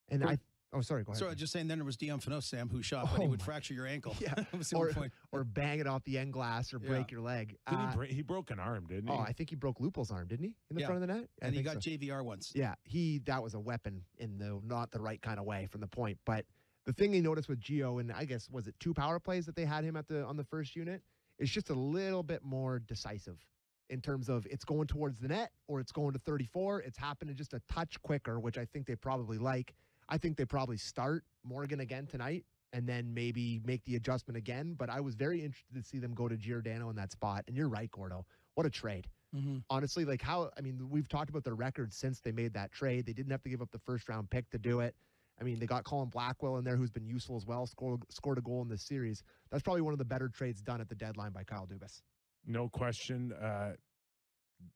And I Oh, sorry. Go ahead. So just saying, then there was Dion Phaneuf, Sam, who shot, but he Oh would my- fracture your ankle. *laughs* Yeah, *laughs* that was the or, point. or bang it off the end glass or Yeah. break your leg. Uh, he, break, he broke an arm, didn't he? oh, I think he broke Lupul's arm, didn't he? In the Yeah. front of the net? I and he got so. JVR once. Yeah, he that was a weapon in the not the right kind of way from the point. But the thing they noticed with Gio, and I guess was it two power plays that they had him at the on the first unit, is just a little bit more decisive in terms of it's going towards the net or it's going to 34. It's happening just a touch quicker, which I think they probably like. I think they probably start Morgan again tonight and then maybe make the adjustment again. But I was very interested to see them go to Giordano in that spot. And you're right, Gordo. What a trade Mm-hmm. honestly, like how I mean, we've talked about their record since they made that trade. They didn't have to give up the first round pick to do it. I mean, they got Colin Blackwell in there, who's been useful as well. Scored scored a goal in this series. That's probably one of the better trades done at the deadline by Kyle Dubas. No question. Uh,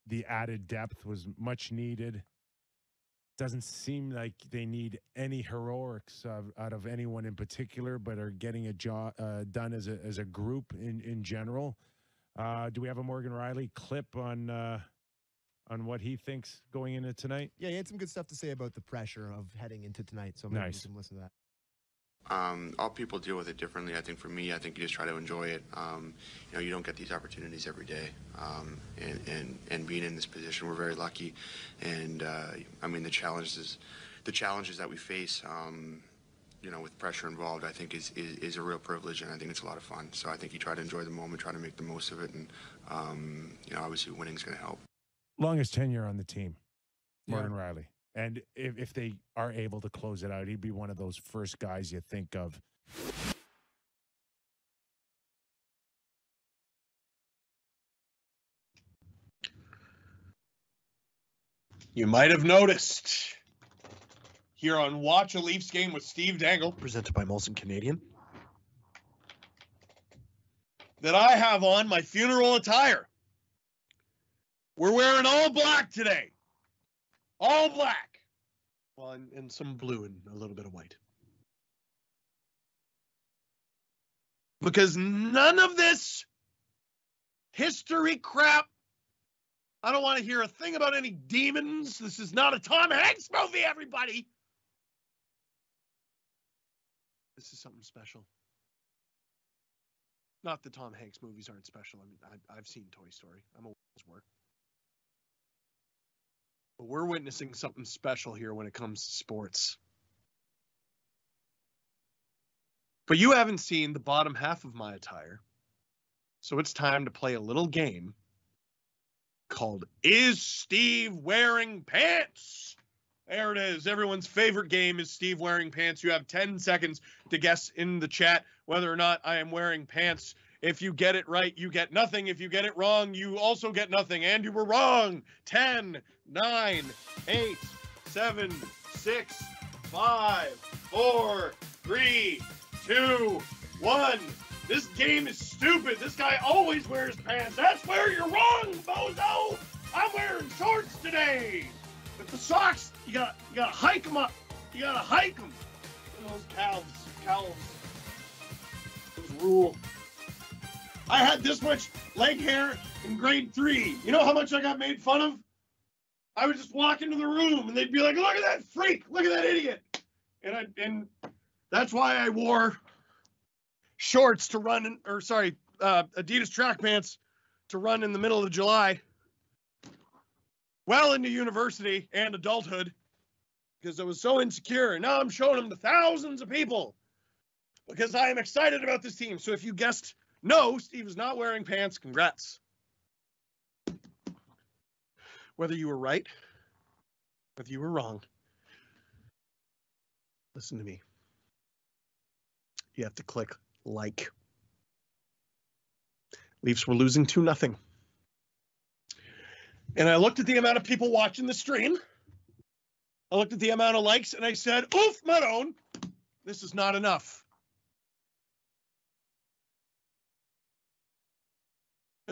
the added depth was much needed. Doesn't seem like they need any heroics of, out of anyone in particular, but are getting a job uh, done as a as a group in in general. Uh, do we have a Morgan Rielly clip on uh, on what he thinks going into tonight? Yeah, he had some good stuff to say about the pressure of heading into tonight. So maybe Nice. we can listen to that. Um, all people deal with it differently. I think for me, I think you just try to enjoy it. Um, you know, you don't get these opportunities every day, um, and, and and being in this position, we're very lucky. And uh, I mean, the challenges, the challenges that we face, um, you know, with pressure involved, I think is, is is a real privilege, and I think it's a lot of fun. So I think you try to enjoy the moment, try to make the most of it, and um, you know, obviously, winning's going to help. Longest tenure on the team, Yeah. Morgan Rielly. And if, if they are able to close it out, he'd be one of those first guys you think of. You might have noticed here on Watch a Leafs game with Steve Dangle, presented by Molson Canadian. that I have on my funeral attire. We're wearing all black today. All black. Well, and, and some blue and a little bit of white. Because none of this history crap. I don't want to hear a thing about any demons. This is not a Tom Hanks movie, everybody. This is something special. Not that Tom Hanks movies aren't special. I mean, I, I've seen Toy Story. I'm his work. But we're witnessing something special here when it comes to sports. But you haven't seen the bottom half of my attire. So it's time to play a little game called Is Steve Wearing Pants? There it is. Everyone's favorite game is Steve wearing pants. You have 10 seconds to guess in the chat whether or not I am wearing pants. If you get it right, you get nothing. If you get it wrong, you also get nothing. And you were wrong. 10, 9, 8, 7, 6, 5, 4, 3, 2, 1. This game is stupid. This guy always wears pants. That's where you're wrong, bozo. I'm wearing shorts today. But the socks, you gotta, you gotta hike them up. You gotta hike them. Those calves, calves. Those rule. I had this much leg hair in grade three. You know how much I got made fun of? I would just walk into the room and they'd be like, "Look at that freak! Look at that idiot!" And I and that's why I wore shorts to run, in, or sorry, uh, Adidas track pants to run in the middle of July. Well into university and adulthood because I was so insecure. And now I'm showing them to thousands of people because I am excited about this team. So if you guessed no, Steve is not wearing pants, congrats. Whether you were right, whether you were wrong, listen to me. You have to click like. Leafs were losing 2 nothing. And I looked at the amount of people watching the stream. I looked at the amount of likes and I said, Oof, Madone, this is not enough.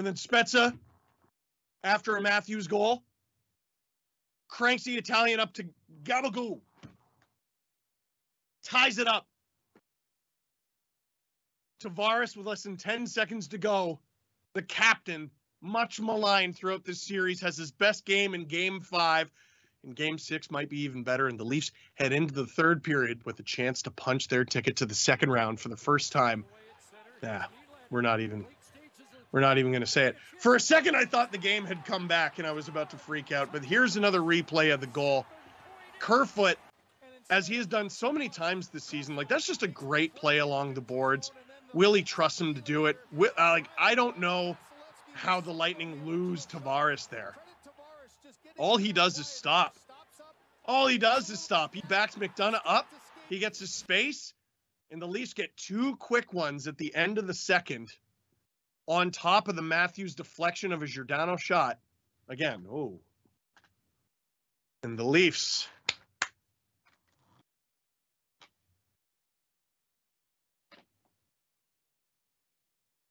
And then Spezza, after a Matthews goal, cranks the Italian up to Gabagoo. Ties it up. Tavares with less than 10 seconds to go. The captain, much maligned throughout this series, has his best game in game five. and game six might be even better. And the Leafs head into the third period with a chance to punch their ticket to the second round for the first time. Yeah, we're not even we're not even going to say it. For a second, I thought the game had come back and I was about to freak out. But here's another replay of the goal. Kerfoot, as he has done so many times this season, like that's just a great play along the boards. Willie trusts him to do it. Uh, Like I don't know how the Lightning lose Tavares there. All he does is stop. All he does is stop. He backs McDonagh up. He gets his space, and the Leafs get two quick ones at the end of the second on top of the Matthews deflection of a Giordano shot. Again, oh. And the Leafs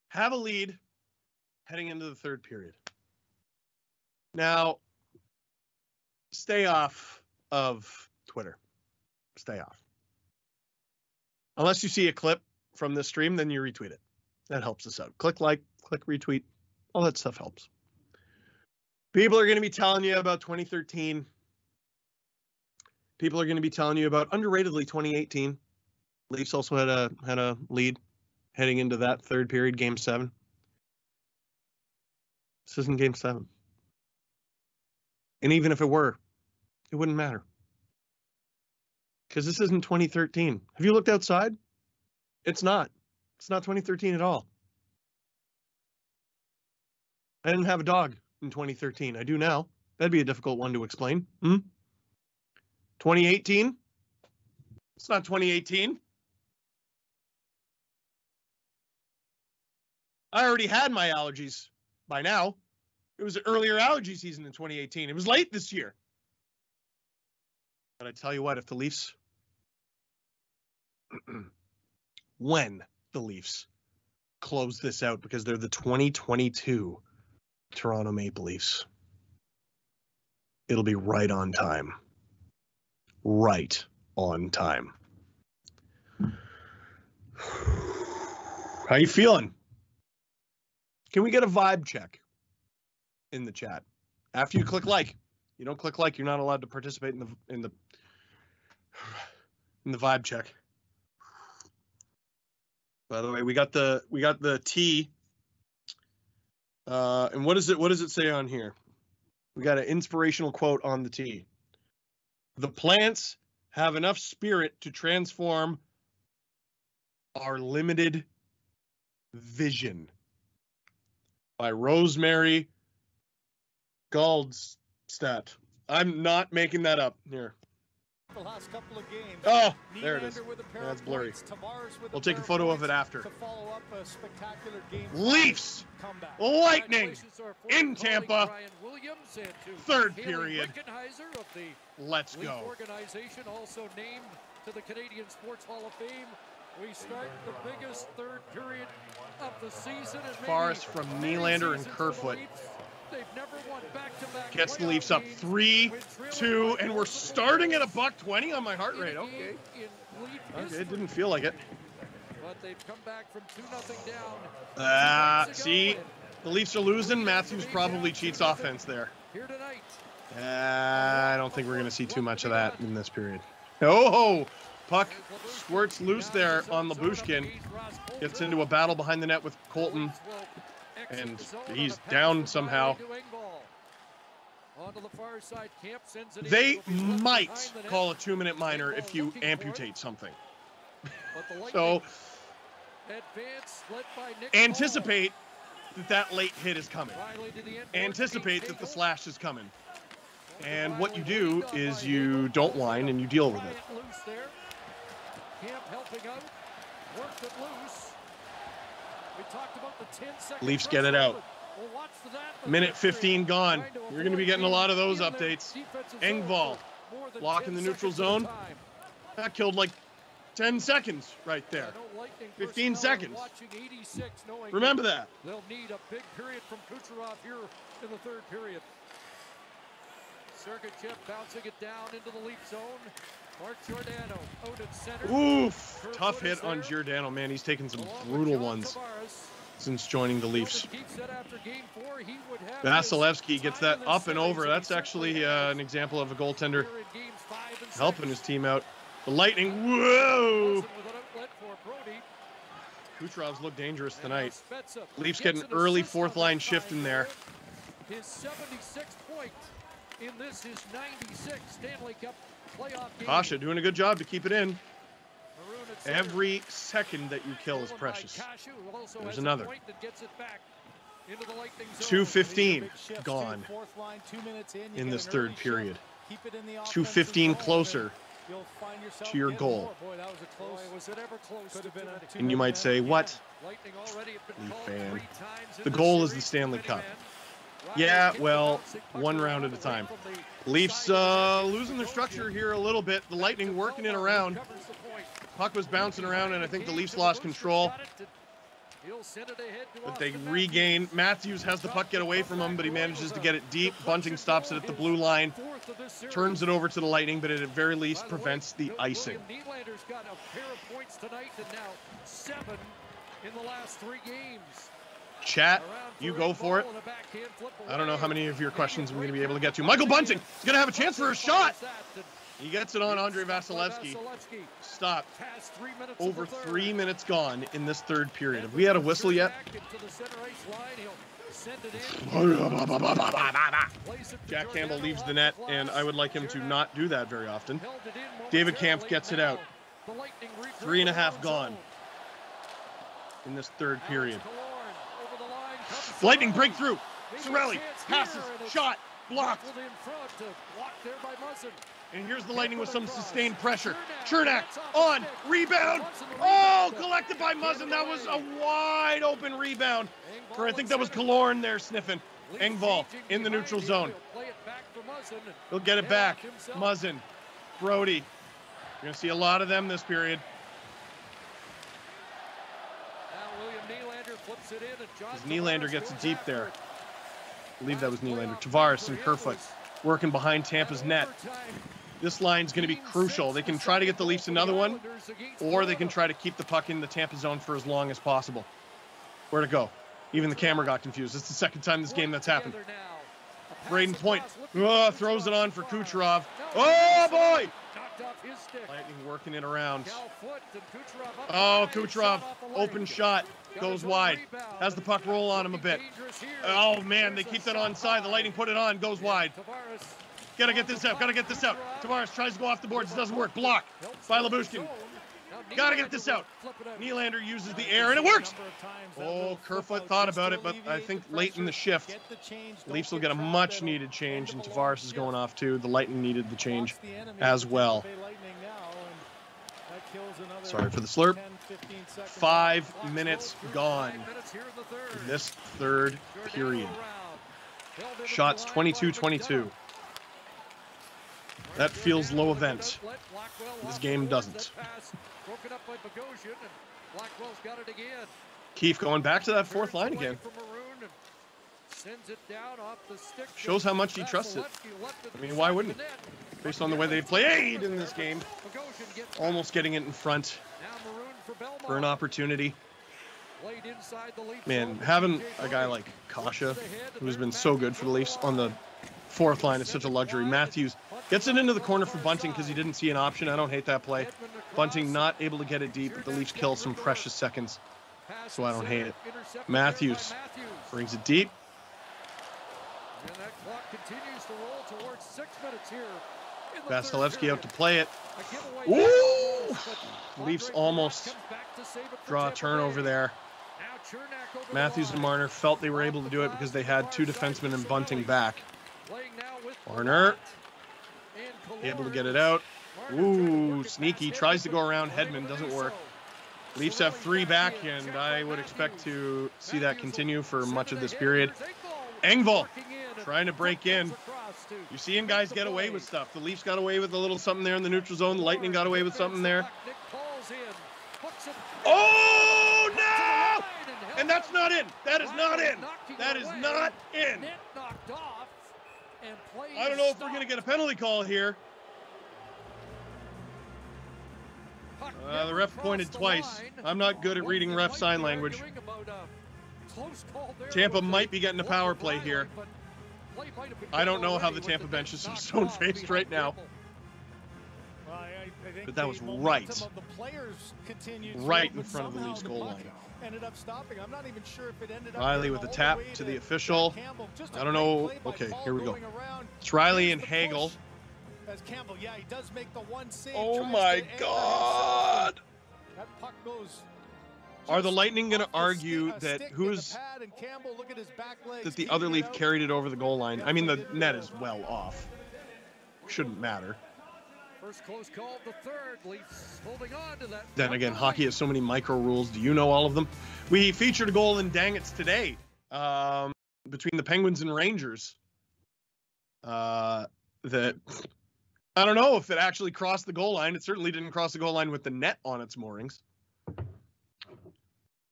have a lead heading into the third period. Now, stay off of Twitter. Stay off. Unless you see a clip from this stream, then you retweet it. That helps us out. Click like, click retweet. All that stuff helps. People are going to be telling you about 2013. People are going to be telling you about underratedly 2018. Leafs also had a had a lead heading into that third period, game seven. This isn't game seven. And even if it were, it wouldn't matter. Because this isn't 2013. Have you looked outside? It's not. It's not 2013 at all. I didn't have a dog in 2013. I do now. That'd be a difficult one to explain. Hmm? 2018? It's not 2018. I already had my allergies by now. It was an earlier allergy season in 2018. It was late this year. But I tell you what, if the Leafs, *clears throat* when the Leafs close this out because they're the 2022 Toronto Maple Leafs, it'll be right on time. Right on time. How you feeling? Can we get a vibe check in the chat after you click like? You don't click like, you're not allowed to participate in the in the in the vibe check. By the way, we got the we got the T. Uh, and what is it? What does it say on here? We got an inspirational quote on the T. The plants have enough spirit to transform our limited vision by Rosemary Goldstadt. I'm not making that up here. The last couple of games. Oh, there it is. With a pair That's blurry. points, Tavares with a We'll take a photo of it after. To follow up a spectacular game. Leafs, comeback. Lightning in Tampa. Brian Williams and to Third period. Of the Let's go. organization, also named to the Canadian Sports Hall of Fame. We start the biggest third period of the season. Forrest from Nylander and seasons for the Kerfoot. Leafs. They've never won back-to-back Gets the Leafs up three, two, and we're starting at a buck twenty on my heart rate. Okay. Okay, it didn't feel like it. But they've come back from 2 nothing down. Ah, see, the Leafs are losing. Matthews probably cheats offense there. Here tonight. Uh, I don't think we're going to see too much of that in this period. Oh, puck squirts loose there on Lyubushkin. Gets into a battle behind the net with Colton, and he's down somehow. They might call a two-minute minor if you amputate something. *laughs* So anticipate that that late hit is coming. Anticipate that the slash is coming. And what you do is you don't whine and you deal with it. Kampf helping out. Worked it loose. We talked about the 10 second Leafs get it out. We'll watch for that, but Minute 15 gone. You're going to be getting a lot of those updates. Engvall blocking the neutral seconds at a zone. That killed like 10 seconds right there. 15 seconds. watching 86, knowing Remember that. They'll need a big period from Kucherov here in the third period. Sergachev bouncing it down into the leaf zone. Mark Giordano at center. Oof. Tough hit on. Giordano, man. He's taken some brutal ones. Since joining the Leafs. Keith said after game four he would have Vasilevskiy gets that up and over. That's actually uh, an example of a goaltender helping his team out. The Lightning, whoa! Kucherov's look dangerous tonight. Leafs get an early fourth line shift in there. His 76th point in this his 96 Stanley Cup Kase doing a good job to keep it in. Every second that you kill is precious. There's another. 215 gone in this third period. 215 closer to your goal. And you might say, what? Fan. The goal is the Stanley Cup. Yeah, well, one round at a time. Leafs uh, losing their structure here a little bit. The Lightning working it around. Puck was bouncing around, and I think the Leafs lost control. But they regain. Matthews has the puck get away from him, but he manages to get it deep. Bunting stops it at the blue line, turns it over to the Lightning, but it at very least prevents the icing. Got a pair of points tonight now seven in the last three games. Chat, you go for it. I don't know how many of your questions we're going to be able to get to. Michael Bunting is going to have a chance for a shot. He gets it on Andrei Vasilevskiy. Stop. Over three minutes gone in this third period. Have we had a whistle yet? Jack Campbell leaves the net, and I would like him to not do that very often. David Kampf gets it out. Three and a half gone in this third period. Lightning breakthrough. Cirelli passes, shot, blocked. And here's the Lightning with some sustained pressure. Cernak on, rebound. Oh, collected by Muzzin. That was a wide open rebound. For I think that was Killorn there sniffing. Engvall in the neutral zone. He'll get it back. Muzzin, Brodie. You're going to see a lot of them this period. As Nylander gets it deep there. I believe that was Nylander. Tavares and Kerfoot working behind Tampa's net. This line's going to be crucial. They can try to get the Leafs another one, or they can try to keep the puck in the Tampa zone for as long as possible. Where to go? Even the camera got confused. It's the second time this game that's happened. Brayden Point oh, throws it on for Kucherov. Oh boy! Lightning working it around. Oh, Kucherov, open shot, goes wide. Has the puck roll on him a bit. Oh man, they keep that on side. The Lightning put it on, goes wide. Gotta get this out, gotta get this out. Tavares tries to go off the boards, it doesn't work. Block by Lyubushkin. Gotta get this out. Nylander uses the air, and it works. Oh, Kerfoot thought about it, but I think late in the shift, Leafs will get a much-needed change, and Tavares is going off too. The Lightning needed the change as well. Sorry for the slurp. Five minutes gone in this third period. Shots 22-22. That feels low event. This game doesn't. Broken up by Bogosian, and Blackwell's got it again. Keefe going back to that fourth line again. Sends it down off the stick. Shows how much he trusts it. I mean, why wouldn't he? Based on the way they played in this game. Almost getting it in front for an opportunity. Man, having a guy like Kase, who's been so good for the Leafs on the fourth line is such a luxury. Matthews gets it into the corner for Bunting because he didn't see an option. I don't hate that play. Bunting not able to get it deep, but the Leafs kill some precious seconds, so I don't hate it. Matthews brings it deep. And that clock continues to roll towards six minutes here. Vasilevskiy out to play it. Ooh! Leafs almost draw a turnover there. Matthews and Marner felt they were able to do it because they had two defensemen and Bunting back. Marner able to get it out. Ooh, sneaky. Tries to go around Hedman. Doesn't work. Leafs have three back, and I would expect to see that continue for much of this period. Engvall trying to break in. You're seeing guys get away with stuff. The Leafs got away with a little something there in the neutral zone. The Lightning got away with something there. Oh, no! And that's not in. That is not in. That is not in. I don't know if we're going to get a penalty call here. Uh, the ref pointed twice. I'm not good at reading ref sign language. close call. Tampa might be getting a power play Rielly, here. play might have been I don't know how the Tampa net bench is *laughs* so stone faced right now. Well, I, I think But that was right. the players continued through, Right in front of the somehow Leafs goal puck line. Ended up stopping. I'm not even sure if it ended up Rielly with a tap way to the official. Campbell. I don't know. Okay, here we go. It's Rielly and Hagel. Campbell, yeah, he does make the one save. Oh my to anchor himself. God! That puck goes Are the Lightning going to argue that who's the Campbell, look at his back legs, that the other Leaf carried it over the goal line? I mean, the net is well off. Shouldn't matter. First close call, the third. Leafs holding on to that. Then again, hockey has so many micro rules. Do you know all of them? We featured a goal in Dangits today um, between the Penguins and Rangers. Uh, that I don't know if it actually crossed the goal line. It certainly didn't cross the goal line with the net on its moorings.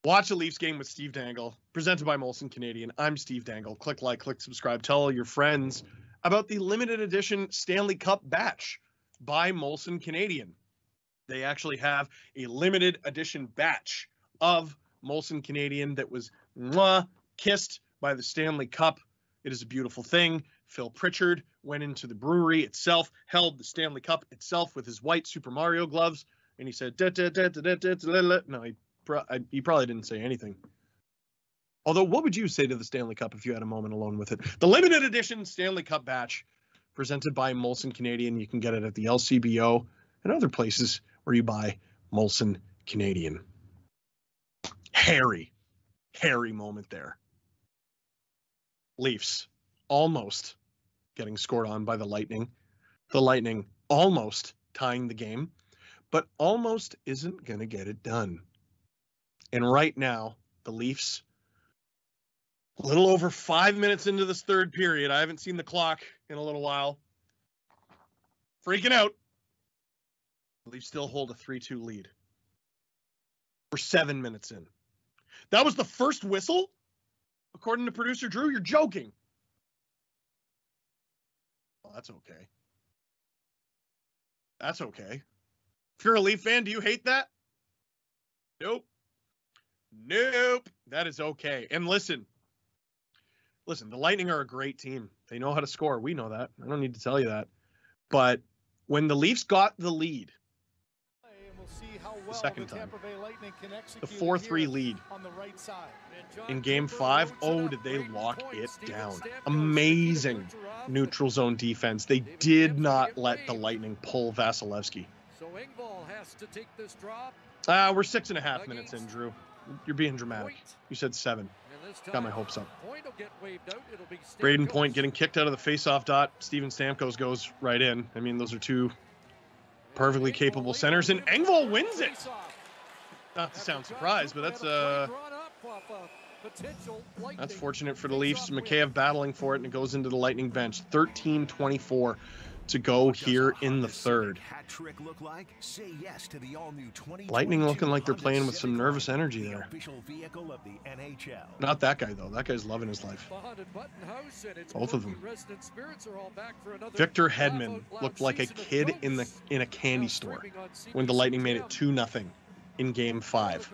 Watch a Leafs game with Steve Dangle, presented by Molson Canadian. I'm Steve Dangle. Click like, click subscribe. Tell all your friends about the limited edition Stanley Cup batch by Molson Canadian. They actually have a limited edition batch of Molson Canadian that was mwah, kissed by the Stanley Cup. It is a beautiful thing. Phil Pritchard went into the brewery itself, held the Stanley Cup itself with his white Super Mario gloves, and he said. No, I, he probably didn't say anything. Although, what would you say to the Stanley Cup if you had a moment alone with it? The limited edition Stanley Cup batch presented by Molson Canadian. You can get it at the LCBO and other places where you buy Molson Canadian. Hairy, hairy moment there. Leafs almost getting scored on by the Lightning. The Lightning almost tying the game, but almost isn't going to get it done. And right now, the Leafs, a little over five minutes into this third period, I haven't seen the clock in a little while, freaking out. Leafs still hold a 3 2 lead. We're seven minutes in. That was the first whistle? According to producer Drew, you're joking. Well, that's okay. That's okay. If you're a Leaf fan, do you hate that? Nope. Nope. That is okay. And listen, listen, the Lightning are a great team. They know how to score. We know that. I don't need to tell you that. But when the Leafs got the lead, And we'll see how well second the time. Tampa Bay Lightning can the 4 3 lead on the right side. in game five, oh, did they lock it down? Amazing neutral zone defense. They did not let the Lightning pull Vasilevskiy. So Engvall has to take this drop. Ah, we're six and a half minutes in, Drew. You're being dramatic. You said seven. Got my hopes up. Point will get waved out. It'll be Brayden Point getting kicked out of the faceoff dot. Steven Stamkos goes right in. I mean, those are two perfectly capable centers, and Engvall wins it. Not to sound surprised, but that's uh Drawn up off a potential that's fortunate for the Leafs. Mikheyev battling for it, and it goes into the Lightning bench. 13-24 to go here in the third. Look like? Say yes to the all-new Lightning looking like they're playing with some nervous Lightning, energy the there. Of the NHL. Not that guy though. That guy's loving his life. The haunted button house and its Both of them. are all back for Victor laugh Hedman looked like a kid in the in a candy store when the Lightning made it Gem. two nothing in Game Five.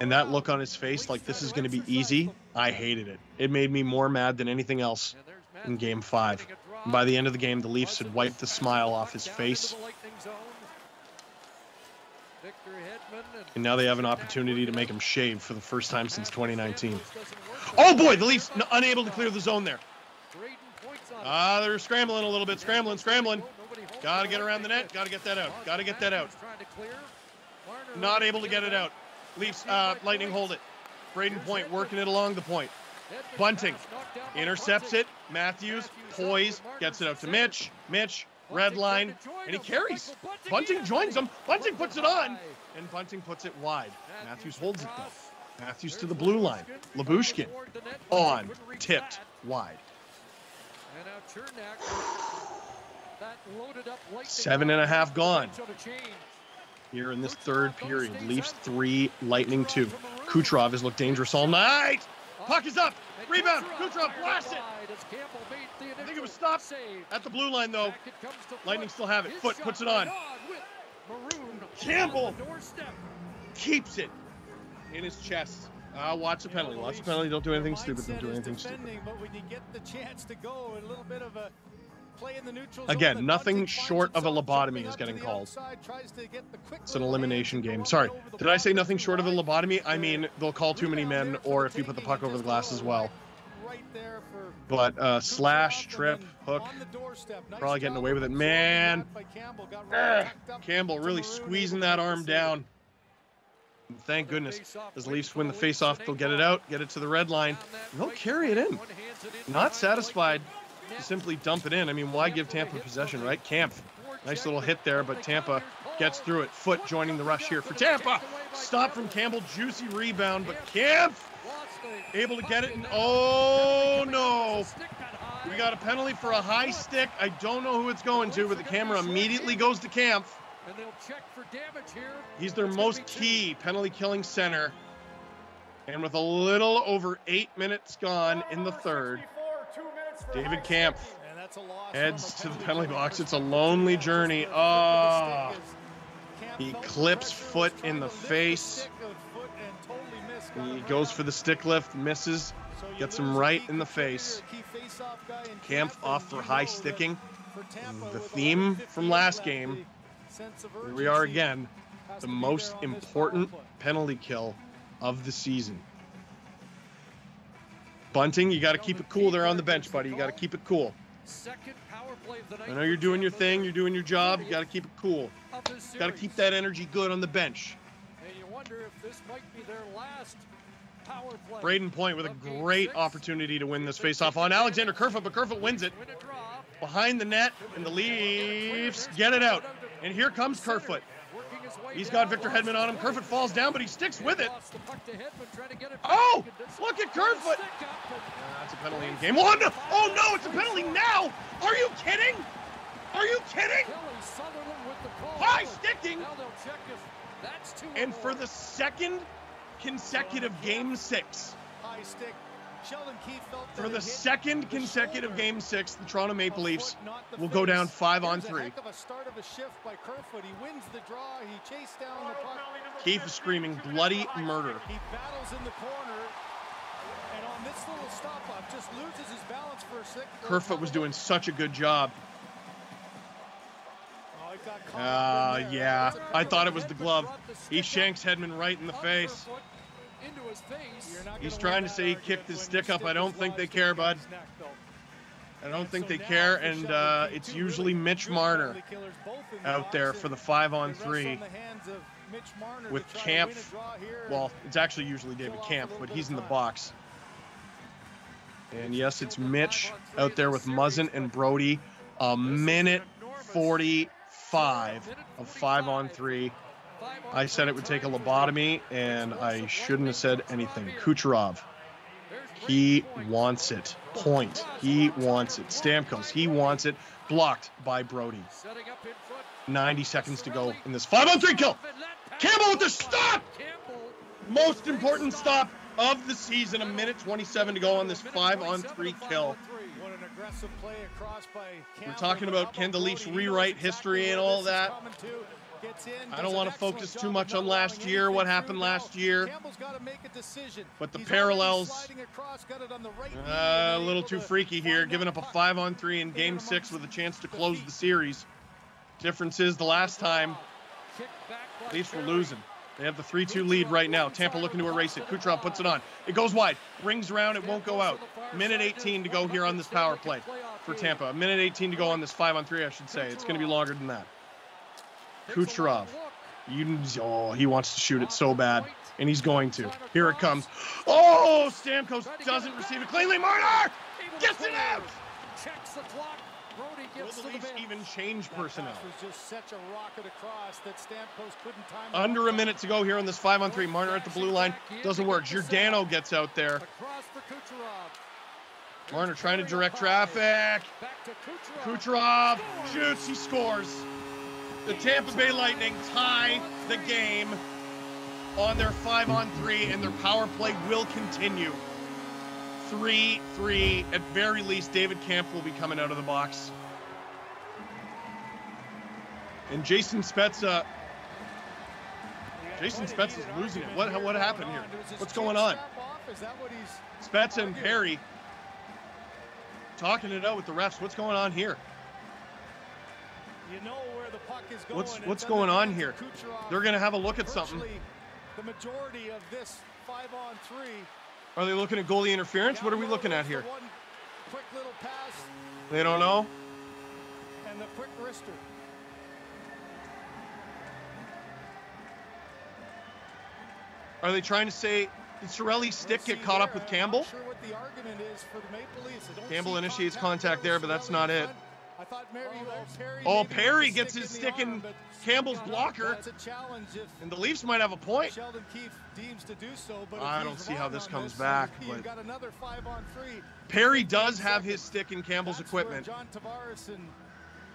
And that look on his face, like this is going to be easy, I hated it. It made me more mad than anything else in Game Five. By the end of the game, the Leafs had wiped the smile off his face, and now they have an opportunity to make him shave for the first time since 2019. Oh boy, the Leafs unable to clear the zone there. Ah, they're scrambling a little bit, scrambling, scrambling. Got to get around the net. Got to get that out. Got to get that out. Not able to get it out. Leafs, uh, Lightning hold it. Brayden Point working it along the point. Bunting intercepts it. Matthews, poise, gets it out to Mitch. Mitch, red line, and he carries. Bunting joins him. Bunting puts it on, and Bunting puts it wide. Matthews holds it though. Matthews to the blue line. Lyubushkin on, tipped wide. And now Cernak that loaded up lightning Seven and a half gone. Here in this third period, Leafs three, Lightning two. Kucherov has looked dangerous all night. Puck is up. Rebound. Kucherov blasts it. As Campbell made the I think it was stopped at the blue line though. Back it comes to Lightning still have it. Foote puts it on. Campbell on the doorstep. keeps it in his chest Uh, watch the penalty. Watch the penalty. Don't do anything stupid. Don't do anything stupid. But when you get the chance to go, a little bit of a play in the neutral Again, nothing short of a lobotomy is getting called. outside, tries to get the quick It's an elimination game. Sorry. Did I say nothing short of a lobotomy? I mean, they'll call too many men, or if you put the puck over the glass as well. Right there for But uh, slash, trip, hook, on the doorstep. Nice probably getting away with it. Man, Campbell. Ugh, Campbell really squeezing that arm down. And Thank goodness. As Leafs win the face-off, they'll get it out, get it to the red line, and they'll carry it in. Not satisfied simply dump it in. I mean, why give Tampa possession, right? Kampf, nice little hit there, but Tampa gets through it. Foote joining the rush here for Tampa. Stop from Campbell, juicy rebound, but Kampf able to get it. And oh no, we got a penalty for a high stick. I don't know who it's going to, but the camera immediately goes to Kampf. And they'll check for damage here. He's their most key penalty killing center. And with a little over eight minutes gone in the third, David Kampf And that's a loss heads to the penalty box. It's a lonely journey. Ah, he clips Foote in the face. He goes for the stick lift, misses, gets him right in the face. Kampf off for high sticking. The theme from last game. Here we are again. The most important penalty kill of the season. Bunting, you got to keep it cool there on the bench, buddy. You got to keep it cool. I know you're doing your thing, you're doing your job. You got to keep it cool. Got to keep that energy good on the bench. And you wonder if this might be their last power play. Brayden Point with a great opportunity to win this faceoff on Alexander Kerfoot, but Kerfoot wins it behind the net, and the Leafs get it out. And here comes Kerfoot. He's got Victor Hedman on him. Kerfoot falls down, but he sticks with it. Oh, look at Kerfoot. That's a penalty in game one. Oh no, it's a penalty now. Are you kidding? Are you kidding? High sticking. And for the second consecutive game six, High stick. Sheldon Keefe felt for the second consecutive game six, the Toronto Maple Leafs will go down five on three. heck of a start of a shift by Kerfoot. He wins the draw. He chased down the puck. Keefe is screaming bloody murder. He battles in the corner. And on this little stop up, just loses his balance for a second. Kerfoot was doing such a good job. Oh, he got caught up in ah, there. yeah. I thought it was the glove. He shanks Hedman right in the face. He's gonna trying to say he kicked his stick up. I don't think they care, in bud. his neck, though. I don't think they care, and uh, it's usually Mitch good Marner penalty killers, both in the out there for the five on it rests three on the hands of Mitch Marner with to Kampf. win a draw here Well, it's actually usually David Kampf, but he's in the box. And yes, it's Mitch out there with Muzzin and Brodie. A minute 45 of five on three. I said it would take a lobotomy, and I shouldn't have said anything. Kucherov, he wants it. Point. He wants it. Stamkos, he wants it. Blocked by Brodie. 90 seconds to go in this five on three kill. Campbell with the stop! Most important stop of the season. A minute 27 to go on this five on three kill. We're talking about can Leafs rewrite history and all that? Coming to. Gets in, I don't want to focus too much on last year, what happened last year. Campbell's got to make a decision. But the He's parallels, across, got it on the right uh, a little too to freaky here, giving up a five on three in game six with a chance to close the series. Difference is the last time at least we're losing. They have the 3-2 lead right now. Tampa looking to erase it. Kucherov puts it on. It goes wide. Rings around. It won't go out. Minute 18 to go here on this power play for Tampa. A minute 18 to go on this 5 on 3, I should say. It's going to be longer than that. Kucherov. You, oh, he wants to shoot it so bad. And he's going to. Here it comes. Oh, Stamkos doesn't receive it cleanly. Marner gets it out. Checks the clock. Brodie Will gets the to the Leafs even change personnel? pass was just such a rocket across that Stamkos couldn't time it. Under a minute to go here on this five on three. Marner at the blue line doesn't work. Giordano gets out there. Marner trying to direct traffic. Kucherov shoots. He scores. The Tampa Bay Lightning tie the game on their five on three, and their power play will continue. 3 3. At very least, David Kampf will be coming out of the box. And Jason Spezza Jason Spetz is losing it. What what happened here? What's going on? Spetz and Perry talking it out with the refs. What's going on here? You know where the puck is going. What's what's going on here? They're gonna have a look at something. The majority of this five on three. Are they looking at goalie interference? What are we looking at here? One quick little pass They don't know. and the quick wrister. Are they trying to say did Cirelli's stick get caught up with Campbell? Sure what the argument is for the Maple Leafs. Campbell initiates contact there, but that's not it. I thought maybe oh, Perry. Oh, maybe Perry gets gets his stick stick in in arm, Campbell's blocker, a challenge if and the Leafs might have a point. Sheldon Keefe deems to do so. But I don't see how this comes this, back, You've but- got another five on three. Perry does have his stick in Campbell's That's equipment. John Tavares and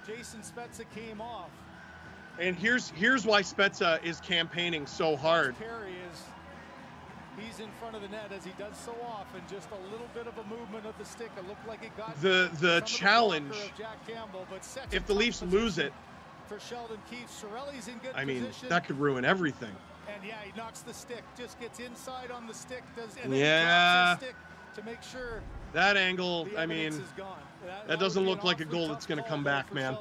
Jason Spezza came off. And here's here's why Spezza is campaigning so hard. Perry is he's in front of the net as he does so often. Just a little bit of a movement of the stick. It looked like it got The the challenge, Jack Campbell, but if the Leafs lose it, for Sheldon Keefe, Cirelli's in good I mean position. that could ruin everything. And yeah, he knocks the stick, just gets inside on the stick, does and Yeah. stick to make sure That angle, I mean, is gone. That, that doesn't look like a goal that's going to come back, man.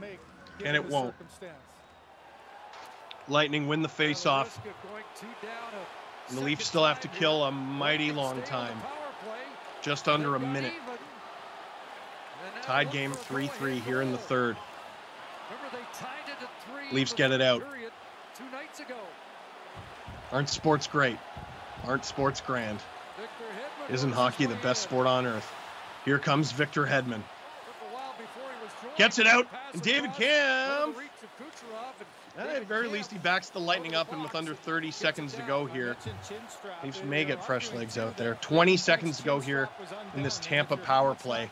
Make, And it won't. Lightning win the face-off, And the Leafs still have to kill a mighty long time, just under a minute. Tied game 3-3 here in the third. Leafs get it out. Aren't sports great? Aren't sports grand? Isn't hockey the best sport on earth? Here comes Victor Hedman. Gets it out, and David Kampf. over the reach of Kucherov, At the very least, he backs the Lightning up, and with under 30 seconds to go here, Leafs may get fresh legs out there. 20 seconds to go here in this Tampa power play.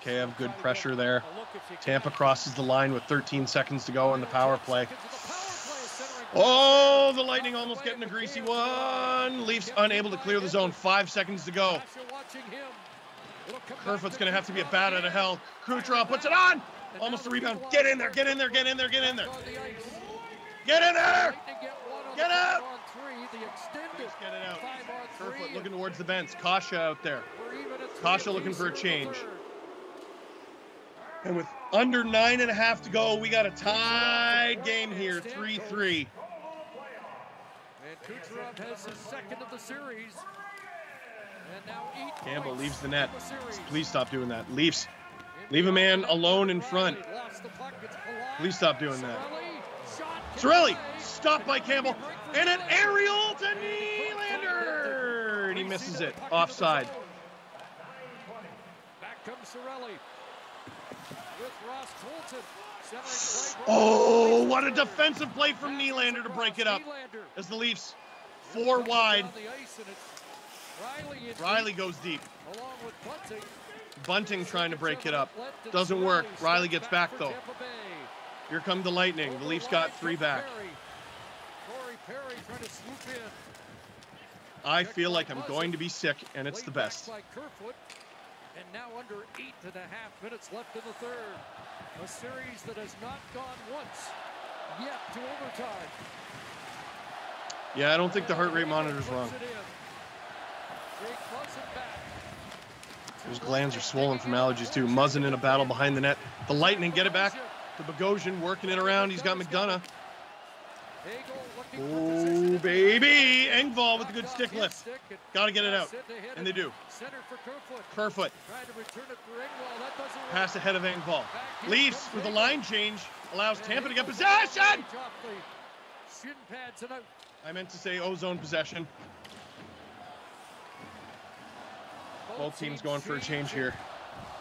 Okay, have good pressure there. Tampa crosses the line with 13 seconds to go in the power play. Oh, the Lightning almost getting a greasy one. Leafs unable to clear the zone. Five seconds to go. Kerfoot's going to have to be a bat out of hell. Kucherov puts it on. Almost a rebound. Get in there, get in there, get in there, get in there. Get in there! Get out! extended Get it out. Kerfoot looking towards the bench. Kase out there. Kase looking for a change. And with under nine and a half to go, we got a tied game here, 3 3. And Kucherov has his second of the series. Campbell leaves the net. Please stop doing that. Leafs, leave a man alone in front. Lost the puck, it's Palat. Please stop doing that. Cirelli, stopped by Campbell, and an aerial to Nylander. And he misses it. Offside. Back comes Cirelli. With Ross Colton. Oh, what a defensive play from Nylander to break it up. As the Leafs, four wide. On the ice, and it's Rielly goes deep. deep, along with Bunting. Bunting trying to break it up. Doesn't work. Rielly gets back though. Here come the Lightning. The Leafs got three back. I feel like I'm going to be sick, and it's the best. And now under eight and a half minutes left in the third. A series that has not gone once yet to overtime. Yeah, I don't think the heart rate monitor's wrong. Puts it in. Jake back. His glands are swollen from allergies too. Muzzin in a battle behind the net. The Lightning get it back to Bogosian, working it around. He's got McDonagh. Oh, baby. Engvall with a good stick lift. Got to get it out. And they do. Center for Kerfoot. Kerfoot. Trying to return it for Engvall. That doesn't work. Pass ahead of Engvall. Leafs with a line change allows Tampa to get possession. Right off the Shin pads and out. I meant to say ozone possession. Both teams going for a change here.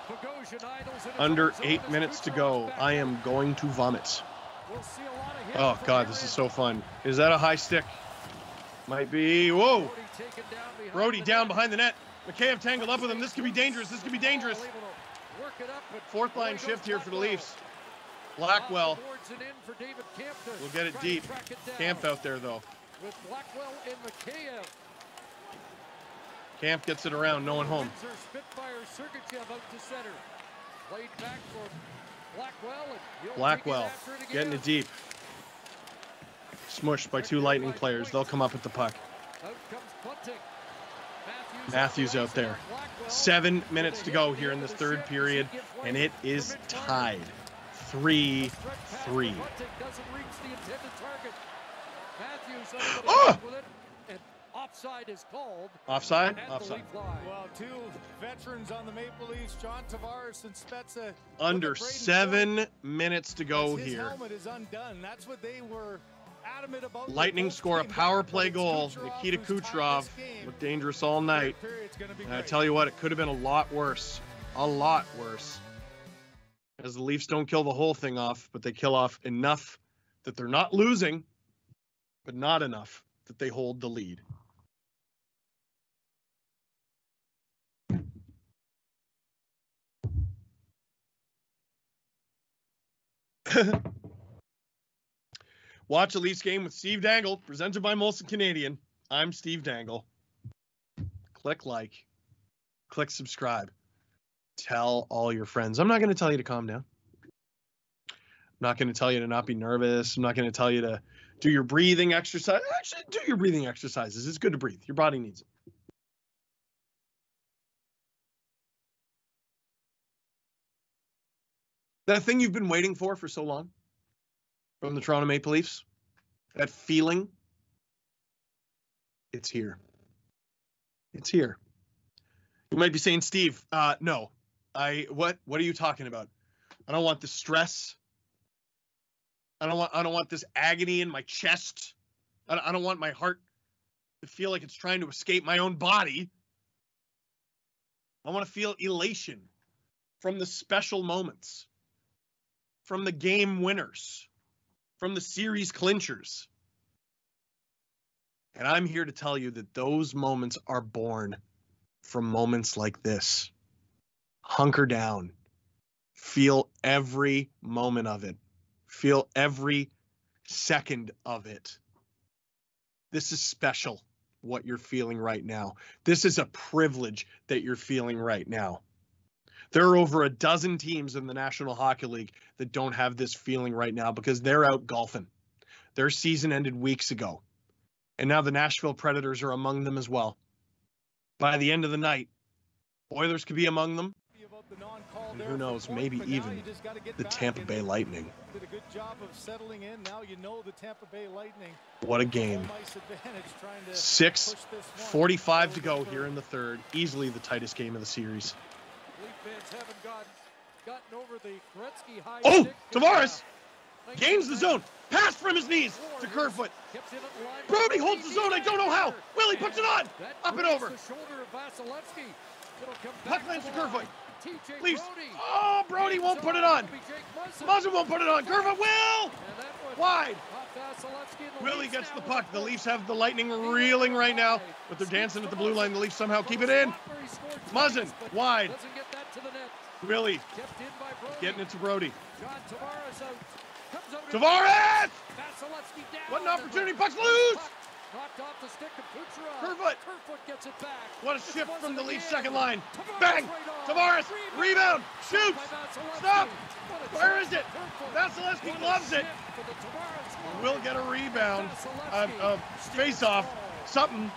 Bogosian idles in his Under eight minutes to go. I am going to vomit. We'll see a lot of hits Oh, God, this is so fun. Is that a high stick? Might be. Whoa. Brodie down behind the net. behind the. Mikheyev tangled up with him. This could be dangerous. This could be dangerous. Able to work it up, but Fourth line shift here for the Leafs. Blackwell Off the boards and in for David Kampf to will get it deep. track. Kampf out there, though. With Blackwell and Mikheyev. Kampf gets it around. No one home. Windsor Spitfire Sergachev out to center. Played back for Blackwell getting it deep. Smushed by two Lightning players. They'll come up with the puck. Matthews out there. Seven minutes to go here in this third period, and it is tied. 3 3. Oh! Offside is called. Offside? Offside. Well, two veterans on the Maple Leafs, John Tavares and Spezza. Under seven minutes to go His here. helmet is undone. That's what they were adamant about. Lightning score a power play goal. Nikita Kucherov looked dangerous all night. And I tell you what, it could have been a lot worse. A lot worse. As the Leafs don't kill the whole thing off, but they kill off enough that they're not losing, but not enough that they hold the lead. *laughs* Watch a Leafs game with Steve Dangle, presented by Molson Canadian. I'm Steve Dangle. Click like, click subscribe. Tell all your friends. I'm not going to tell you to calm down. I'm not going to tell you to not be nervous. I'm not going to tell you to do your breathing exercise. Actually, do your breathing exercises. It's good to breathe. Your body needs it. That thing you've been waiting for for so long from the Toronto Maple Leafs, that feeling, it's here. It's here. You might be saying, Steve, uh, no, I what? What are you talking about? I don't want the stress. I don't want. I don't want this agony in my chest. I don't, I don't want my heart to feel like it's trying to escape my own body. I want to feel elation from the special moments, from the game winners, from the series clinchers. And I'm here to tell you that those moments are born from moments like this. Hunker down. Feel every moment of it. Feel every second of it. This is special, what you're feeling right now. This is a privilege that you're feeling right now. There are over a dozen teams in the National Hockey League that don't have this feeling right now because they're out golfing. Their season ended weeks ago. And now the Nashville Predators are among them as well. By the end of the night, Oilers could be among them. And who knows, maybe even the Tampa Bay Lightning. What a game. Six push this one. 45 to go here in the third. Easily the tightest game of the series. Fans haven't gotten, gotten over the Gretzky high Oh. Tavares gains the zone. Pass from his knees to Kerfoot. Kept in at the line. Brodie holds the zone. I don't know how. Willie puts it on. Up and over. The shoulder of It'll come Puck lands to Kerfoot. Leafs. Oh, Brodie won't put it on. Muzzin won't put it on. Kerfoot will. Wide. Willie gets the puck. The Leafs have the Lightning reeling right now, but they're dancing at the blue line. The Leafs somehow keep it in. Muzzin wide. Doesn't get that to the net. Willie Kept in by Brodie. getting it to Brodie. John Tavares out. Comes out. Tavares! Vasilevskiy down. What an opportunity. Puck's loose. Knocked off the stick of Kucherov. Kerfoot. Kerfoot gets it back. What a This shift from the Leafs second line. Tavares Bang! right. Tavares, rebound, shoots, by stop. What a Where shift. is it? Kerfoot. Vasilevskiy What a gloves it. shift for the Tavares line. Will get a rebound. A, Vasilevskiy. a face off. Something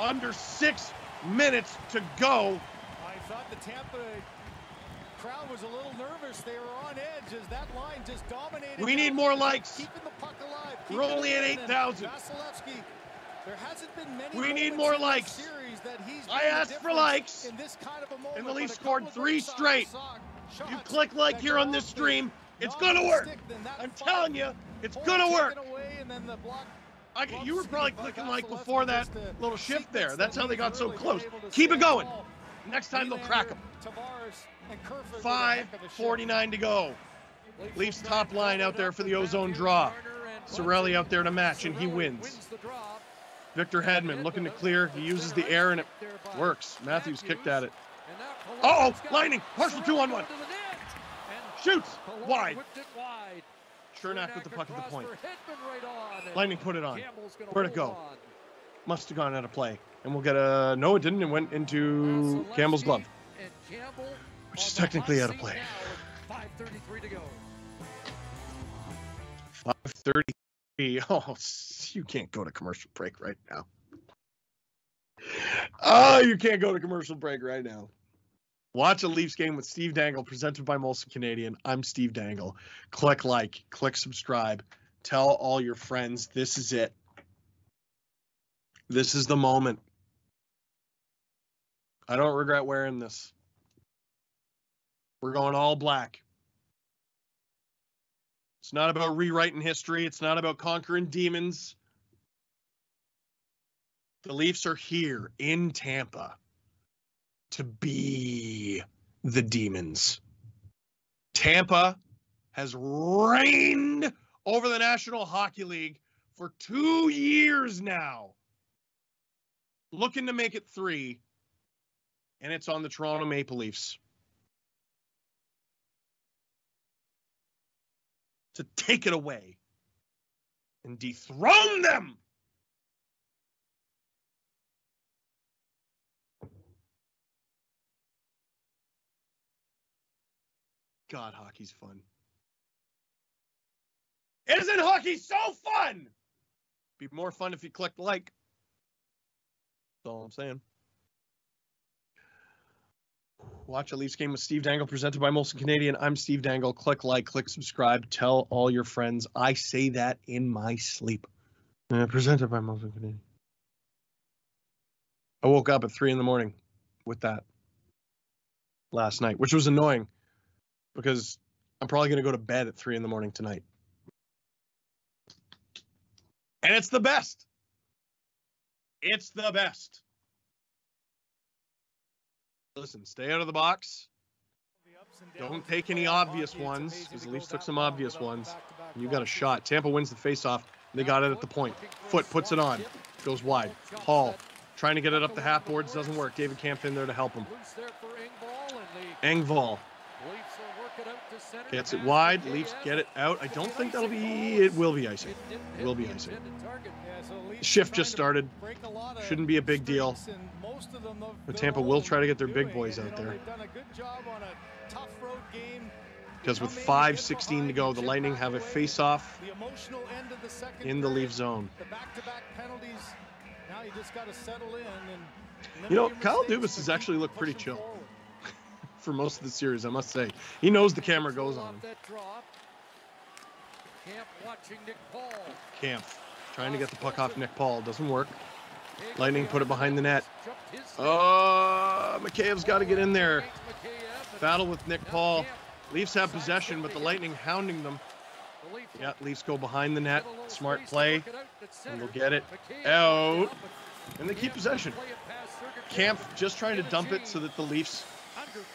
under six minutes to go. I thought the Tampa crowd was a little nervous. They were on edge as that line just dominated. We need more likes. Keeping the puck alive. We're only at 8,000. Vasilevskiy, there hasn't been many We need more likes. series that he's I asked for likes, in this kind of a moment, And the Leafs scored three straight. You click like here on this stream. It's gonna work. stick, then that I'm telling you, it's gonna work. away, and then the block I, you were probably clicking like before that little shift there. That's how they got so close. Keep it going. Next time they'll crack them. Tavares, and Kerfoot with a heck of a shift. 5:49 to go. Leafs top line out there for the ozone draw. Cirelli out there to match, and he wins. Victor Hedman looking to clear. He uses the air, and it works. Matthews kicked at it. Uh oh, Lightning, partial two on one. Shoots wide. Cernak with the puck at the point. For Hedman right on. and Lightning put it on. Where'd it go? Must have gone out of play. And we'll get a. No, it didn't. It went into Campbell's glove, which is technically out of play. 5.33 to *laughs* go. 533. Oh, you can't go to commercial break right now. Oh, you can't go to commercial break right now. Watch a Leafs game with Steve Dangle, presented by Molson Canadian. I'm Steve Dangle. Click like, click subscribe. Tell all your friends this is it. This is the moment. I don't regret wearing this. We're going all black. It's not about rewriting history. It's not about conquering demons. The Leafs are here in Tampa to be the demons. Tampa has reigned over the National Hockey League for two years now, looking to make it three, and it's on the Toronto Maple Leafs. To take it away and dethrone them. God, hockey's fun. Isn't hockey so fun? Be more fun if you click like. That's all I'm saying. Watch a Leafs game with Steve Dangle presented by Molson Canadian. I'm Steve Dangle. Click like, click subscribe, tell all your friends. I say that in my sleep. Uh, presented by Molson Canadian. I woke up at three in the morning with that last night, which was annoying because I'm probably going to go to bed at three in the morning tonight. And it's the best. It's the best. Listen, stay out of the box. Don't take any obvious ones because at least took some obvious ones. You got a shot. Tampa wins the faceoff. They got it at the point. Foote puts it on. Goes wide. Holl trying to get it up the half boards. Doesn't work. David Kampf in there to help him. Engvall Gets it wide. Leafs get it out. I don't think that'll be. It will be icing. It will be icing. Shift just started. Shouldn't be a big deal. But Tampa will try to get their big boys out there. Because with 5.16 to go, the Lightning have a face-off in the Leaf zone. You know, Kyle Dubas has actually looked pretty chill *laughs* for most of the series, I must say. He knows the camera goes on him. Kampf trying to get the puck off Nick Paul. Doesn't work. Lightning put it behind the net. Oh, uh, Mikheyev's got to get in there. Battle with Nick Paul. Leafs have possession, but the Lightning hounding them. Yeah, Leafs go behind the net. Smart play. And they'll get it out. And they keep possession. Kampf just trying to dump it so that the Leafs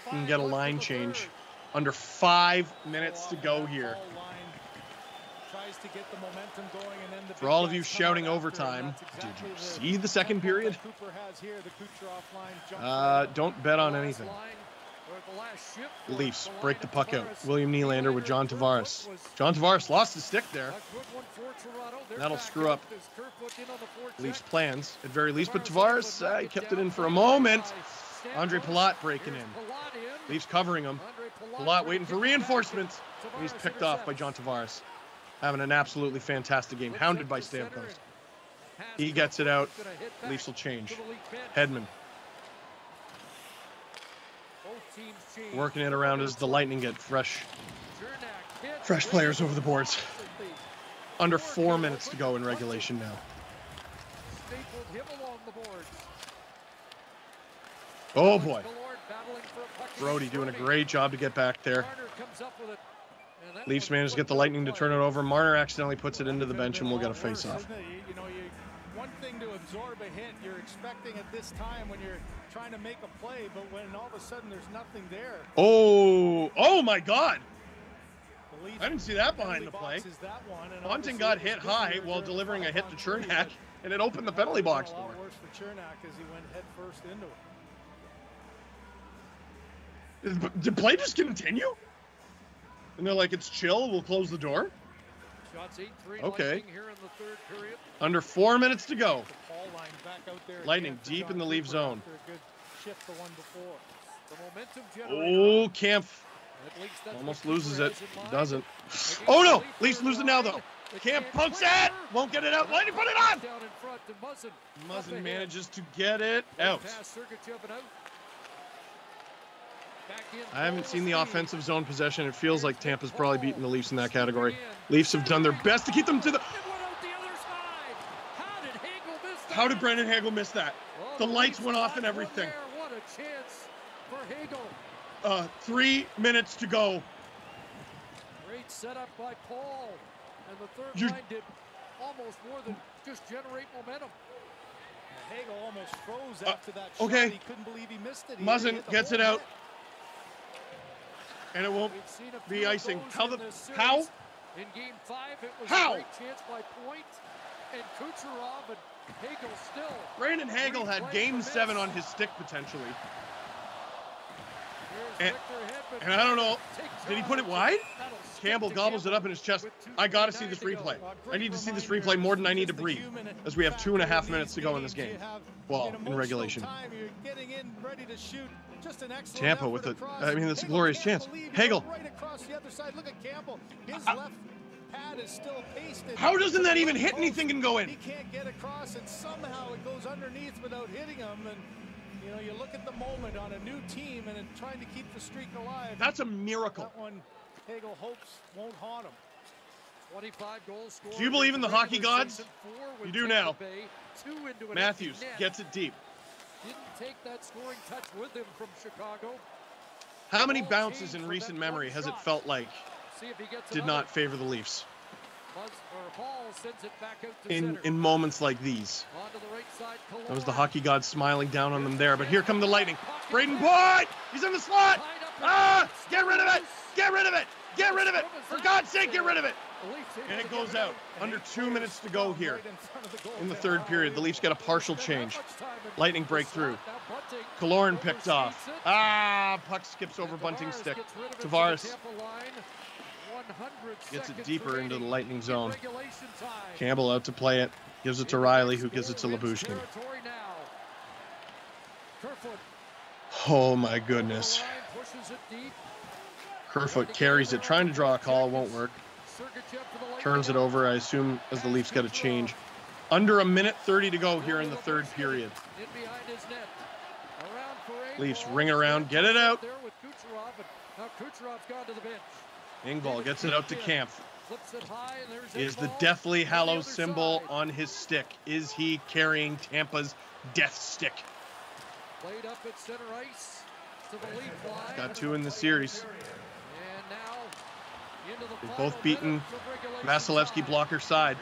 can get a line change. Under five minutes to go here. For all of you shouting overtime, did you see the second period? Uh, don't bet on anything. Leafs break the puck out. William Nylander with John Tavares. John Tavares lost his stick there. That'll screw up Leafs' plans at very least. But Tavares, uh, kept it in for a moment. Ondrej Palat breaking in. Leafs covering him. Palat waiting for reinforcements. He's picked off by John Tavares. Having an absolutely fantastic game. Hounded by Stamkos. He gets it out. Leafs will change. Hedman. Working it around as the Lightning get fresh, fresh players over the boards. Under four minutes to go in regulation now. Oh boy. Brodie doing a great job to get back there. Leafs managed to get the Lightning to turn it over. Marner accidentally puts it into the bench and we'll get a face-off. You know, you, one thing to absorb a hit you're expecting at this time when you're trying to make a play, but when all of a sudden there's nothing there. Oh, oh my God. I didn't see that behind the play. Bunting got hit high while delivering a hit to Cernak, *laughs* and it opened the penalty box door. Worse for Cernak as he went head into it. Did play just continue? And they're like, it's chill. We'll close the door. Okay. Under four minutes to go. Lightning deep in the leaf zone. Oh, Kampf At least that's Almost loses it. has in mind. *sighs* Doesn't. Oh no! Leafs, lose it now though. wide. They Can't can't punch play it. Won't get it out. Lightning put it on. Down in front Muzzin. Up Muzzin ahead. manages to get it out. Pass Sergachev and out. Back in I haven't seen the offensive zone possession. It feels like Tampa's probably beaten the Leafs in that category. Leafs have done their best to keep them to the. It went out the other side. How did Hagel miss that? How did Brandon Hagel miss that? The lights went off and everything. What a chance for Hagel. Uh, three minutes to go. Great setup by Paul. And the 3rd You're- line did almost more than just generate momentum. Hagel almost froze Uh, after that okay. shot. He couldn't believe he missed it. He Muzzin gets it out, net. And it won't We've seen a be icing. How the how? In game five, it was How? a great chance by Point and Kucherov and Hagel still. Brandon Hagel had Game Seven on his stick potentially, and, and I don't know. Did he put it wide? Campbell gobbles it up in his chest. I gotta see this replay. I need to see this replay more than I need to breathe, as we have two and a half minutes to go in this game. Well, in regulation. Time, you're getting in ready to shoot. Just an excellent Tampa with across. I mean, that's a glorious chance. Hagel, went Right across the other side. Look at Campbell. His Uh, left pad is still pasted. How doesn't that even hit anything and go in? He can't get across, and somehow it goes underneath without hitting him. And you know, you look at the moment on a new team and then trying to keep the streak alive. that's a miracle. That one, Hagel hopes won't haunt him. 25 goals scored. Do you believe in the hockey gods? season, You do now. Bay, two into an Matthews gets it deep. Didn't take that scoring touch with him from Chicago. How many bounces in recent memory has it felt like See if he gets did another. not favor the Leafs in in moments like these? Onto the right side, That was the hockey gods smiling down on them there, but here come the Lightning. Brayden Point! He's in the slot! Ah! Get rid of it! Get rid of it! Get rid of it! For God's sake, get rid of it! The Leafs able And it goes out. Under two minutes to go here in the third period. The Leafs get a partial change. Lightning break through. Kaloran picked off. Ah, puck skips over Bunting's stick. Gets rid of it to the Tavares Tampa line. 100 gets it deeper into the Lightning zone. Campbell out to play it. Gives it to Rielly, who gives it to Lyubushkin. territory now. Kerfoot Oh my goodness. Kerfoot carries it, trying to draw a call, won't work. Sergachev for the Lightning. Turns it over, I assume, as the Leafs get a change. Under a minute 30 to go here in the third period. In behind his net. Around for Leafs ring around, get it out. There with Kucherov, and now Kucherov's gone to the bench. Engvall gets it out to Kampf. Flips it high, and there's Is the Deathly Hallow symbol on his stick? Is he carrying Tampa's death stick? Played up at center ice to the lead line. Got two in the series. And now into the They've both beaten minutes of regulation Vasilevskiy blocker side.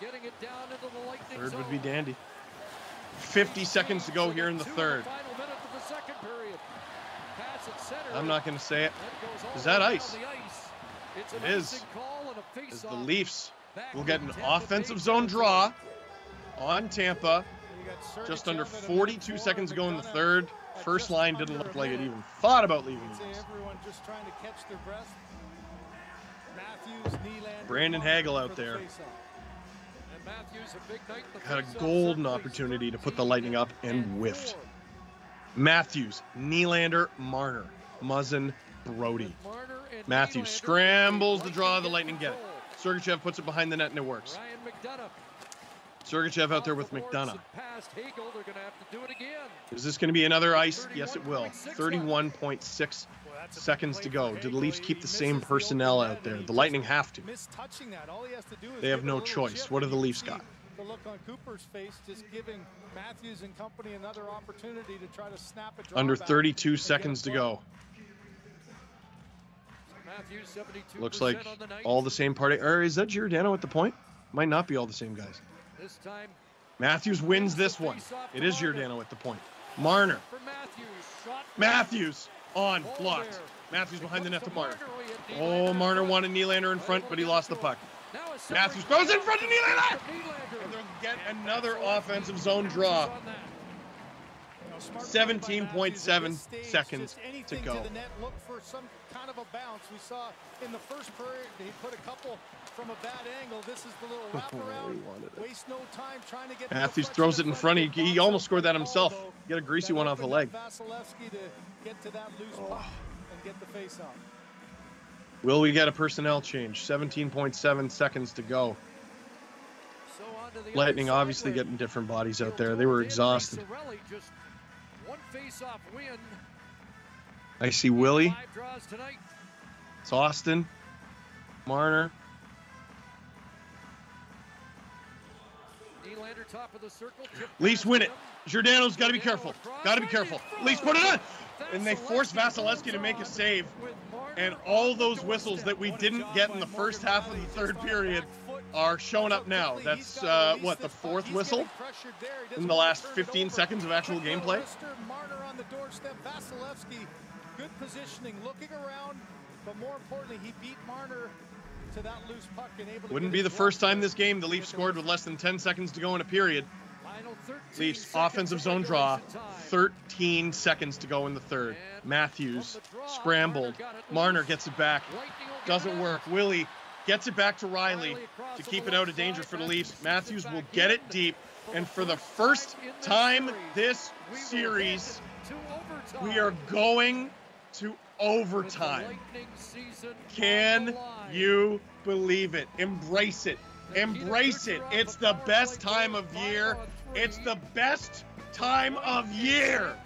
Getting it down into the Lightning Third would be dandy. 50 seconds to go here in the third. final minute of the second period. Pass at center. I'm not going to say it. That goes all Is that ice? It is. icing call and a As the Leafs will get an offensive zone draw on Tampa. Just under at a minute 42 seconds to go in the third. First line didn't look like it even thought about leaving I'd the say ice. everyone just trying to catch their breath. Brandon Hagel out there. faceoff. And Matthews, a big night in the Had a golden opportunity to put the Lightning up and whiffed. Matthews, Nylander, Marner, Muzzin, Brodie. Marner and Matthews scrambles the draw. The Lightning Lightning get it. Sergachev puts it behind the net and it works. Ryan Sergachev out there with off McDonagh. and Past Hagel, they're going to have to do it again. Is this going to be another ice? Yes, it will. 31.6 seconds to go. Do the Leafs keep the same personnel out there? The Lightning have to. Mistouching that. All he has to do is They have no choice. What do the you Leafs got? The look on Cooper's face, just giving Matthews and company another opportunity to try to snap a Under 32 seconds to go. Matthews, Looks like the all the same party. Or is that Giordano at the point? Might not be all the same guys. This time Matthews wins this one. It is Giordano at the point. Marner. Matthews. Matthews on blocked. Matthews behind the net to Marner. Marner. We had Oh. Marner wanted Nylander in front, but he lost the puck. Matthews goes in front of Nylander! And they'll get another offensive zone draw. On that. You know, smart play by 17.7 Matthews at this stage, seconds to go. The net, look for some kind of a bounce. We saw in the first period he put a couple from a bad angle. This is the little *laughs* wraparound. wanted it. Waste no time trying to get the Matthews throws it in front. He, of the he almost scored that himself. Get a greasy one off the leg. Vasilevskiy to get to that loose oh. puck. And and get the face off. Will we get a personnel change? 17.7 seconds to go. So on to the Lightning obviously getting different bodies out there. They were exhausted. Just one face-off win. I see Willie. Five draws tonight. It's Auston. Marner. Nylander top of the circle. Leafs win it. Giordano's got to be careful. Got to be careful. Leafs put it on. And they force Vasilevskiy to make a save. And all those whistles that we didn't get in the first half of the third period are showing up now. That's uh, what the fourth whistle in the last 15 seconds of actual gameplay. Marner on the doorstep. Vasilevskiy, good positioning, looking around, but more importantly, he beat Marner to that loose puck and able to Wouldn't be the first time this game the Leafs scored with less than 10 seconds to go in a period. Final 13 Leafs offensive zone draw, 13 seconds to go in the third. Matthews scrambled. Marner gets it back. Doesn't work. Willie gets it back to Rielly to keep it out of danger for the Leafs. Matthews will get it deep. And for the first time this series, we are going to overtime. Can you believe it? Embrace it. Embrace it. It's the best time of year. It's the best time of year.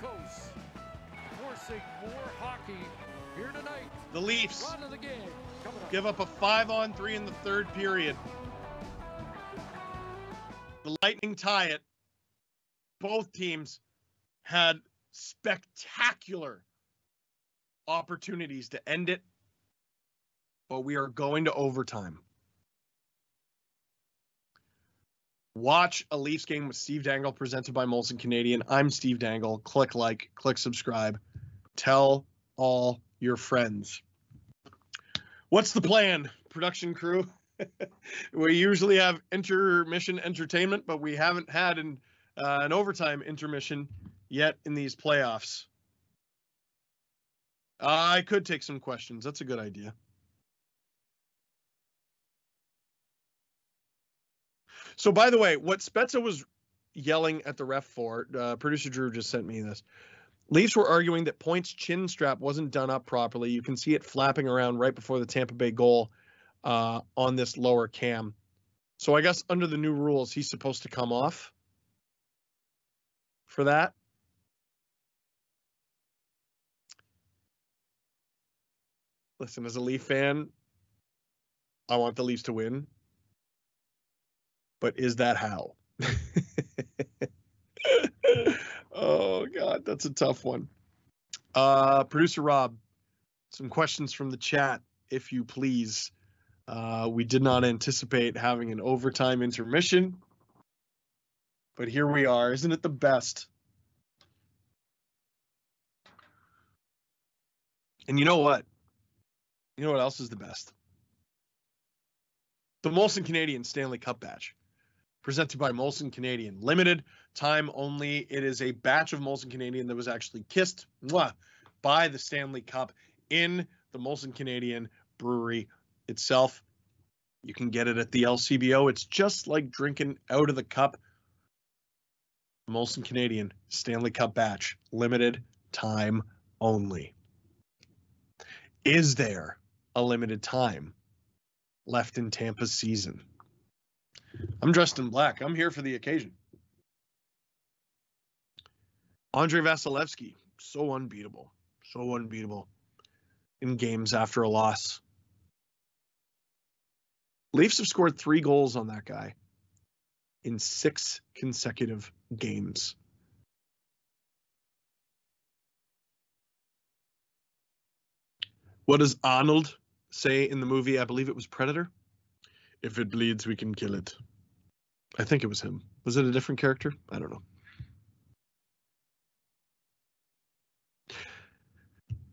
The Leafs give up a five on three in the third period. The Lightning tie it. Both teams had spectacular opportunities to end it, but we are going to overtime. Watch a Leafs game with Steve Dangle presented by Molson Canadian. I'm Steve Dangle. Click like, click subscribe. Tell all your friends. What's the plan, production crew? *laughs* we usually have intermission entertainment, but we haven't had an, uh, an overtime intermission yet in these playoffs. I could take some questions. That's a good idea. So, by the way, what Spezza was yelling at the ref for, uh, producer Drew just sent me this. Leafs were arguing that Point's chin strap wasn't done up properly. You can see it flapping around right before the Tampa Bay goal uh, on this lower cam. So I guess under the new rules, he's supposed to come off for that. Listen, as a Leaf fan, I want the Leafs to win. But is that how? *laughs* oh god, that's a tough one. Uh producer Rob, some questions from the chat, if you please. Uh, we did not anticipate having an overtime intermission, but here we are. Isn't it the best? And you know what? You know what else is the best? The Molson Canadian Stanley Cup batch, presented by Molson Canadian. Limited time only. It is a batch of Molson Canadian that was actually kissed mwah, by the Stanley Cup in the Molson Canadian brewery itself. You can get it at the LCBO. It's just like drinking out of the cup. Molson Canadian Stanley Cup batch, limited time only. Is there a limited time left in Tampa's season? I'm dressed in black. I'm here for the occasion. Andrei Vasilevskiy, so unbeatable, so unbeatable in games after a loss. Leafs have scored three goals on that guy in six consecutive games. What does Arnold say in the movie? I believe it was Predator. If it bleeds, we can kill it. I think it was him. Was it a different character? I don't know.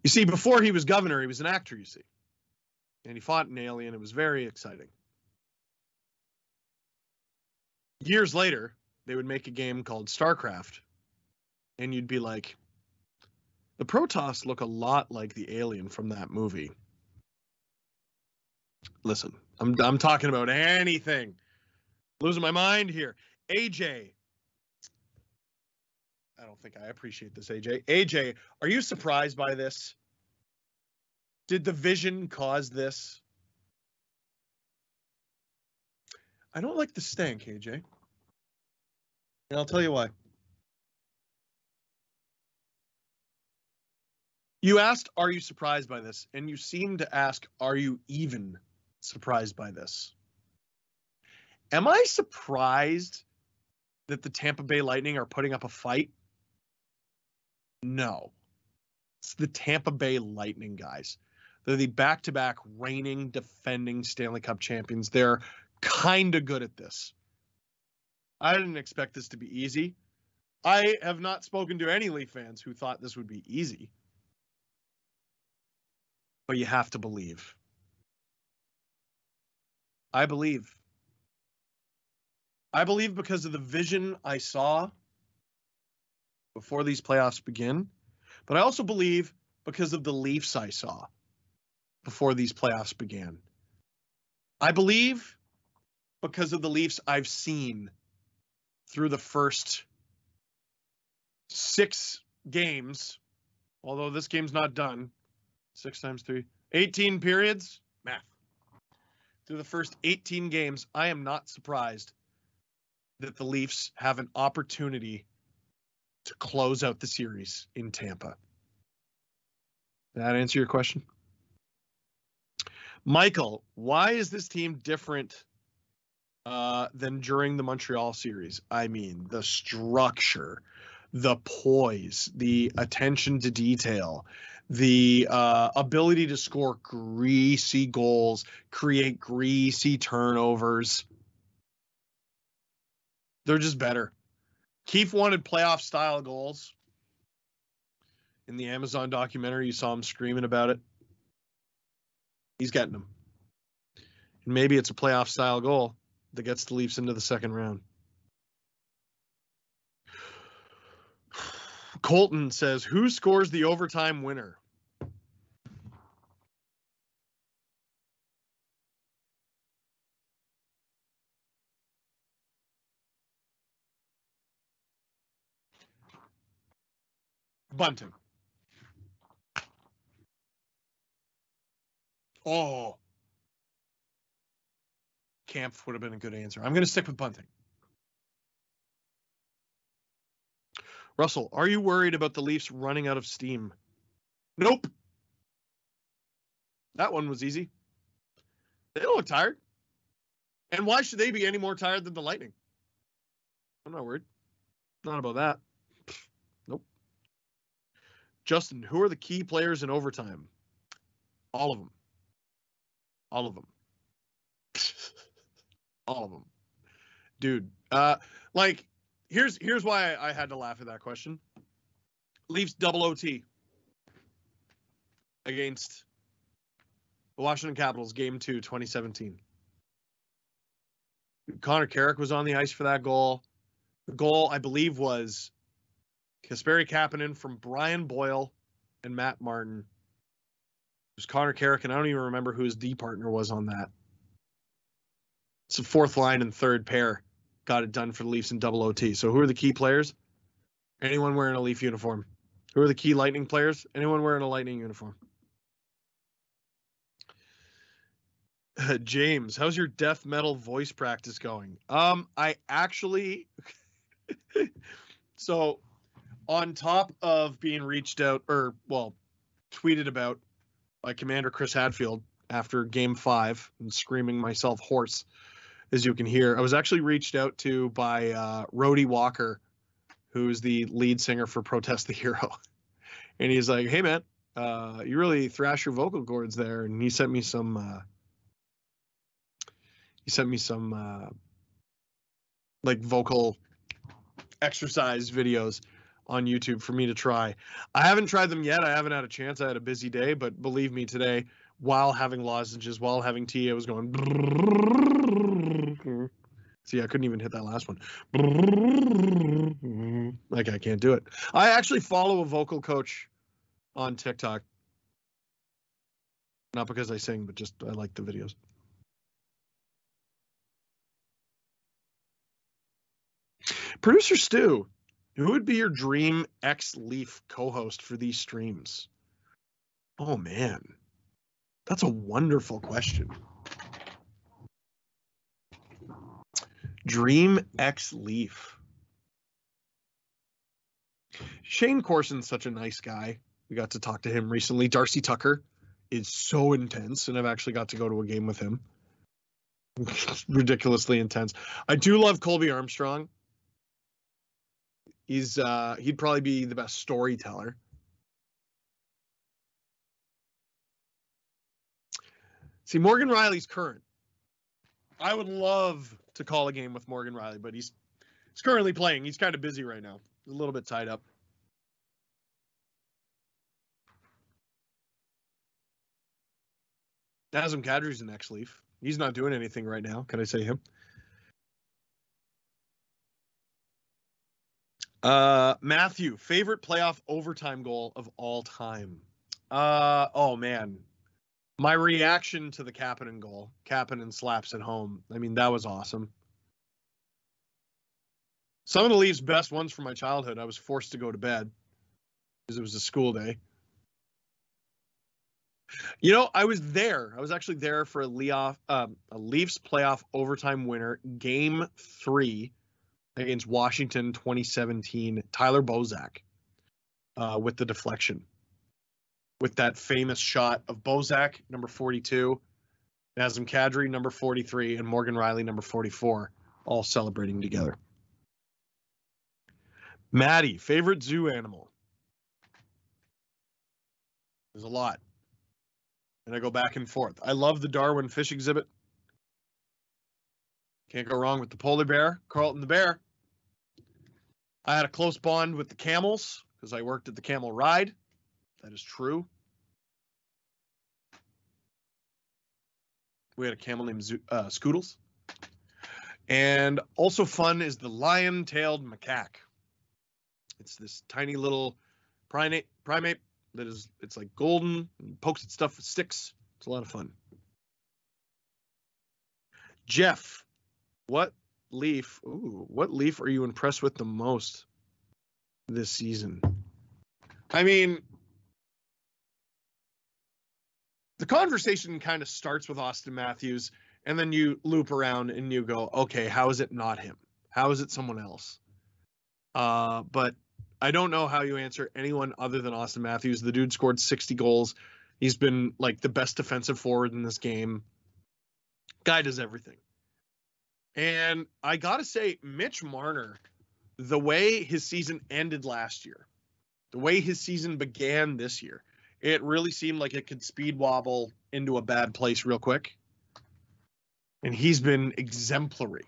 You see, before he was governor, he was an actor, you see. And he fought an alien. It was very exciting. Years later, they would make a game called StarCraft. And you'd be like, the Protoss look a lot like the alien from that movie. Listen, I'm, I'm talking about anything. Losing my mind here. AJ. I don't think I appreciate this, AJ. AJ, are you surprised by this? Did the vision cause this? I don't like the stank, AJ. And I'll tell you why. You asked, Are you surprised by this? And you seem to ask, Are you even surprised by this? Am I surprised that the Tampa Bay Lightning are putting up a fight? No. It's the Tampa Bay Lightning guys. They're the back to back reigning, defending Stanley Cup champions. They're kind of good at this. I didn't expect this to be easy. I have not spoken to any Leaf fans who thought this would be easy. But you have to believe. I believe. I believe because of the vision I saw before these playoffs begin, but I also believe because of the Leafs I saw before these playoffs began. I believe because of the Leafs I've seen through the first six games, although this game's not done. Six times three, 18 periods, math. Through the first 18 games, I am not surprised that the Leafs have an opportunity to close out the series in Tampa. Did that answer your question? Michael, why is this team different uh, than during the Montreal series? I mean, the structure, the poise, the attention to detail, the uh, ability to score greasy goals, create greasy turnovers. They're just better. Keefe wanted playoff style goals. In the Amazon documentary, you saw him screaming about it. He's getting them. And maybe it's a playoff style goal that gets the Leafs into the second round. *sighs* Colton says, Who scores the overtime winner? Bunting. Oh. Kampf would have been a good answer. I'm going to stick with Bunting. Russell, are you worried about the Leafs running out of steam? Nope. That one was easy. They don't look tired. And why should they be any more tired than the Lightning? I'm not worried. Not about that. Justin, who are the key players in overtime? All of them. All of them. *laughs* All of them. Dude, uh like here's here's why I, I had to laugh at that question. Leafs double OT against the Washington Capitals game 2 2017. Connor Carrick was on the ice for that goal. The goal, I believe, was Kasperi Kapanen from Brian Boyle and Matt Martin. It was Connor Carrick, and I don't even remember who his D partner was on that. It's a fourth line and third pair. Got it done for the Leafs in double OT. So who are the key players? Anyone wearing a Leaf uniform. Who are the key Lightning players? Anyone wearing a Lightning uniform. *sighs* James, how's your death metal voice practice going? Um, I actually *laughs* so on top of being reached out or well, tweeted about by Commander Chris Hadfield after game five and screaming myself hoarse, as you can hear. I was actually reached out to by uh Rody Walker, who's the lead singer for Protest the Hero. *laughs* And he's like, Hey man, uh, you really thrash your vocal cords there. And he sent me some uh he sent me some uh, like vocal exercise videos on YouTube for me to try. I haven't tried them yet. I haven't had a chance. I had a busy day, but believe me, today, while having lozenges, while having tea, I was going. *laughs* See, I couldn't even hit that last one. *laughs* Like I can't do it. I actually follow a vocal coach on TikTok. Not because I sing, but just I like the videos. Producer Stu, who would be your dream ex Leaf co host for these streams? Oh, man. That's a wonderful question. Dream ex Leaf. Shayne Corson's such a nice guy. We got to talk to him recently. Darcy Tucker is so intense, and I've actually got to go to a game with him. *laughs* Ridiculously intense. I do love Colby Armstrong. He's uh he'd probably be the best storyteller. See, Morgan Rielly's current. I would love to call a game with Morgan Rielly, but he's he's currently playing. He's kind of busy right now. A little bit tied up. Nazem Kadri's the next leaf. He's not doing anything right now. Can I say him? Uh, Matthew, favorite playoff overtime goal of all time. Uh, oh man, my reaction to the Kapanen goal, Kapanen slaps at home. I mean, that was awesome. Some of the Leafs' best ones from my childhood, I was forced to go to bed because it was a school day. You know, I was there. I was actually there for a, um, a Leafs playoff overtime winner, Game Three, against Washington, 2017. Tyler Bozak uh, with the deflection, with that famous shot of Bozak, number 42, Nazem Kadri, number 43, and Morgan Rielly, number 44, all celebrating together. Maddie, favorite zoo animal? There's a lot and I go back and forth. I love the Darwin fish exhibit. Can't go wrong with the polar bear, Carlton the bear. I had a close bond with the camels because I worked at the camel ride. That is true. We had a camel named uh, Scoodles. And also fun is the lion-tailed macaque. It's this tiny little primate primate that is it's like golden and pokes at stuff with sticks. It's a lot of fun. Jeff, what leaf? Ooh, what leaf are you impressed with the most this season? I mean, the conversation kind of starts with Auston Matthews, and then you loop around and you go, okay, how is it not him? How is it someone else? Uh, but I don't know how you answer anyone other than Auston Matthews. The dude scored 60 goals. He's been like the best defensive forward in this game. Guy does everything. And I got to say, Mitch Marner, the way his season ended last year, the way his season began this year, it really seemed like it could speed wobble into a bad place real quick. And he's been exemplary.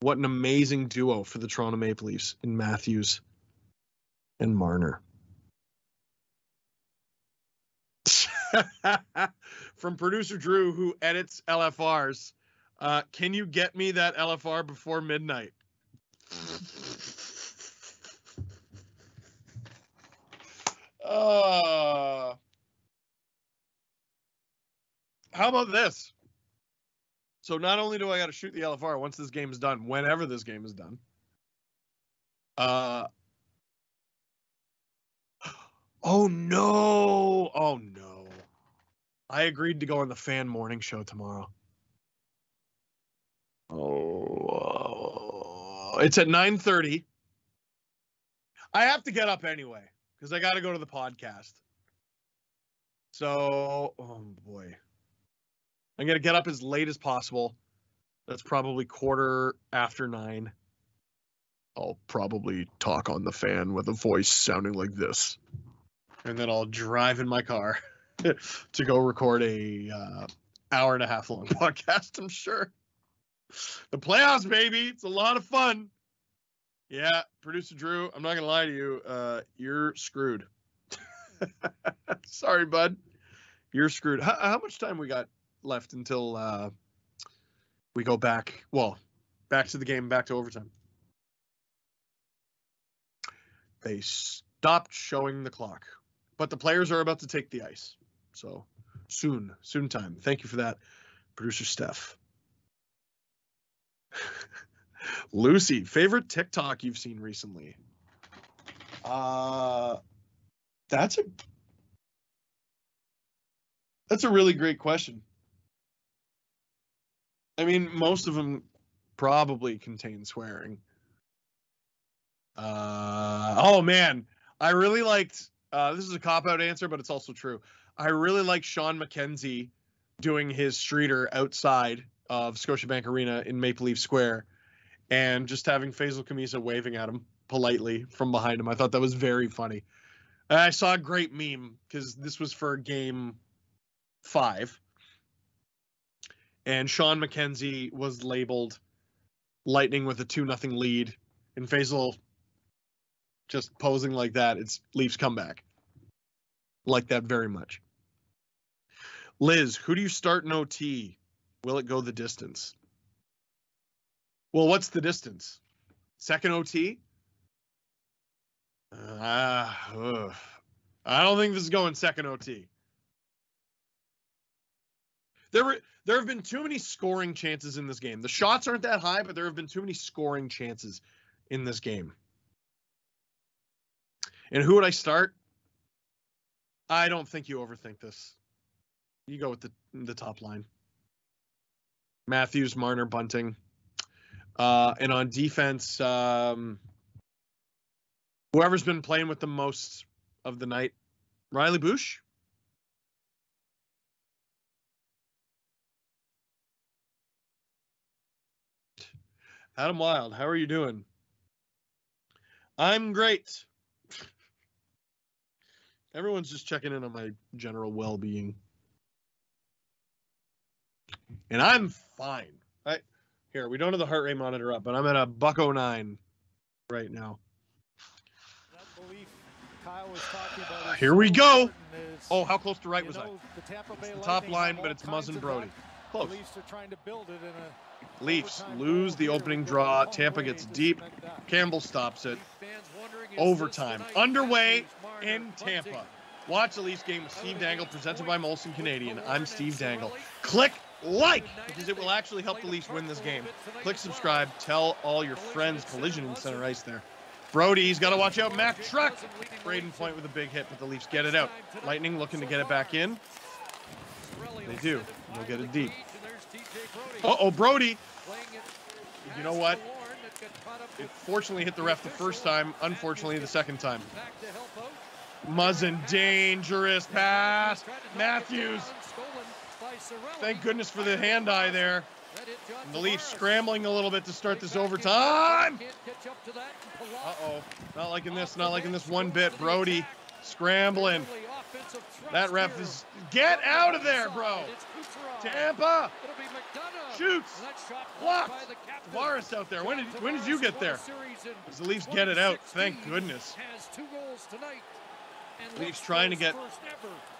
What an amazing duo for the Toronto Maple Leafs in Matthews and Marner. *laughs* From producer Drew, who edits LFRs, uh, can you get me that LFR before midnight? uh, how about this? So not only do I got to shoot the LFR once this game is done, whenever this game is done, uh, Oh no! Oh no! I agreed to go on the fan morning show tomorrow. Oh, it's at 9:30. I have to get up anyway because I got to go to the podcast. So, oh boy. I'm going to get up as late as possible. That's probably quarter after 9. I'll probably talk on the fan with a voice sounding like this and then I'll drive in my car *laughs* to go record a uh, hour and a half long *laughs* podcast. I'm sure. The playoffs, baby. It's a lot of fun. Yeah, producer Drew. I'm not gonna lie to you. Uh, you're screwed. *laughs* Sorry, bud. You're screwed. How, how, much time we got left until uh, we go back? Well, back to the game, back to overtime. They stopped showing the clock but the players are about to take the ice. So soon, soon time. Thank you for that, producer Steph. Lucy, favorite TikTok you've seen recently? Uh that's a That's a really great question. I mean, most of them probably contain swearing. Uh, oh man, I really liked. Uh, this is a cop out answer, but it's also true. I really like Sean McKenzie doing his streeter outside of Scotiabank Arena in Maple Leaf Square, and just having Faisal Khamisa waving at him politely from behind him. I thought that was very funny. And I saw a great meme because this was for game five. And Sean McKenzie was labeled Lightning with a 2 nothing lead. And Faisal just posing like that. It's Leafs comeback. Like that very much. Liz, who do you start in OT? Will it go the distance? Well, what's the distance? Second OT? Uh, ugh. I don't think this is going second OT. There were there have been too many scoring chances in this game. The shots aren't that high, but there have been too many scoring chances in this game. And who would I start? I don't think you overthink this. You go with the the top line. Matthews, Marner, Bunting. Uh, and on defense, um, whoever's been playing with the most of the night, Rielly Bush. Adam Wild, how are you doing? I'm great. Everyone's just checking in on my general well being. And I'm fine. I here, we don't have the heart rate monitor up, but I'm at a buck 09 right now. Here we go. Oh, how close to right was I? It's the top line, but it's Muzzin Brodie. Close. Leafs lose the opening draw. Tampa gets deep. Campbell stops it. Overtime. Underway in Tampa. Watch the Leafs game with Steve Dangle, presented by Molson Canadian. I'm Steve Dangle. Click like because it will actually help the Leafs win this game. Click subscribe. Tell all your friends. Collision in center ice there. Brodie's got to watch out. Mac Truck. Brayden Point with a big hit, but the Leafs get it out. Lightning looking to get it back in. They do. They'll get it deep. Uh oh, Brodie. You know what? It fortunately hit the ref the first time, unfortunately the second time. Muzzin, dangerous pass. Matthews. Thank goodness for the hand eye there. And the Leafs scrambling a little bit to start this overtime. Uh-oh. Not liking this, not liking this one bit. Brodie scrambling. That ref is... Get out of there, bro! Tampa! Shoots! Blocked! Tavares out there. When did, when did you get there? As the Leafs get it out, thank goodness. Leafs trying to get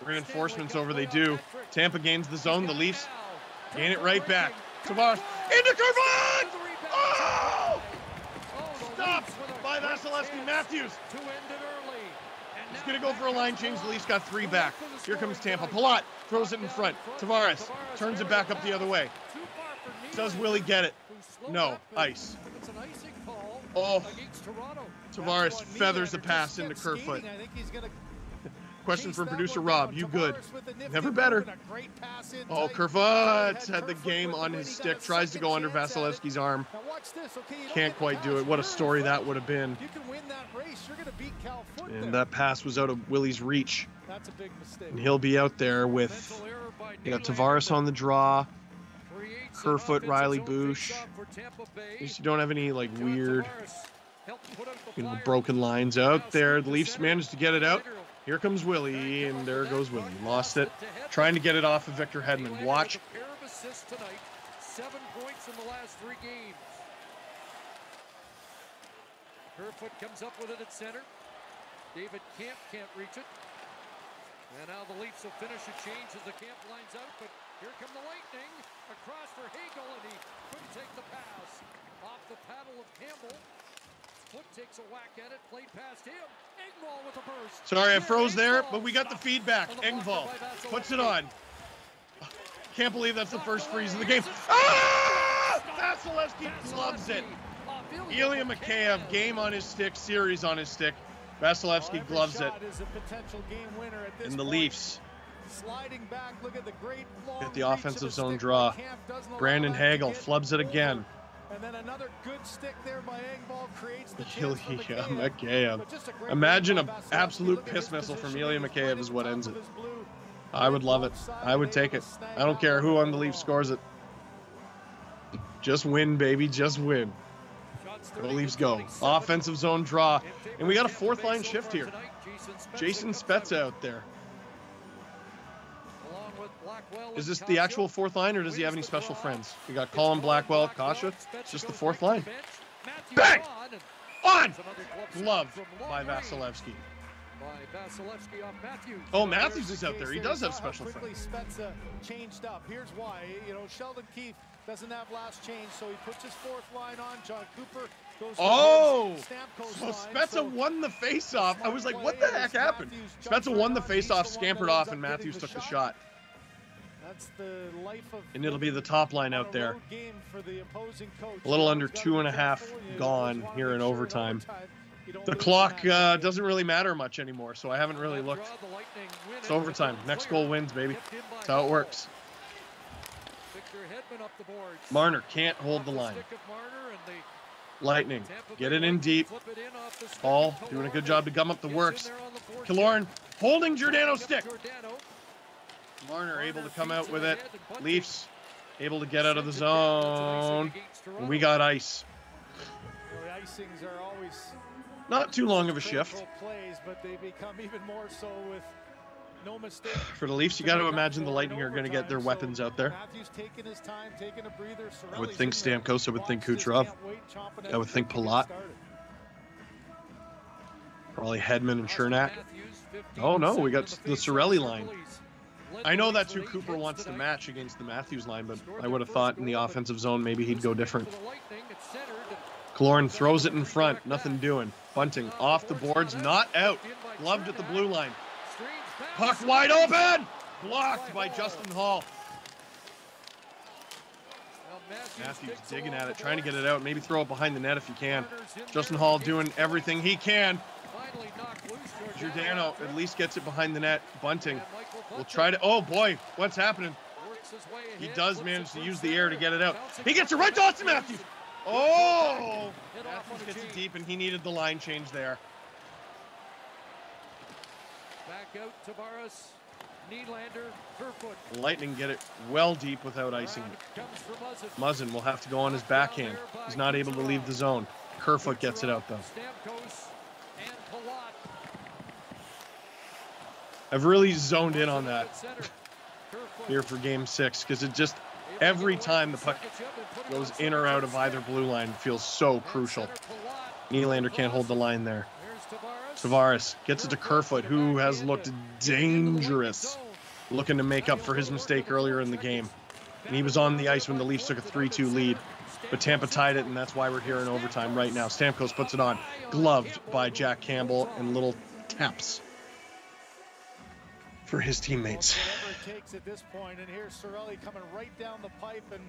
reinforcements over. They do. Tampa gains the zone. The Leafs gain it right back. Tavares into Kerfoot! Oh! Stopped by Vasilevskiy Matthews. He's going to go for a line change. The Leafs got three back. Here comes Tampa. Palat throws it in front. Tavares turns it back up the other way. Does Willie get it? No. Ice. Oh. Tavares feathers the pass into Kerfoot. Question from producer Rob. You good? Never better. Oh, Kerfoot had the game on his stick. Tries to go under Vasilevskiy's arm. Can't quite do it. What a story that would have been. And that pass was out of Willie's reach. And he'll be out there with you got Tavares on the draw. Kerfoot, Rielly Bush. At least you don't have any like weird, you know, broken lines out there. The Leafs managed to get it out. Here comes Willie, and there goes Willie. Lost it. Trying to get it off of Victor Hedman. Watch. Seven points in the last three games. Kerfoot comes up with it at center. David Kampf can't reach it. And now the Leafs will finish a change as the Kampf lines out, but here come the Lightning. Across for Hagel, and he couldn't take the pass. Off the paddle of Campbell. Sorry, I froze there, but we got the feedback. Engvall puts it on. Can't believe that's the first freeze of the game. Ah! Vasilevskiy gloves it. Ilya Mikheyev, game on his stick, series on his stick. Vasilevskiy gloves it. And the Leafs sliding back. Look at the great long Get the offensive zone draw. Kampf. Doesn't allow Brandon Hagel flubs it again. And then another good stick there by Engvall creates the *laughs* chance for McKayev. Mikheyev. But just a Imagine an absolute piss missile from. Ilya Mikheyev is what ends it. I would love it. I would take it. I don't care who on the Leafs scores it. Just win, baby. Just win. The Leafs go. Offensive zone draw. And we got a fourth line shift here. Jason Spezza out there. Is this the actual fourth line, or does he have any special friends? We got Colin Blackwell, Kase. It's just the fourth line. Bang! On! Gloved by Vasilevskiy. By Vasilevskiy off Matthews. Oh, Matthews is out there. He does have special friends. Spezza uh, changed up. Here's why. You know, Sheldon Keefe doesn't have last change, so he puts his fourth line on. Jon Cooper goes Oh! So Spezza so won the face-off. I was like, what the heck happened? Spezza won the face-off, scampered off, and Matthews took the shot. That's the life of And it'll be the top line out there. the. A little under two and a half gone here in overtime. The clock uh, doesn't really matter much anymore, so I haven't really looked. It's overtime. Next goal wins, baby. That's how it works. Victor Hedman up the boards. Marner can't hold the line. Stick of Marner and the Lightning. Get it in deep. flip it in off the stick Paul doing a good job to gum up the works. there on the fourth Killorn holding Giordano stick. Marner able to come out with it. Leafs able to get out of the zone. We got ice. You know, the icings are always Not too long of a shift. critical plays, but they become even more so with no mistake. *sighs* For the Leafs, you got to imagine the Lightning are going to get their weapons out there. Matthews taking his time, taking a breather. I would think in. Stamkos. I would think Kucherov. can't wait, chomping I would think the bit to get Palat. Probably Hedman and Cernak. Oh no, we got the Cirelli line. I know that's who Cooper wants to match against the Matthews line, but I would have thought in the offensive zone maybe he'd go different. Killorn throws it in front, nothing doing. Bunting off the boards, not out. Gloved at the blue line. Puck wide open! Blocked by Justin Holl. Matthews digging at it, trying to get it out. Maybe throw it behind the net if you can. Justin Holl doing everything he can. Giordano at least gets it behind the net. Bunting will try to. Oh boy, what's happening? He does manage to use the air to get it out. He gets it right to Auston Matthews. Oh! Matthews gets it deep, and he needed the line change there. Back out Tavares. Nylander. Kerfoot. Lightning get it well deep without icing it. Comes for Muzzin. Muzzin will have to go on his backhand. He's not able to leave the zone. Kerfoot gets it out though. Stamkos and Palat. I've really zoned in on that here for game six because it just every time the puck goes in or out of either blue line feels so crucial. Nylander can't hold the line there. Tavares gets it to Kerfoot, who has looked dangerous, looking to make up for his mistake earlier in the game. And he was on the ice when the Leafs took a 3-2 lead. But Tampa tied it, and that's why we're here in overtime right now. Stamkos puts it on, gloved by Jack Campbell, and little taps for his teammates. Takes at this point, and here's Cirelli coming right down the pipe, and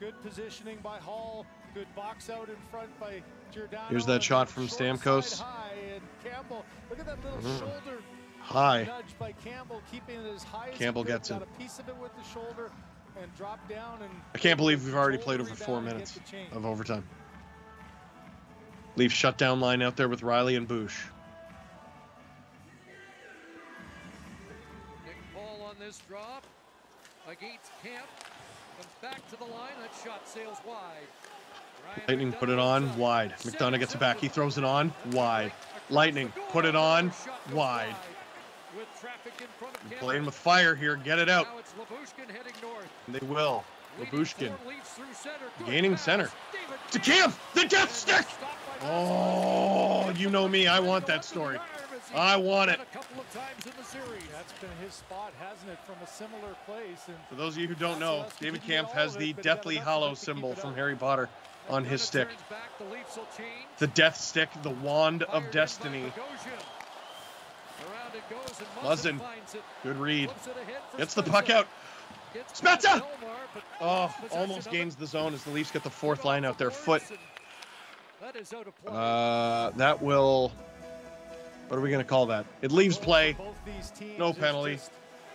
good positioning by Holl. Good box out in front by Giordano. Here's that shot from Stamkos. High, Campbell, look at that little Mhm. shoulder High. Campbell, keeping it as high as he Campbell could, gets it. a piece of it with the shoulder and dropped down and I can't believe we've already played over four minutes of overtime. Leafs shutdown line out there with Rielly and Boosh. This drop. Against Kampf. Comes back to the line. That shot sails wide. Ryan Lightning put it on wide. McDonagh gets it back. He throws it on wide. Lightning put it on wide. with traffic in front of Playing with fire here. Get it out. Now it's Lyubushkin heading north. They will. Lyubushkin Leafs center. Good gaining center. To Kampf! The death stick! Oh, you know me. I want that story. I want it. A couple of times in the series. That's been his spot, hasn't it, from a similar place? And For those of you who don't know, David Kampf has the Deathly Hallow symbol from Harry Potter on his stick. Back, the Leafs will. The Death Stick, the Wand of Destiny. Bogosian. Around it goes and Muzzin. finds it. Good read. It Gets the puck out. Gets Spezza! Oh, almost gains the zone as the Leafs get the fourth line out there. Foote. That is out of play. Uh, that will. What are we going to call that? It leaves play. both these teams No penalty.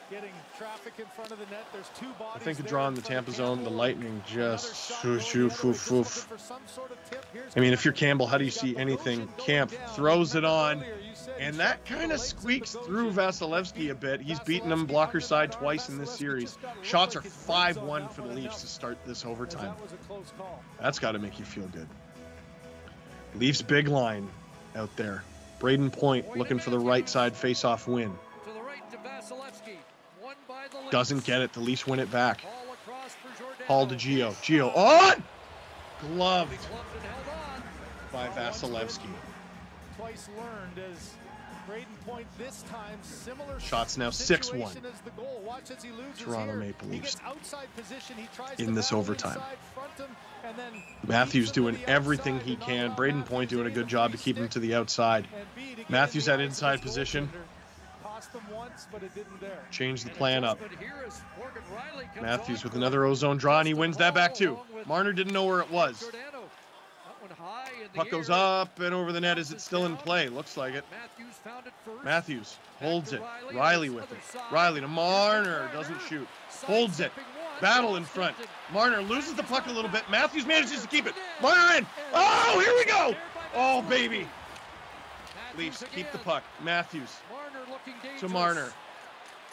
getting traffic in front of the net. There's two I think a draw in the Tampa zone, the Lightning just shot shoo, going shoo, the other foo, way, just looking foof. for some sort of tip. Here's I mean, if you're Campbell, how do you see anything? Kampf throws it on, and that kind of squeaks through Vasilevskiy a bit. He's beaten him blocker side twice in this series. Shots are 5-1 for the Leafs to start this overtime. That was a close call. That's got to make you feel good. Leafs big line out there. Brayden Point looking for the right side face-off win. To the right to Vasilevskiy. Won by the Leafs. Doesn't get it. The Leafs win it back. Ball across for Giordano. Paul to Gio. Gio on! Gloved Gloved and held on. by Vasilevskiy. Twice learned as Brayden Point this time similar Shots now 6-1. situation as the goal. Watch as he loses Toronto. Maple Leafs outside position. He tries in this overtime. inside, front him, and then Matthews keeps him to doing everything he can. Brayden Point doing a good job to keep him to the outside. Matthews at inside position. goaltender. Cost them once, but it didn't there. Change the plan up. But here as Morgan Rielly comes Matthews with another ozone draw, and he wins that back too. Marner didn't know where it was. Giordano. That one high in the Puck goes up and over the net. Is it still in play? Looks like it. Matthews found it first. Matthews holds it. Rielly on Rielly his with it. Rielly to Marner. Doesn't shoot. Holds it. Battle in front. Marner loses the puck a little bit. Matthews manages to keep it. Marner in. Oh, here we go. Oh, baby. Leafs keep the puck. Matthews Marner looking to Marner.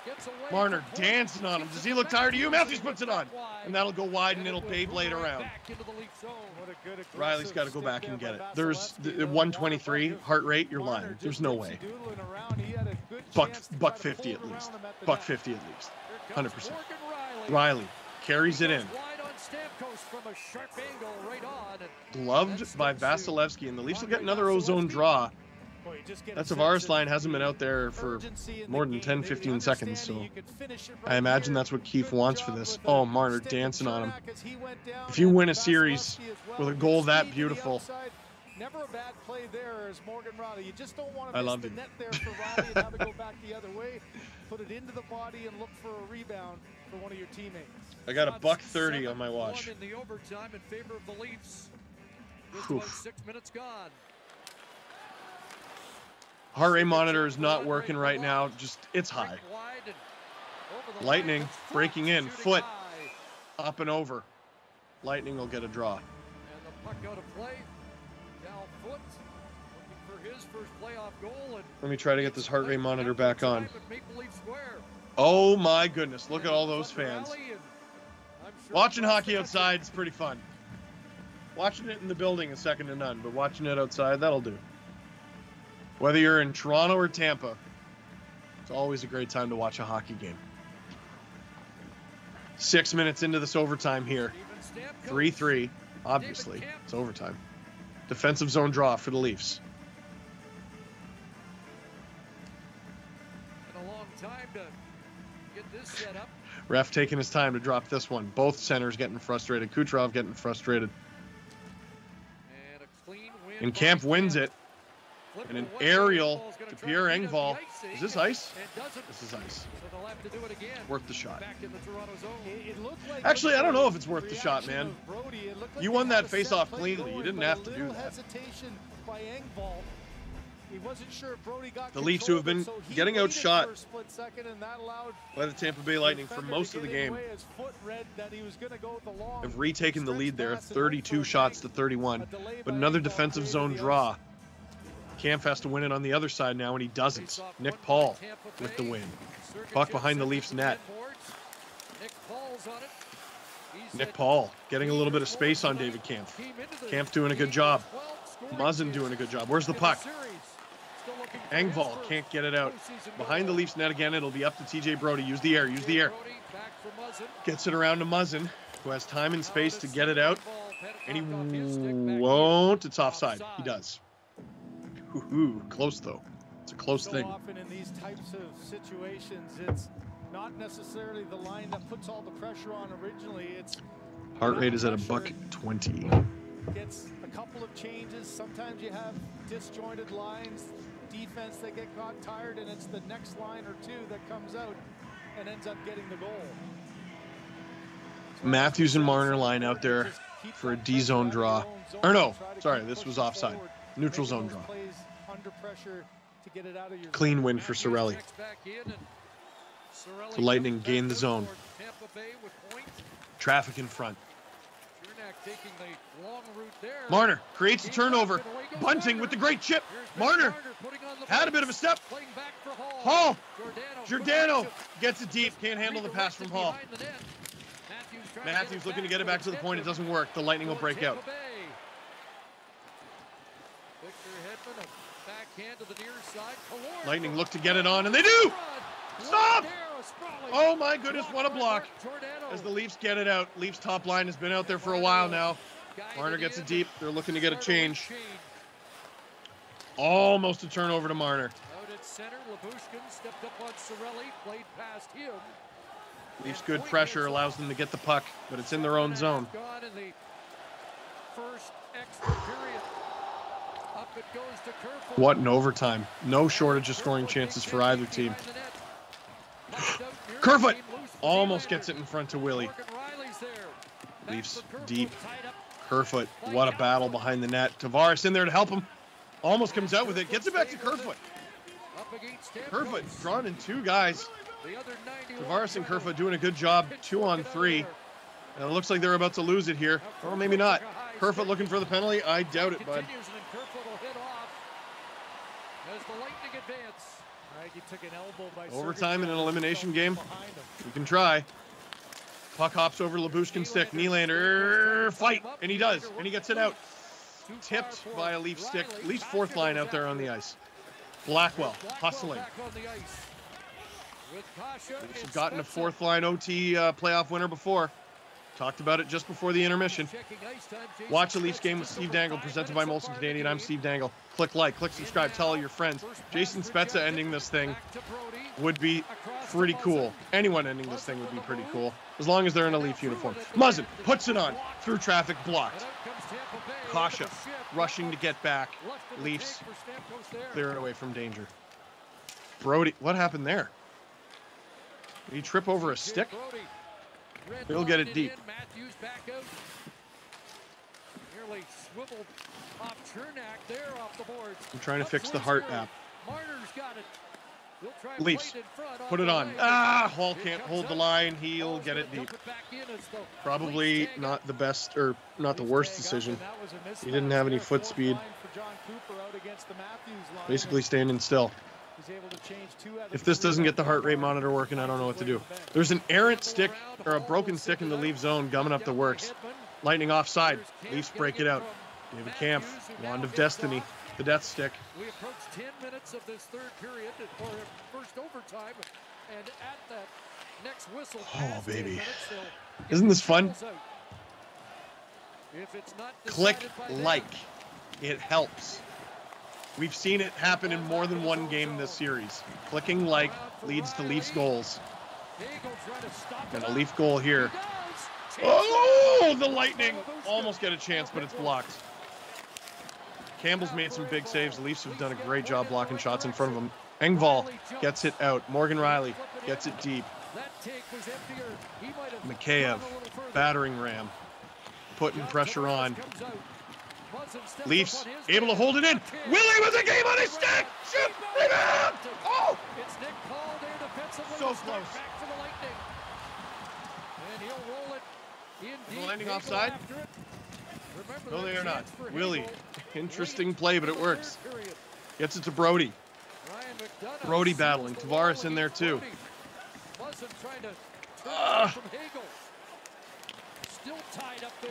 Gets Marner dancing on him. Does he look tired of you? Matthews puts it on. And that'll go wide and it'll Beyblade around. Back into the Leaf zone. What a good aggressive Rielly's got to go back and get it. There's Vasilevskiy, the- 123 heart rate. You're lying. There's no way. doodling around. He had a good Buck buck 50 at least. around him at the Buck 50 at least. 100%. Rielly. Rielly carries it in. Wide on Stamkos from a sharp angle right on. and Gloved by Vasilevskiy, and the Leafs will get another ozone draw. Boy, you just get a That Tavares line hasn't been out there for more than 10, 15 seconds, so you could finish it I imagine that's what Keith Good wants for this. Oh, Marner dancing on him. Cernak as he went down If you win a series with a goal that speed to the beautiful. Never a bad play there as Morgan Rielly. You just don't want to I miss love the net there for Rielly and have it go back the other way. Put it into the body and look for a rebound for one of your teammates. *laughs* I got a buck 30 on my 7-1 watch. in the overtime in favor of the Leafs. Just about six minutes gone. Heart rate monitor is not working right now. Just it's high. Wide and over the Lightning line comes Foote breaking in. Foote up and over. Lightning will get a draw. And the puck out of play. Foote looking for his first playoff goal. And Let me try to get this heart rate monitor back on. time at Maple Leaf Square. Oh my goodness! Look at all those fans. rally, and I'm sure Watching hockey outside is pretty fun. Watching it in the building is second to none, but watching it outside, that'll do. Whether you're in Toronto or Tampa, it's always a great time to watch a hockey game. Six minutes into this overtime here. 3 3. Obviously, it's overtime. Defensive zone draw for the Leafs. Been a long time to get this set up. Ref taking his time to drop this one. Both centers getting frustrated. Kucherov getting frustrated. And a clean win. And Kampf wins it. Flip And an aerial gonna Pierre beat up the Engvall. Is this ice? This is ice. So they'll have to do it again. Worth the shot. Back in the Toronto zone. It, it looked like Actually, I don't know if it's worth the shot, man. Brodie, it looked like You won that a face-off cleanly. You didn't have to do that. hesitation by Engvall. He wasn't sure if Brodie got The Leafs, who have been so getting outshot split second, and that allowed By the Tampa Bay Lightning for most of the game. foot read that he was go with the long Have retaken the lead there, pass and went 32 shots to 31. But another defensive zone the draw. Kampf has to win it on the other side now, and he doesn't. Nick Paul with the win. Puck behind the Leafs net. Nick Paul getting a little bit of space on David Kampf. Kampf doing a good job. with 12 scoring Muzzin doing a good job. Where's the puck? Engvall can't get it out. Behind the. Leafs net again. It'll be up to TJ Brodie. Use the air. Use the air. Gets it around to Muzzin, who has time and space to get it out. And he won't. It's offside. He does. Hoo-hoo. Close, though. It's a close so thing. often in these types of situations, it's not necessarily the line that puts all the pressure on originally. It's Heart rate is at a buck 20. Gets a couple of changes. Sometimes you have disjointed lines, defense that get caught tired, and it's the next line or two that comes out and ends up getting the goal. Matthews and Marner line out there for a D zone draw. Or no, sorry, this was offside. Neutral zone draw. Under pressure to get it out of your Clean win for Cirelli. Checks back in and The Lightning gain the zone. Tampa Bay with. Traffic in front. The long route there. Marner creates a turnover. Bunting with the great chip. Marner had a bit of a step. Holl. Giordano gets it deep. Can't handle the pass from Holl. Matthews looking to get it back to the point. It doesn't work. The Lightning will break out. Victor Hedman, a backhand to the near side. Killorn Lightning look to get it on, and they do. Stop! Oh my goodness, what a block! As the Leafs get it out. Leafs top line has been out there for a while now. Marner gets it deep. They're looking to get a change. Almost a turnover to Marner. Out at center, Lyubushkin stepped up on Cirelli, played past him. Leafs good pressure allows them to get the puck, but it's in their own zone. What an overtime. No shortage of scoring chances for either team. *gasps* Kerfoot almost gets it in front to Willie. Leafs deep. Kerfoot, what a battle behind the net. Tavares in there to help him. Almost comes out with it. Gets it back to Kerfoot. Kerfoot drawn in two guys. Tavares and Kerfoot doing a good job. Two on three. And it looks like they're about to lose it here. Or maybe not. Kerfoot looking for the penalty. I doubt it, bud. Continues and then Kerfoot will hit off as the Lightning advance. Took an elbow by Overtime in an elimination game. We can try. Puck hops over Lyubushkin's stick. Nylander fight, and he does, and he gets it out. Tipped by a Leaf stick. Leafs fourth line out there on the ice. Blackwell hustling. Back on the ice. With Kase Leafs have gotten a fourth line OT uh, playoff winner before. Talked about it just before the intermission. Watch the Leafs game with Steve Dangle, presented by Molson Canadian. I'm. Steve Dangle. Click like, click subscribe, tell all your friends. Jason Spezza ending this thing would be pretty cool. Anyone ending this thing would be pretty cool, as long as they're in a Leaf uniform. Muzzin puts it on through traffic, blocked. Kase rushing to get back. Leafs clear it away from danger. Brodie, what happened there? Did he trip over a stick? He'll get it deep. Matthews back out. Nearly swiveled off Cernak there off the boards. I'm trying to Up fix the heart app. Marner's got it. Try Leafs, play it in front, put it on. line. Ah, Holl can't hold the line. He'll get it deep. dump it back in as the Probably not the best or not the worst decision. That was a He didn't have any foot speed. line for Jon Cooper out against the Matthews line. Basically standing still. He's able to change two out of If this doesn't get the heart rate monitor working, I don't know what to do. There's an errant stick or a broken stick in the leave zone gumming up the works. Lightning offside. Leafs break it out. David Kampf, Wand of Destiny, the death stick. We approach 10 minutes of this third period or first overtime, and at that next whistle, Oh, baby. minutes, they'll get Isn't this fun? If it's not Click decided by then, like. It helps. We've seen it happen in more than one game in this series. Clicking like leads to Leafs goals. And a. Leaf goal here. Oh, the Lightning almost get a chance, but it's blocked. Campbell's made some big saves. The Leafs have done a great job blocking shots in front of them. Engvall gets it out. Morgan Rielly gets it deep. Mikheyev, battering ram, putting pressure on. Leafs up on his able to hold it in. Willie with the game on his stick. Shoot, rebound. Oh, It's Nick Paul there defensively. So close. Back for the Lightning. And he'll roll it in the Hagel offside? after it. Remember no, they are not. Willie, interesting play, but it works. Gets it to Brodie. Brodie battling. Tavares in there too. Brodie. Muzzin trying to turn it from Hagel. Still tied up there.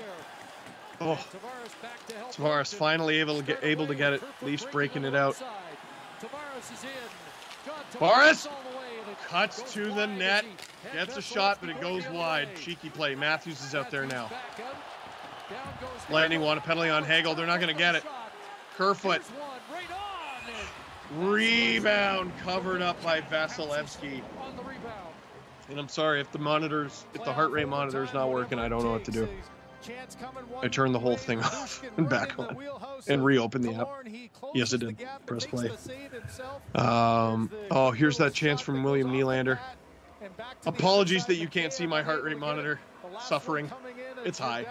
Oh, Tavares back to help. Tavares Hampton. finally able to get able to get it. Leafs breaking it out. Tavares is in. John Tavares all the way, and it cuts to the net, gets a shot, but it goes wide. Cheeky play. Matthews is out there now. Matthews back out. Down goes Lightning want a penalty on Hagel. They're not going to get it. Kerfoot Here's one right on, and rebound covered up by Vasilevskiy. on the rebound. And I'm sorry if the monitors, if the heart rate monitor is not working, I don't know what to do. Chance coming one I turned the whole thing *laughs* off and back on and reopened the app. Yes, it did. Press play. the save himself. Um, oh, here's that chance from William Nylander. bat and back to the Apologies that you can't see my heart rate Able to get it. monitor The last one suffering. coming in, and It's high.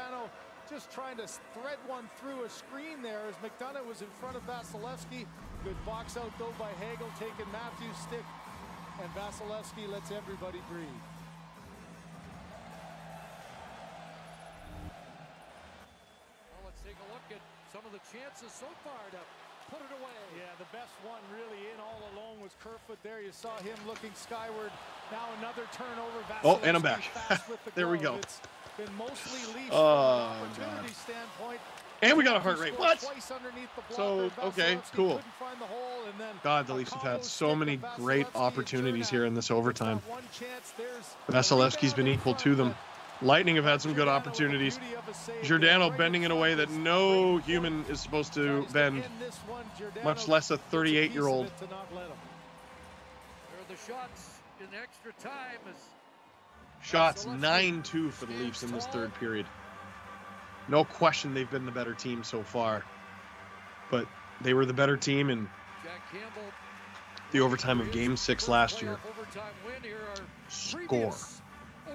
Just trying to thread one through a screen there as McDonagh was in front of Vasilevskiy. Good box out though by Hagel, taking Matthews' stick and Vasilevskiy lets everybody breathe. Of the chances so far to put it away. Yeah, the best one really in all alone was Kerfoot there. You saw him looking skyward. Now another turnover. Oh, and I'm back. Vasilevskiy fast with *laughs* the there we go. It's been mostly Leafs Oh, from an opportunity standpoint. And we got a heart rate. What? twice underneath the So, okay, cool. find the hole, and then God, the Leafs have had so many great opportunities here in this overtime. one chance. There's Vasilevskiy's been equal to them. Lightning have had some good opportunities. Giordano bending in a way that no human is supposed to bend, much less a 38-year-old. There are the shots in extra time Shots 9-2 for the Leafs in this third period. No question they've been the better team so far. But they were the better team in the overtime of game six last year. Score.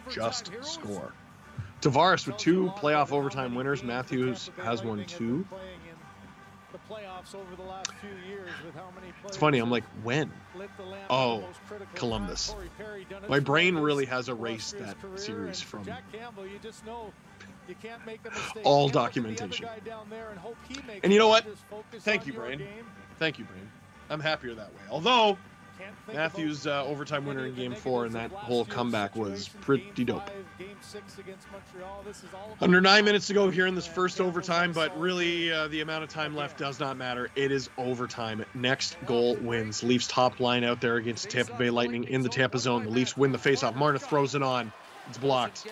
Just score. Tavares with two playoff overtime winners. Matthews has one too. playing in the playoffs over the last few years with how many It's funny, I'm like, when? lit the lamp Oh, at the most critical Columbus. time. Corey Perry done it My brain really has erased that series from Campbell, you just know you can't make a mistake. all You look at the other documentation. guy down there and hope he makes And you know what? Thank you, Brain. Thank you, Brain. I'm happier that way. Although Matthews' uh, overtime winner in Game Four and that whole comeback was pretty dope. Under nine minutes to go here in this first overtime, but really uh, the amount of time left does not matter. It is overtime. Next goal wins. Leafs top line out there against Tampa Bay Lightning in the Tampa zone. The Leafs win the faceoff. Marner throws it on. It's blocked.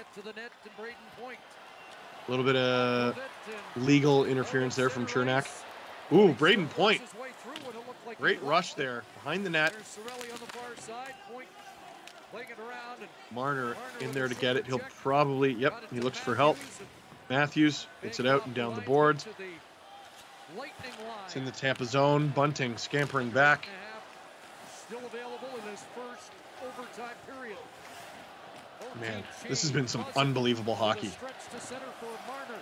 A little bit of legal interference there from Cernak. Ooh, Brayden Point. Great rush there behind the net. There's Cirelli on the side. Point playing it around and Marner in there to get it. He'll probably, yep, he looks for help. Matthews gets it out and down the boards. the. It's in the Tampa zone. Bunting scampering back. Still available in his first overtime period. Man, this has been some unbelievable hockey. Stretch to center for Marner.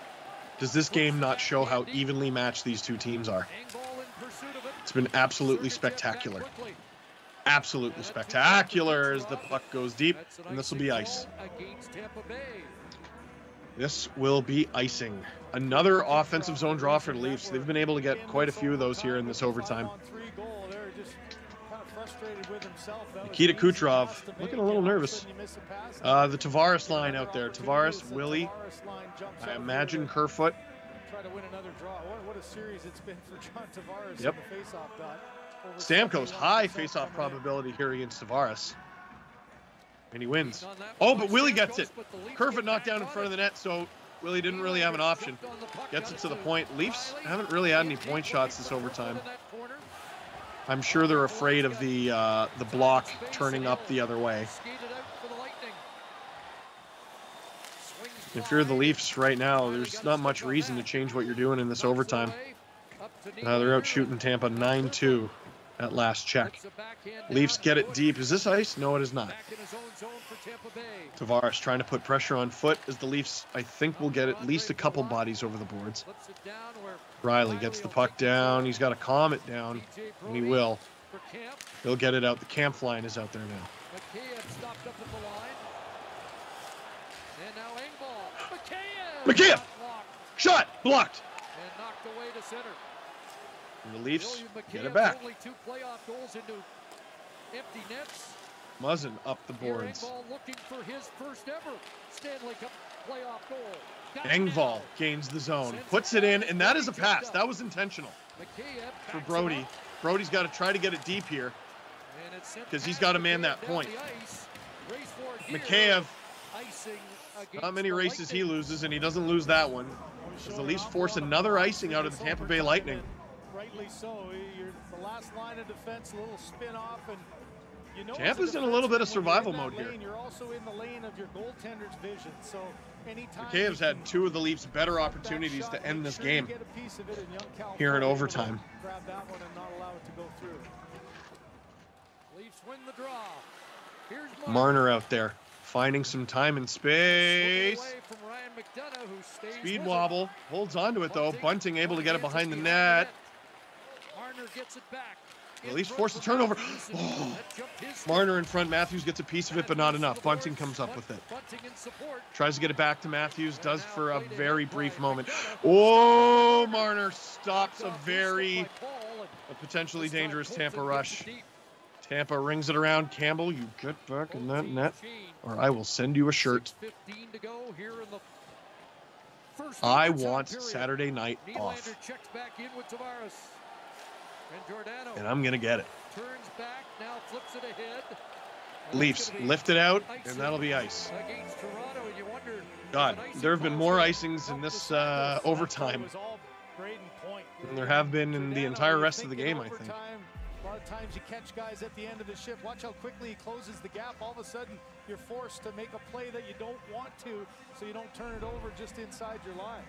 Does this game not show how evenly matched these two teams are? It's been absolutely spectacular. Absolutely spectacular as the puck goes deep, and this will be ice. This will be icing. Another offensive zone draw for the Leafs. They've been able to get quite a few of those here in this overtime. Nikita Kucherov looking a little nervous. Uh, the Tavares line out there. Tavares, Willie, I imagine. Kerfoot. Try to win another draw. What, what a series it's been for John Tavares Yep. in the faceoff dot. Stamkos, high faceoff coming in. probability here against Tavares. And he wins. Oh, but Willie gets it. Kerfoot knocked down in front of the net, so Willie didn't really have an option. Gets it to the point. Leafs haven't really had any point shots this overtime. I'm sure they're afraid of the uh, the block turning up the other way. Skated out for the Lightning. If you're the Leafs right now, there's not much reason to change what you're doing in this overtime. Uh, they're out shooting Tampa 9-2 at last check. Leafs get it deep. Is this ice? No, it is not. Tavares trying to put pressure on Foote as the Leafs, I think, will get at least a couple bodies over the boards. Rielly gets the puck down. He's got to calm it down, and he will. He'll get it out. The Kampf line is out there now. Mikheyev stopped up at the line. And now Engvall. Blocked Shot! Blocked! and knocked away to center. And the Leafs get it back. Only two playoff goals into empty nets. Muzzin up the boards. Engvall looking for his first ever Stanley Cup playoff goal. Got Engvall gains the zone, puts it in, and that is a pass. That was intentional for Brodie. Brodie's got to try to get it deep here and it's sent because he's got to man that point. the ice. Race for it here. Mikheyev, Icing against not many races he loses, and he doesn't lose that one. As the Leafs force another icing out of the Tampa Bay Lightning. Rightly so. You're the last line of defense, a little spin off, and you know. Tampa's in a little bit of survival mode that here. lane, You're also in the lane of your goaltender's vision. So anytime. McKaye's you had two of the Leafs' better opportunities shot, to end this sure game get a piece of it, and young here in overtime. Grab that one and not allow it to go through. Leafs win the draw. Here's Marner out there finding some time and space. away from Ryan McDonagh, who stays Speed it. wobble, holds on to it though. Bunting able to get it behind the net. Marner gets it back. The Leafs force the turnover. Oh. *gasps* Marner in front. Matthews gets a piece of it, but not enough. Bunting comes up with it. Tries to get it back to Matthews. Does for a very brief moment. Oh, Marner stops a very a potentially dangerous Tampa rush. Tampa rings it around. Campbell, you get back in that net, or I will send you a shirt. I want Saturday night off. And I'm going to get it. Leafs lift it out, and that'll be ice. God, there have been more icings in this uh, overtime than there have been in the entire rest of the game, I think. A lot of times you catch guys at the end of the shift. Watch how quickly he closes the gap. All of a sudden, you're forced to make a play that you don't want to, so you don't turn it over just inside your line.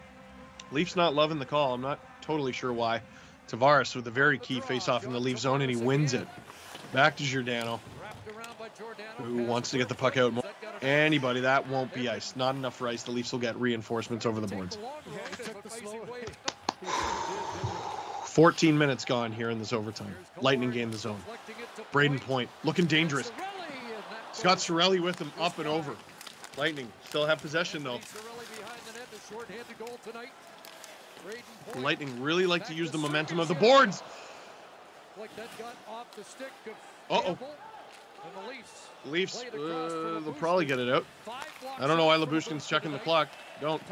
Leafs not loving the call. I'm not totally sure why. Tavares with a very key face-off in the Leaf zone, and he wins it. Back to Giordano, who wants to get the puck out more. Anybody, that won't be ice. Not enough for ice. The Leafs will get reinforcements over the boards. *laughs* *laughs* 14 minutes gone here in this overtime. Lightning gain the zone. Brayden Point looking dangerous. Scott Cirelli with him up and over. Lightning still have possession though. The Lightning really like to use the momentum of the boards. Uh oh. Leafs, uh, they'll probably get it out. I don't know why Lyubushkin's checking the clock. Don't.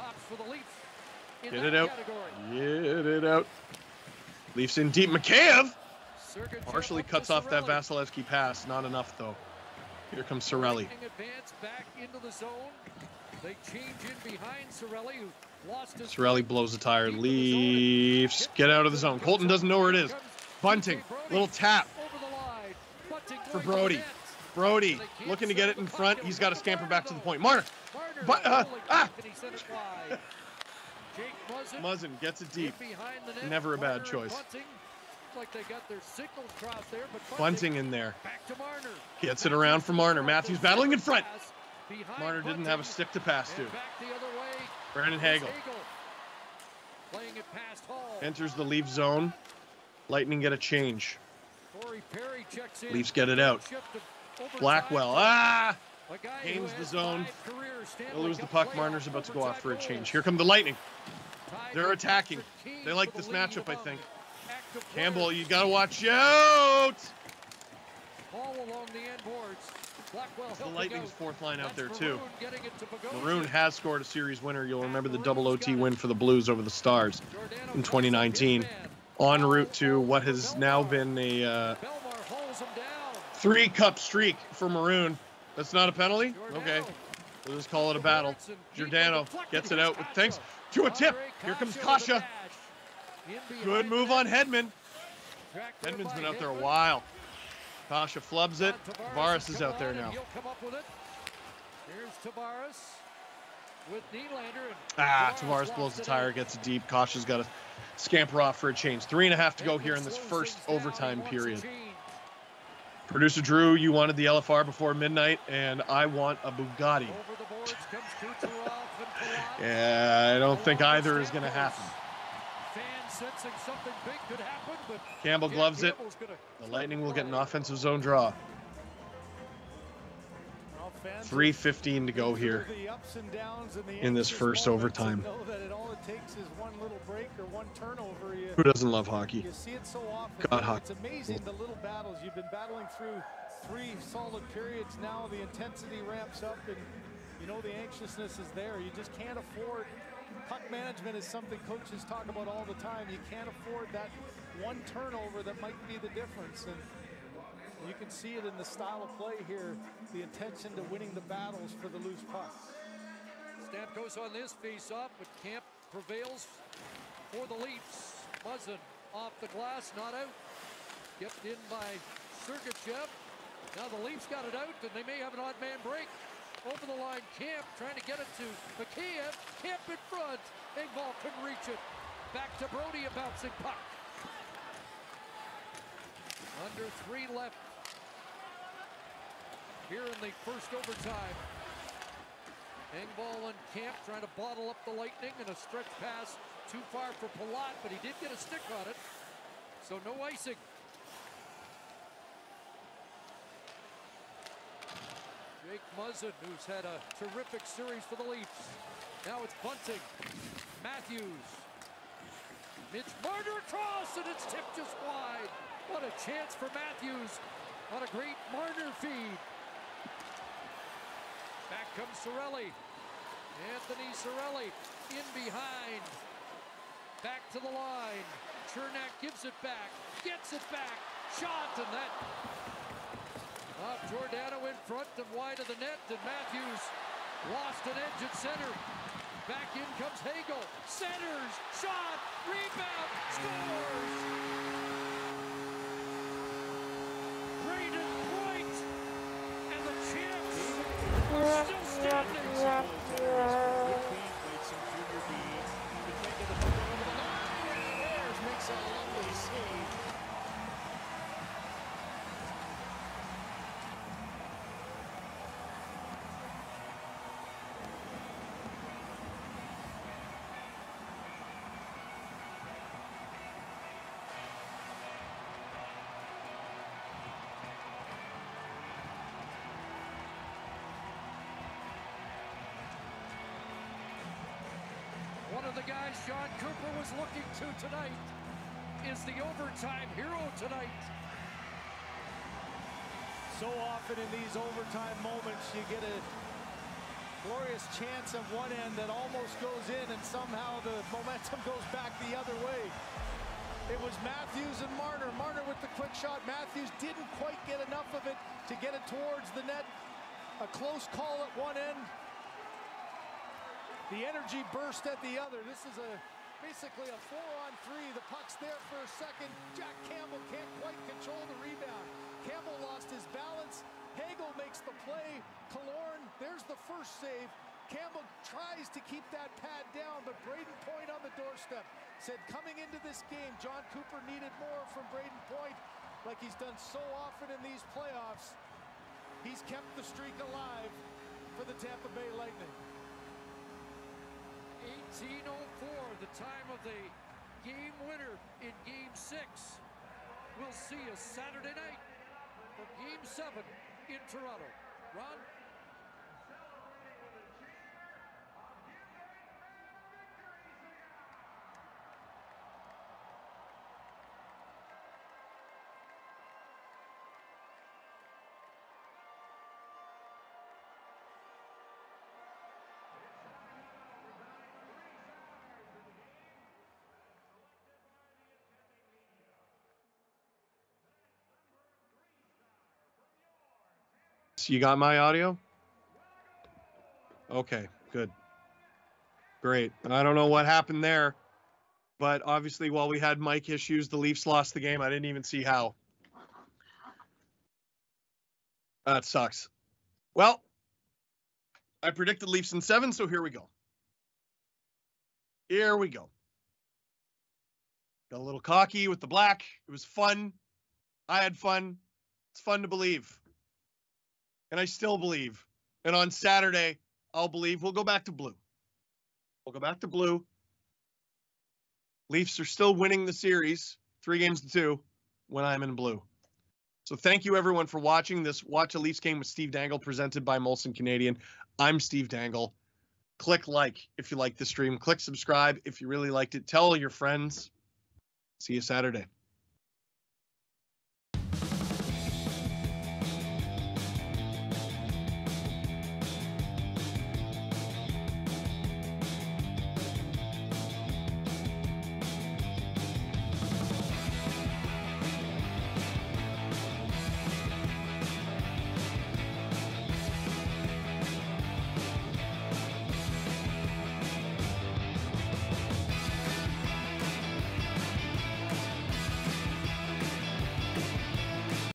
Get it out. Get it out. Leafs in deep. Mikheyev partially cuts off that Vasilevskiy pass. Not enough, though. Here comes Cirelli. Sorelli blows the tire. Leafs get out of the zone. Colton doesn't know where it is. Bunting, little tap for Brodie. Brodie looking to get it in front. He's got to scamper back to the point. Marner, but uh, ah. Muzzin gets it deep. Never a bad choice. Bunting in there. Gets it around for Marner. Matthews battling in front. Marner didn't have a stick to pass to. Brandon Hagel. Enters the Leaf zone. Lightning get a change. Leafs get it out. Blackwell. Ah! Gains the zone. They'll lose the puck. Marner's about to go off for a change. Here come the Lightning. They're attacking. They like this matchup, I think. Campbell, you got to watch out! All along the end boards. The Lightning's fourth line out there, too. Maroon has scored a series winner. You'll remember the double OT win for the Blues over the Stars in 2019. En route to what has now been a uh, three cup streak for Maroon. That's not a penalty? Okay. We'll just call it a battle. Giordano gets it out with thanks to a tip. Here comes Kase. Good move on Hedman. Hedman's been out there a while. Kase flubs it. Tavares is out there now. Here's Tavares with Nylander. Ah, Tavares blows the tire, gets it deep. Kase's got to scamper off for a change. Three and a half to go here in this first overtime period. Producer Drew, you wanted the LFR before midnight, and I want a Bugatti. yeah, I don't think either is going to happen. Campbell gloves it. The Lightning will get an offensive zone draw. 3.15 to go here in this first overtime. Who doesn't love hockey? God, hockey. It's amazing the little battles. You've been battling through three solid periods now. The intensity ramps up and you know the anxiousness is there. You just can't afford puck management is something coaches talk about all the time. You can't afford that one turnover that might be the difference. And you can see it in the style of play here, the intention to winning the battles for the loose puck. Stamkos on this face-off, but Kampf prevails for the Leafs. Muzzin off the glass, not out. Kept in by Sergachev. Now the Leafs got it out, and they may have an odd man break. Over the line, Kampf trying to get it to Mikheyev. Kampf in front. Engvall couldn't reach it. Back to Brodie, a bouncing puck. Under three left here in the first overtime. Engvall and Kampf trying to bottle up the Lightning and a stretch pass too far for Palat, but he did get a stick on it. So no icing. Jake Muzzin, who's had a terrific series for the Leafs. Now it's bunting. Matthews. Mitch Marner across, and it's tipped just wide. What a chance for Matthews on a great Marner feed. Back comes Cirelli. Anthony Cirelli in behind. Back to the line. Cernak gives it back. Gets it back. Shot, and that off Giordano in front and wide of the net, and Matthews lost an edge at center. Back in comes Hagel. Centers, shot, rebound, scores! The guys Jon Cooper was looking to tonight is the overtime hero tonight. So often in these overtime moments, you get a glorious chance at one end that almost goes in, and somehow the momentum *laughs* goes back the other way. It was Matthews and Marner. Marner with the quick shot. Matthews didn't quite get enough of it to get it towards the net. A close call at one end. The energy burst at the other. This is a basically a four on three. The puck's there for a second. Jack Campbell can't quite control the rebound. Campbell lost his balance. Hagel makes the play. Kalorn, there's the first save. Campbell tries to keep that pad down, but Brayden Point on the doorstep said coming into this game, Jon Cooper needed more from Brayden Point, like he's done so often in these playoffs. He's kept the streak alive for the Tampa Bay Lightning. 1804, the time of the game winner in game six. We'll see you Saturday night for game seven in Toronto. Ron? You got my audio? Okay, good. Great. I don't know what happened there, but obviously, while we had mic issues, the Leafs lost the game. I didn't even see how. That sucks. Well, I predicted Leafs in seven, so here we go. Here we go. Got a little cocky with the black. It was fun. I had fun. It's fun to believe and I still believe. And on Saturday, I'll believe we'll go back to blue. We'll go back to blue. Leafs are still winning the series, three games to two, when I'm in blue. So thank you everyone for watching this Watch a Leafs game with Steve Dangle presented by Molson Canadian. I'm Steve Dangle. Click like if you like the stream. Click subscribe if you really liked it. Tell your friends. See you Saturday.